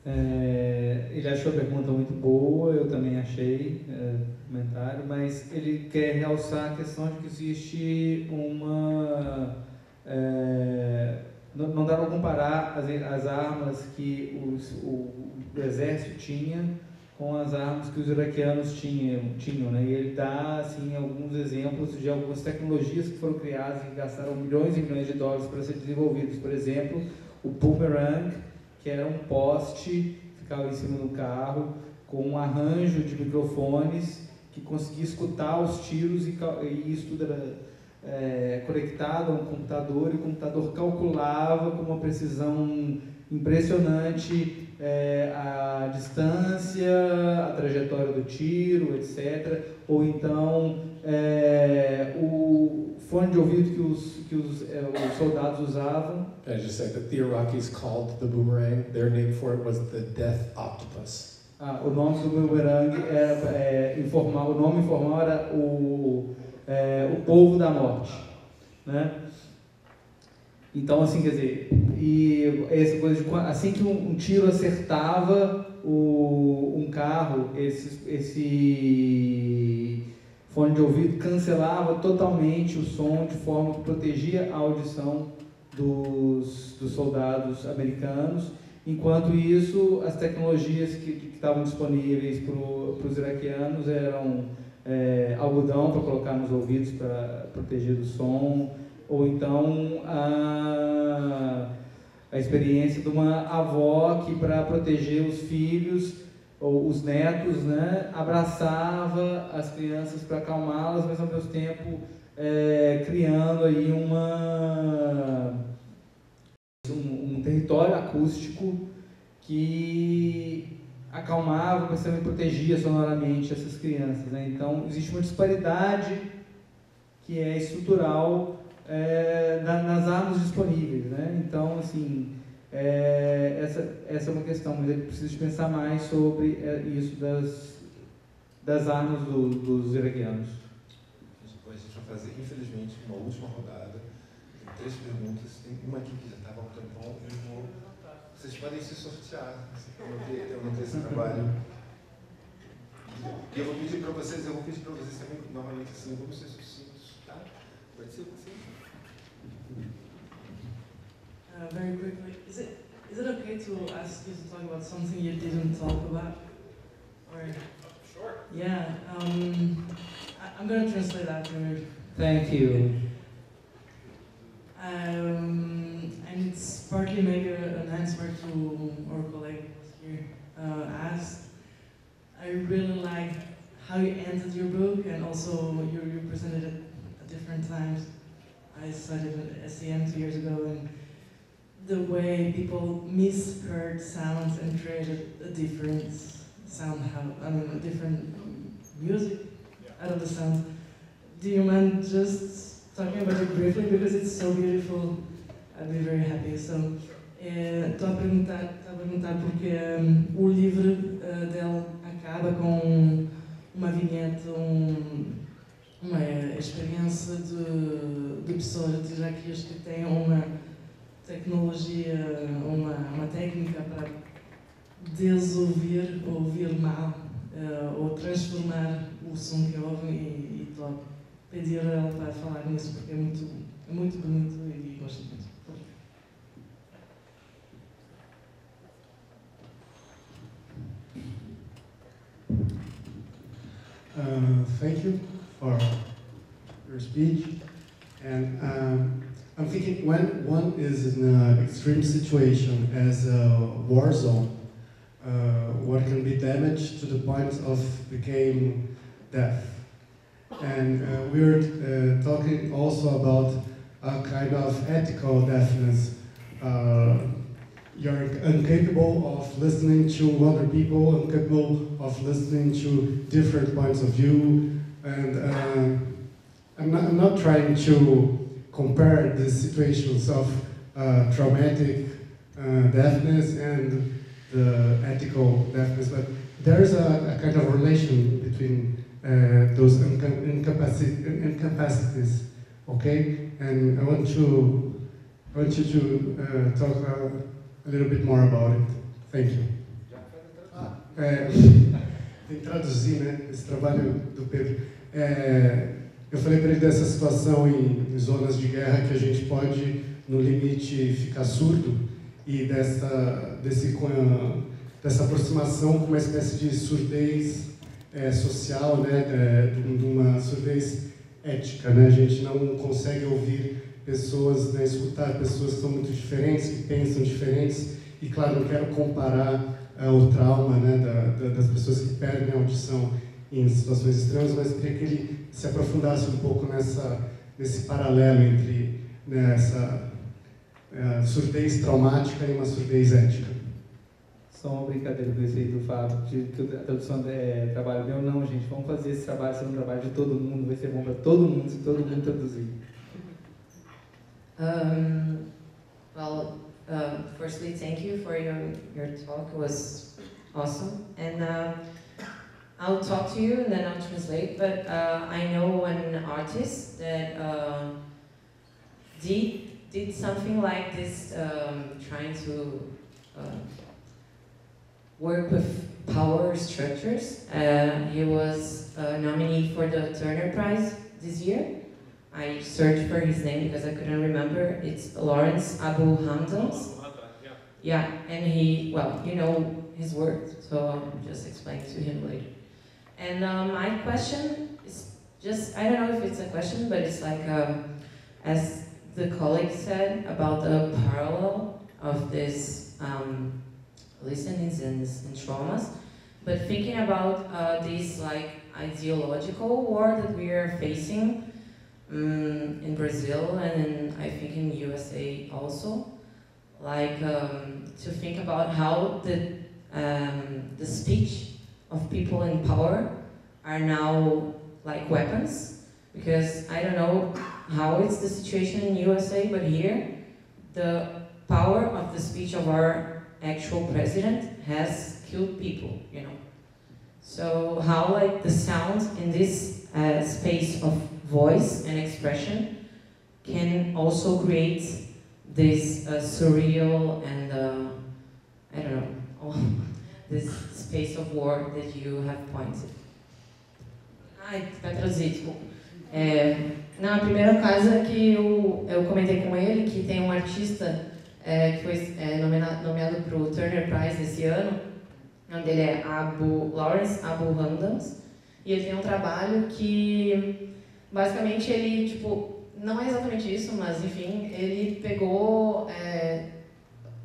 É, ele achou a pergunta muito boa, eu também achei é, comentário, mas ele quer realçar a questão de que existe uma. É, não, não dá para comparar as, as armas que os, o, o exército tinha com as armas que os iraquianos tinham, tinham né? E ele dá assim alguns exemplos de algumas tecnologias que foram criadas e gastaram milhões e milhões de dólares para ser desenvolvidos. Por exemplo, o boomerang, que era um poste que ficava em cima do carro com um arranjo de microfones que conseguia escutar os tiros e, e isso tudo era é, conectado a um computador e o computador calculava com uma precisão impressionante é, a distância, a trajetória do tiro, etc. Ou então é, o fone de ouvido que os, que os, é, os soldados usavam. I just said that the Iraqis called the boomerang, their name for it was the death octopus. Ah, o nome do boomerang era é, informal, o nome informal era o, é, o povo da morte, né? Então, assim, quer dizer, e essa coisa de, assim que um, um tiro acertava o, um carro, esse, esse fone de ouvido cancelava totalmente o som de forma que protegia a audição dos, dos soldados americanos. Enquanto isso, as tecnologias que, estavam disponíveis para os iraquianos eram é, algodão para colocar nos ouvidos para proteger do som, ou então a, a experiência de uma avó que para proteger os filhos ou os netos, né, abraçava as crianças para acalmá-las, mas ao mesmo tempo é, criando aí uma um, um território acústico que acalmava, mas também protegia sonoramente essas crianças. Né? Então, existe uma disparidade que é estrutural é, na, nas armas disponíveis. Né? Então, assim, é, essa, essa é uma questão, mas ele precisa pensar mais sobre é, isso das, das armas do, dos iraquianos. A gente vai fazer, infelizmente, uma última rodada. Tem três perguntas. Tem uma aqui que já estava há um tempão. Eu vou... Vocês podem se sortear, ter, eu não ter esse trabalho. E eu vou pedir para vocês, eu vou pedir para vocês também, novamente, assim, vamos ser sucintos, tá? Pode ser, pode Uh, very quickly, is it is it okay to ask you to talk about something you didn't talk about? Or Sure. yeah, um, I, I'm gonna translate after. Thank you. Um, and it's partly maybe an answer to our colleague who here uh, asked. I really like how you ended your book and also you, you presented it at different times. I studied at SEM two years ago and the way people misheard sounds and created a different sound, how, I mean, a different music out of the sounds. Do you mind just talking about it briefly because it's so beautiful? I'd be very happy. So, estou a perguntar, a perguntar porque um, o livro uh, dele acaba com uma vinheta, um, uma experiência de, de pessoas de iraquias que têm uma tecnologia, uma, uma técnica para desouvir ou ouvir mal, uh, ou transformar o som que ouve e, e toque. Pedir a ela para falar nisso, porque é muito, é muito bonito e gosto muito. Uh, thank you for your speech and um, I'm thinking when one is in an extreme situation as a war zone, uh, what can be damaged to the point of became death. And uh, we were uh, talking also about a kind of ethical deafness. Uh, you're incapable of listening to other people, incapable of listening to different points of view. And uh, I'm, not, I'm not trying to compare the situations of uh, traumatic uh, deafness and the ethical deafness, but there's a, a kind of relation between uh, those inca- incapaci- incapacities, okay? And I want to, I want you to uh, talk uh, a little bit more about it. Thank you. É, tem que traduzir, né? Esse trabalho do Pedro. É, eu falei para ele dessa situação em, em zonas de guerra que a gente pode, no limite, ficar surdo e dessa, desse, dessa aproximação com uma espécie de surdez é, social, né? De, de uma surdez ética, né? A gente não consegue ouvir pessoas, né, escutar pessoas que são muito diferentes, que pensam diferentes. E claro, não quero comparar ah, o trauma né, da, da- das pessoas que perdem a audição em situações extremas, mas queria que ele se aprofundasse um pouco nessa, nesse paralelo entre né, essa eh, surdez traumática e uma surdez ética. Só uma brincadeira esse aí do Fábio, de que a tradução é trabalho meu. Não, gente, vamos fazer esse trabalho ser um trabalho de todo mundo, vai ser bom para todo mundo se todo mundo traduzir. Um, well, um, firstly, thank you for your, your talk. It was awesome. And uh, I'll talk to you and then I'll translate. But uh, I know an artist that uh, did, did something like this, um, trying to uh, work with power structures. Uh, he was a nominee for the Turner Prize this year. I searched for his name because I couldn't remember. It's Lawrence Abu Hamdans. Yeah, and he, well, you know his work, so I'll just explain to him later. And uh, my question is just, I don't know if it's a question, but it's like, um, as the colleague said about the parallel of this um, listenings and, and traumas, but thinking about uh, this like ideological war that we are facing um, in Brazil and in, I think in USA also, like um, to think about how the um, the speech of people in power are now like weapons because I don't know how it's the situation in USA, but here the power of the speech of our actual president has killed people, you know. So how like the sound in this uh, space of voice and expression can also create this uh, surreal and uh, I don't know <laughs> this space of war that you have pointed. Ai, vai traduzir, desculpa. É, não, a primeira caso é que eu, eu comentei com ele que tem um artista é, que foi é, nomeado, nomeado para o Turner Prize esse ano. O nome dele é Abu, Lawrence Abu Hamdans. E ele tem um trabalho que, basicamente, ele, tipo, não é exatamente isso, mas, enfim, ele pegou é,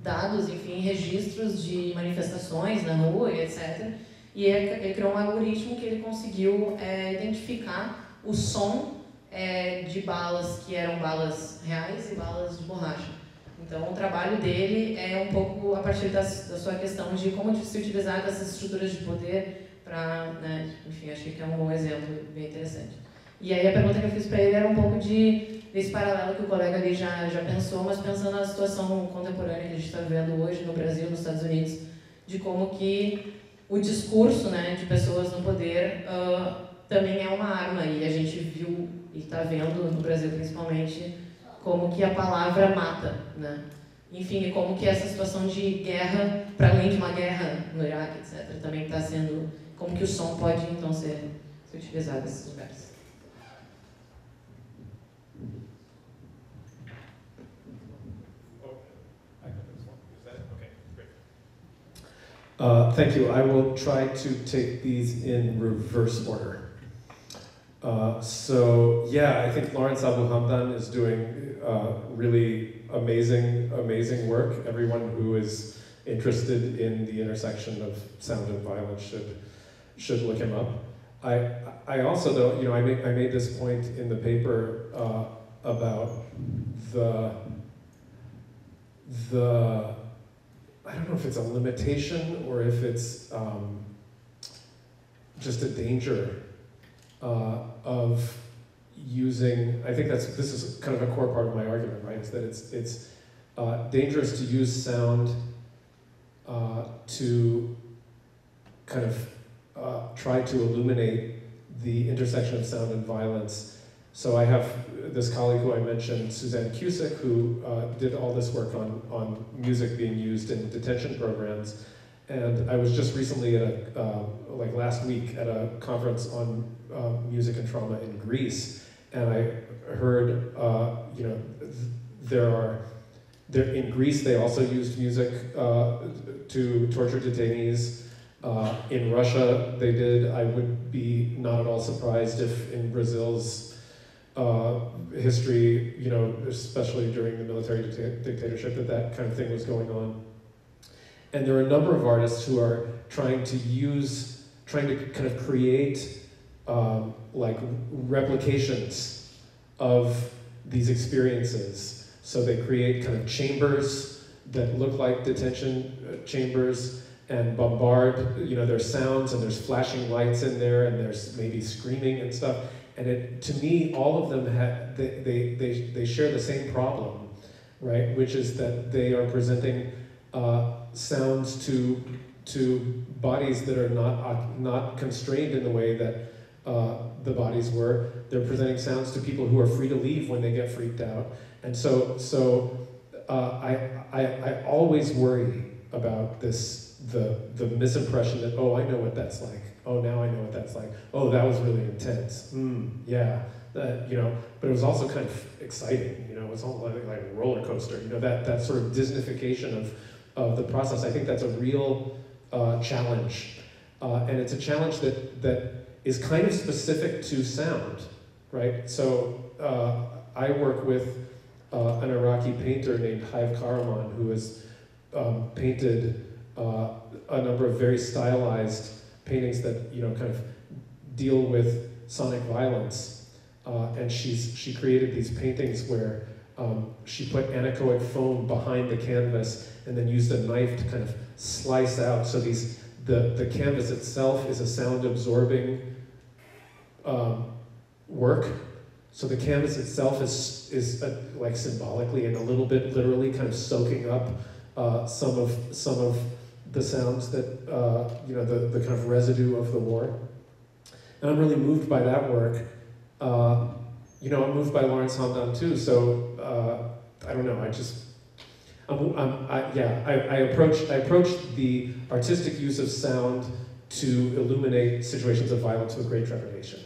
dados, enfim, registros de manifestações na rua e etc. E ele, ele criou um algoritmo que ele conseguiu é, identificar o som é, de balas que eram balas reais e balas de borracha. Então, o trabalho dele é um pouco a partir da, da sua questão de como se utilizar dessas estruturas de poder para, né, enfim, achei que é um bom exemplo, bem interessante. E aí a pergunta que eu fiz para ele era um pouco de desse paralelo que o colega ali já já pensou, mas pensando na situação contemporânea que a gente está vivendo hoje no Brasil, nos Estados Unidos, de como que o discurso, né, de pessoas no poder uh, também é uma arma e a gente viu e está vendo no Brasil principalmente como que a palavra mata, né? Enfim, como que essa situação de guerra, para além de uma guerra no Iraque, etc., também está sendo, como que o som pode então ser, ser utilizado nesses lugares. Uh, thank you. I will try to take these in reverse order. Uh, so yeah, I think Lawrence Abu Hamdan is doing uh, really amazing, amazing work. Everyone who is interested in the intersection of sound and violence should should look him up. I I also though you know I made I made this point in the paper uh, about the the I don't know if it's a limitation or if it's um, just a danger uh, of using. I think that's this is kind of a core part of my argument, right? Is that it's it's uh, dangerous to use sound uh, to kind of uh, try to illuminate the intersection of sound and violence. So I have this colleague who I mentioned, Suzanne Cusick, who uh, did all this work on, on music being used in detention programs. And I was just recently at a, uh, like last week, at a conference on uh, music and trauma in Greece. And I heard, uh, you know, th- there are, there, in Greece, they also used music uh, to torture detainees. Uh, in Russia, they did. I would be not at all surprised if in Brazil's uh, history, you know, especially during the military dicta- dictatorship, that that kind of thing was going on. And there are a number of artists who are trying to use, trying to kind of create um, like replications of these experiences. So they create kind of chambers that look like detention uh, chambers and bombard, you know, there's sounds and there's flashing lights in there and there's maybe screaming and stuff. And it, to me, all of them have, they, they, they, they share the same problem, right? Which is that they are presenting uh, sounds to, to bodies that are not, uh, not constrained in the way that uh, the bodies were. They're presenting sounds to people who are free to leave when they get freaked out. And so, so uh, I, I, I always worry about this the the misimpression that oh I know what that's like oh now I know what that's like. Oh that was really intense. Mm, yeah that you know but it was also kind of exciting you know it was all like, like a roller coaster you know that that sort of Disneyfication of of the process. I think that's a real uh, challenge uh, and it's a challenge that that is kind of specific to sound right? So uh, I work with uh, an Iraqi painter named Hayv Kahraman who has um, painted uh, a number of very stylized paintings that you know kind of deal with sonic violence. Uh, and she's she created these paintings where um, she put anechoic foam behind the canvas and then used a knife to kind of slice out. So these the the canvas itself is a sound absorbing um, work. So the canvas itself is is uh, like symbolically and a little bit literally kind of soaking up uh, some of some of the sounds that, uh, you know, the, the kind of residue of the war. And I'm really moved by that work. Uh, you know, I'm moved by Lawrence Hamdan too, so uh, I don't know, I just, I'm, I'm, I, yeah, I, I, approach, I approach the artistic use of sound to illuminate situations of violence with great trepidation.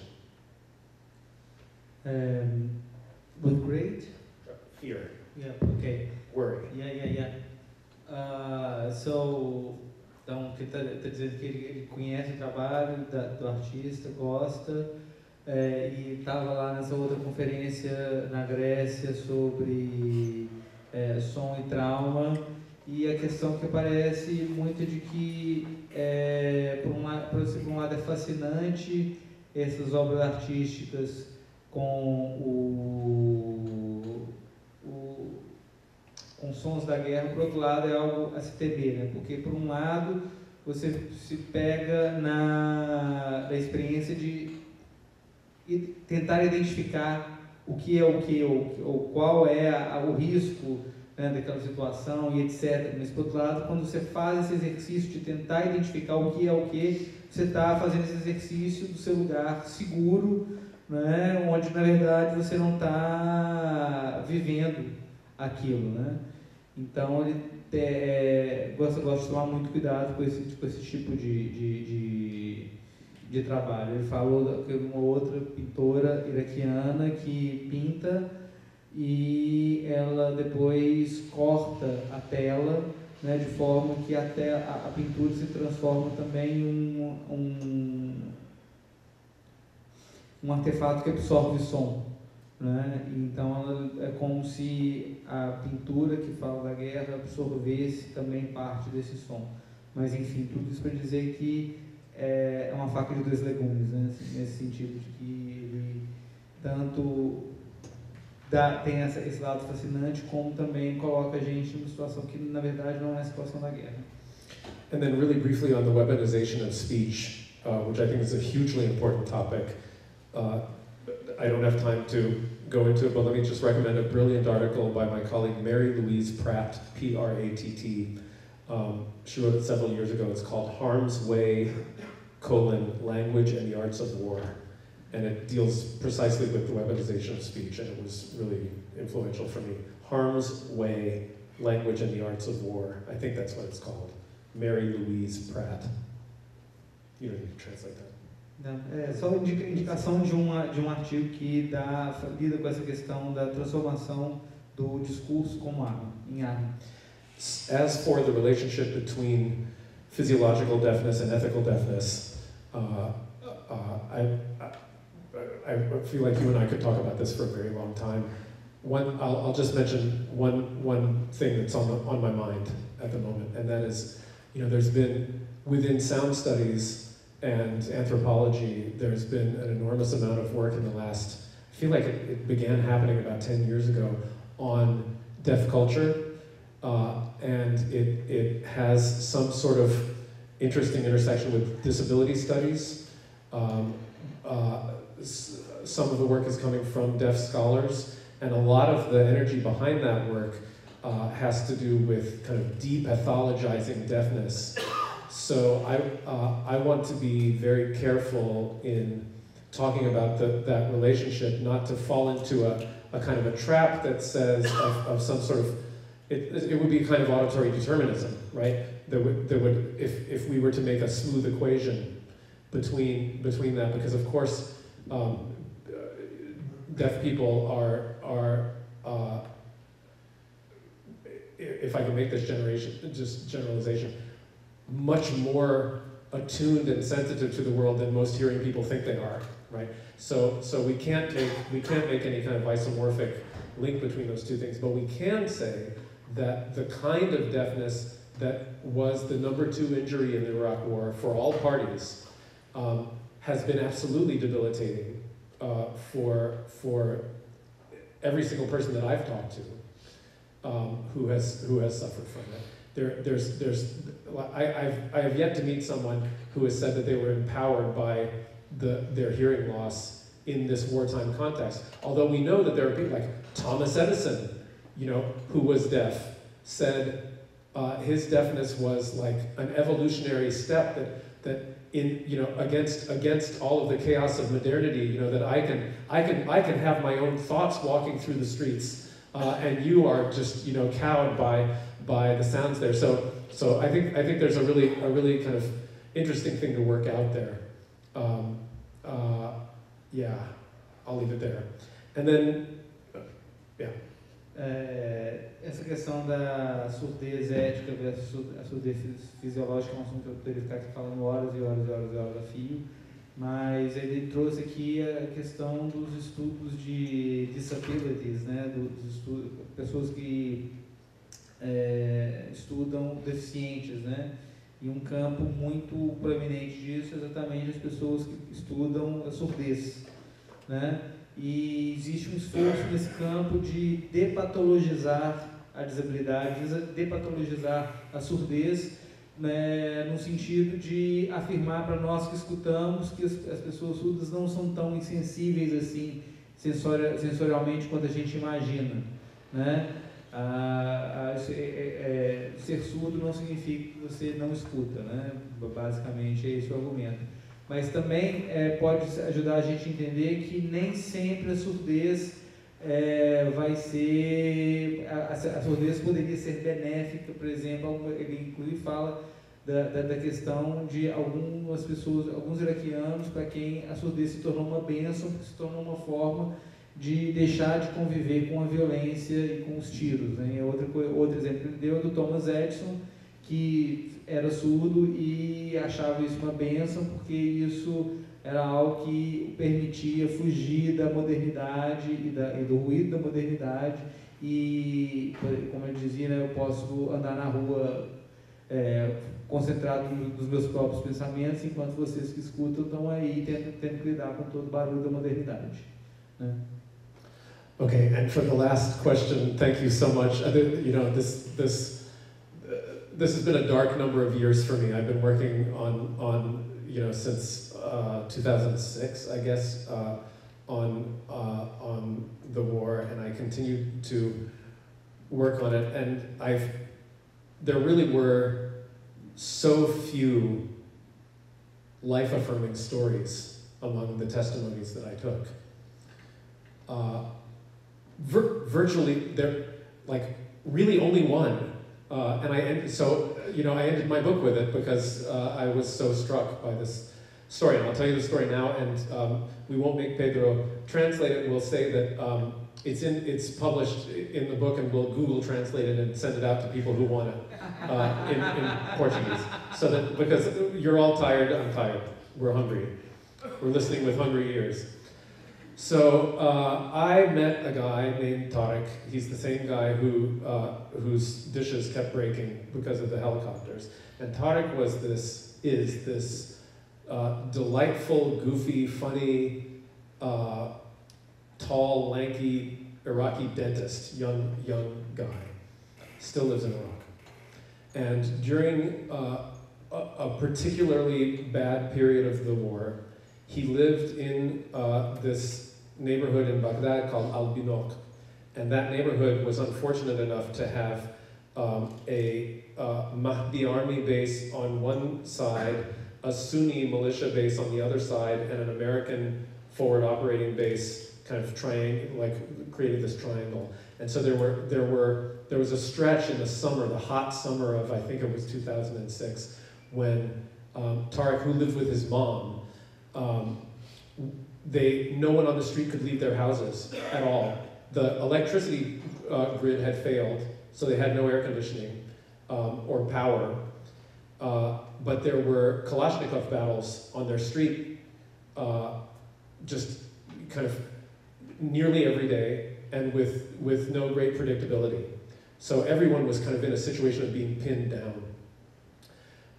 Um, with great? Fear. Yeah, okay. Worry. Yeah, yeah, yeah. Uh, so, então, ele está tá dizendo que ele, ele, conhece o trabalho da, do artista, gosta, é, e estava lá nessa outra conferência na Grécia sobre é, som e trauma, e a questão que parece muito de que, é, por, um lado, por um lado, é fascinante essas obras artísticas com o com sons da guerra, por outro lado é algo a se temer, né? porque por um lado você se pega na, na experiência de tentar identificar o que é o que, ou, ou qual é a, o risco né, daquela situação e etc. Mas por outro lado, quando você faz esse exercício de tentar identificar o que é o que, você está fazendo esse exercício do seu lugar seguro, né, onde na verdade você não está vivendo aquilo, né? Então ele é, gosta, gosta de tomar muito cuidado com esse, com esse tipo de, de, de, de trabalho. Ele falou de uma outra pintora iraquiana que pinta e ela depois corta a tela né, de forma que até a, a pintura se transforma também em um, um um artefato que absorve som. Né? Então, é como se a pintura que fala da guerra absorvesse também parte desse som. Mas, enfim, tudo isso para dizer que é uma faca de dois legumes, né? Assim, nesse sentido de que ele tanto dá, tem essa, esse lado fascinante, como também coloca a gente numa situação que, na verdade, não é a situação da guerra. And then, really briefly, on the weaponization of speech, uh, which I think is a hugely important topic. Uh, I don't have time to go into it, but let me just recommend a brilliant article by my colleague Mary Louise Pratt, P R A T T. Um, she wrote it several years ago. It's called Harm's Way, colon, Language and the Arts of War. And it deals precisely with the weaponization of speech, and it was really influential for me. Harm's Way, Language and the Arts of War. I think that's what it's called. Mary Louise Pratt. You don't need to translate that. Não, é só indica, indicação de, uma, de um artigo que dá, lida com essa questão da transformação do discurso como arma, em arma. As for the relationship between physiological deafness and ethical deafness, uh, uh, I, I, I feel like you and I could talk about this for a very long time. One, I'll, I'll just mention one, one thing that's on, the, on my mind at the moment, and that is, you know, there's been, within sound studies, and anthropology, there's been an enormous amount of work in the last, I feel like it, it began happening about 10 years ago, on deaf culture. Uh, and it, it has some sort of interesting intersection with disability studies. Um, uh, some of the work is coming from deaf scholars, and a lot of the energy behind that work uh, has to do with kind of depathologizing deafness so I, uh, I want to be very careful in talking about the, that relationship, not to fall into a, a kind of a trap that says of, of some sort of, it, it would be kind of auditory determinism, right? That would, that would if, if we were to make a smooth equation between, between that, because of course, um, deaf people are, are uh, if I can make this generation, just generalization, much more attuned and sensitive to the world than most hearing people think they are, right? So, so we can't make we can't make any kind of isomorphic link between those two things, but we can say that the kind of deafness that was the number two injury in the Iraq War for all parties um, has been absolutely debilitating uh, for for every single person that I've talked to um, who has who has suffered from it. There, there's, there's, I, I've, I have yet to meet someone who has said that they were empowered by the, their hearing loss in this wartime context. Although we know that there are people like Thomas Edison, you know, who was deaf, said uh, his deafness was like an evolutionary step that, that in, you know, against, against all of the chaos of modernity, you know, that I can, I can, I can have my own thoughts walking through the streets, uh, and you are just, you know, cowed by by the sounds there. So, so I think I think there's a really a really kind of interesting thing to work out there. Um, uh, yeah, I'll leave it there. And then, yeah. É, essa questão da surdez ética versus a surdez fisiológica é um assunto que eu poderia ficar aqui falando horas e horas e horas e horas a fio, mas ele trouxe aqui a questão dos estudos de disabilities, né, dos estudos, pessoas que é, estudam deficientes, né? E um campo muito proeminente disso é exatamente as pessoas que estudam a surdez, né? E existe um esforço nesse campo de depatologizar a desabilidade, depatologizar a surdez, né, no sentido de afirmar para nós que escutamos que as, as, pessoas surdas não são tão insensíveis assim sensorialmente quanto a gente imagina, né? Ah, é, é, ser surdo não significa que você não escuta, né? Basicamente, é esse o argumento. Mas também é, pode ajudar a gente a entender que nem sempre a surdez é, vai ser. A, a, surdez poderia ser benéfica, por exemplo, ele inclusive fala da, da, da, questão de algumas pessoas, alguns iraquianos, para quem a surdez se tornou uma bênção, se tornou uma forma de deixar de conviver com a violência e com os tiros. Né? Outro, outro exemplo que ele deu é do Thomas Edison, que era surdo e achava isso uma benção, porque isso era algo que permitia fugir da modernidade e, da, e do ruído da modernidade e, como eu dizia, né, eu posso andar na rua é, concentrado nos meus próprios pensamentos, enquanto vocês que escutam estão aí tendo, tendo que lidar com todo o barulho da modernidade. Né? Okay, and for the last question, thank you so much. Uh, you know, this this uh, this has been a dark number of years for me. I've been working on on you know since uh, 2006, I guess, uh, on uh, on the war, and I continue to work on it. And I've there really were so few life affirming stories among the testimonies that I took. Uh, vir- virtually, there, like, really only one. Uh, and I end, so, you know, I ended my book with it because uh, I was so struck by this story. And I'll tell you the story now, and um, we won't make Pedro translate it. We'll say that um, it's in, it's published in the book, and we'll Google translate it and send it out to people who want it uh, in, in Portuguese. So that because you're all tired, I'm tired. We're hungry. We're listening with hungry ears. So uh, I met a guy named Tarek. He's the same guy who uh, whose dishes kept breaking because of the helicopters. And Tarek was this is this uh, delightful, goofy, funny, uh, tall, lanky Iraqi dentist, young young guy. Still lives in Iraq. And during uh, a, a particularly bad period of the war, he lived in uh, this neighborhood in Baghdad called Al Binoq. And that neighborhood was unfortunate enough to have um, a uh, Mahdi army base on one side, a Sunni militia base on the other side, and an American forward operating base kind of triangle, like created this triangle. And so there were, there were, there was a stretch in the summer, the hot summer of, I think it was 2006, when um, Tariq, who lived with his mom, um, they, no one on the street could leave their houses at all. The electricity uh, grid had failed, so they had no air conditioning um, or power. Uh, but there were Kalashnikov battles on their street, uh, just kind of nearly every day, and with, with no great predictability. So everyone was kind of in a situation of being pinned down.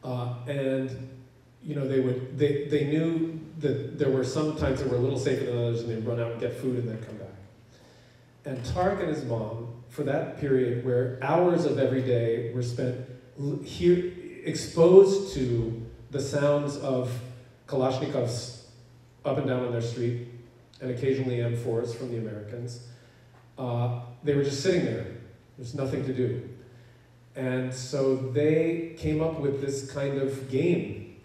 Uh, and you know, they would they, they knew that there were some times that were a little safer than others, and they'd run out and get food and then come back. And Tarek and his mom, for that period where hours of every day were spent here, exposed to the sounds of Kalashnikovs up and down on their street, and occasionally M4s from the Americans, uh, they were just sitting there. There's nothing to do. And so they came up with this kind of game,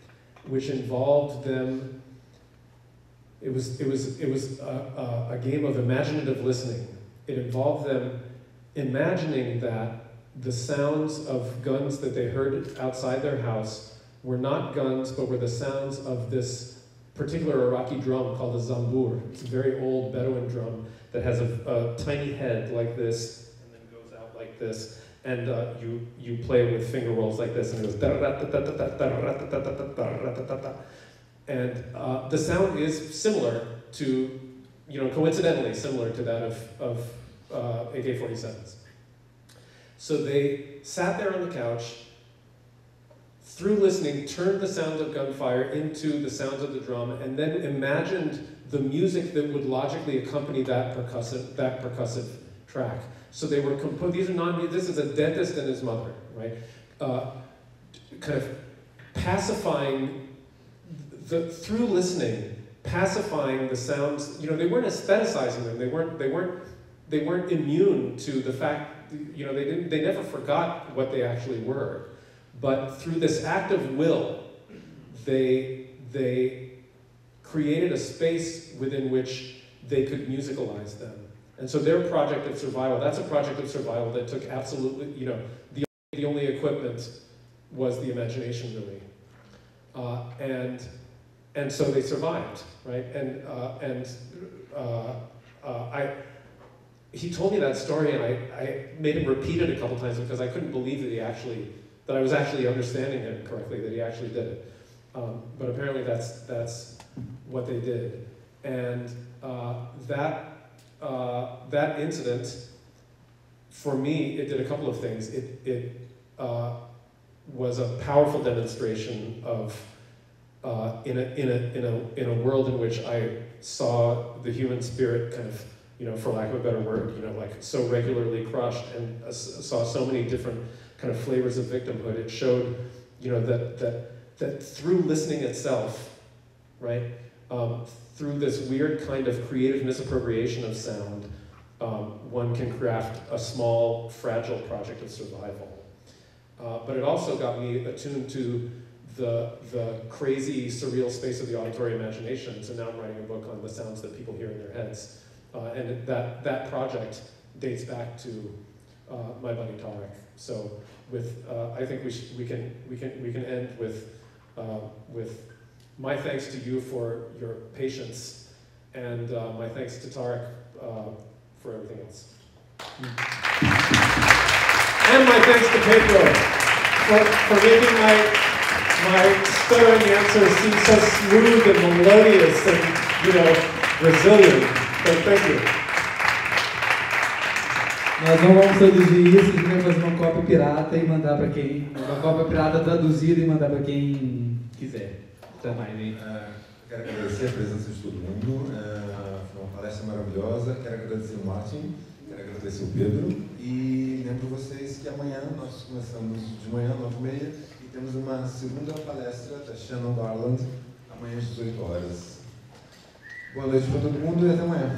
which involved them it was, it was, it was a, a, a game of imaginative listening. It involved them imagining that the sounds of guns that they heard outside their house were not guns, but were the sounds of this particular Iraqi drum called a zambur. It's a very old Bedouin drum that has a, a tiny head like this and then goes out like this. And uh, you, you play with finger rolls like this, and it goes. And uh, the sound is similar to, you know, coincidentally similar to that of, of uh, AK-47s. So they sat there on the couch, through listening, turned the sounds of gunfire into the sounds of the drum, and then imagined the music that would logically accompany that percussive, that percussive track. So they were composed, these are non, this is a dentist and his mother, right? Uh, kind of pacifying the, through listening, pacifying the sounds, you know, they weren't aestheticizing them. They weren't, they weren't, they weren't immune to the fact, you know, they didn't, they never forgot what they actually were. But through this act of will, they, they created a space within which they could musicalize them. And so their project of survival, that's a project of survival that took absolutely, you know, the, the only equipment was the imagination, really. Uh, and and so they survived, right? And uh, and uh, uh, I, he told me that story, and I, I made him repeat it a couple times because I couldn't believe that he actually that I was actually understanding him correctly, that he actually did it. Um, but apparently, that's that's what they did. And uh, that, uh, that incident, for me, it did a couple of things. It, it uh, was a powerful demonstration of, uh, in, a, in, a, in, a, in a world in which I saw the human spirit kind of, you know, for lack of a better word, you know, like so regularly crushed and uh, saw so many different kind of flavors of victimhood. It showed, you know, that, that, that through listening itself, right, um, through this weird kind of creative misappropriation of sound, um, one can craft a small, fragile project of survival. Uh, but it also got me attuned to the, the crazy, surreal space of the auditory imagination. So now I'm writing a book on the sounds that people hear in their heads. Uh, and that, that project dates back to uh, my buddy Tarek. So with, uh, I think we, we, can, we, can, we can end with, uh, with my thanks to you for your patience and uh, my thanks to Tarek uh, for everything else. And my thanks to Pedro for, for making my, my stuttering answers seem so smooth and melodious and, you know, resilient. So thank you. Nós não vamos traduzir isso, a gente vai fazer uma cópia pirata e mandar para quem. Uma cópia pirata traduzida e mandar para quem quiser. Até mais, hein? É, quero agradecer a presença de todo mundo. É, foi uma palestra maravilhosa. Quero agradecer o Martin, quero agradecer o Pedro. E lembro vocês que amanhã nós começamos de manhã, 9h30, e temos uma segunda palestra da Shannon Garland, amanhã às 18 horas. Boa noite para todo mundo e até amanhã.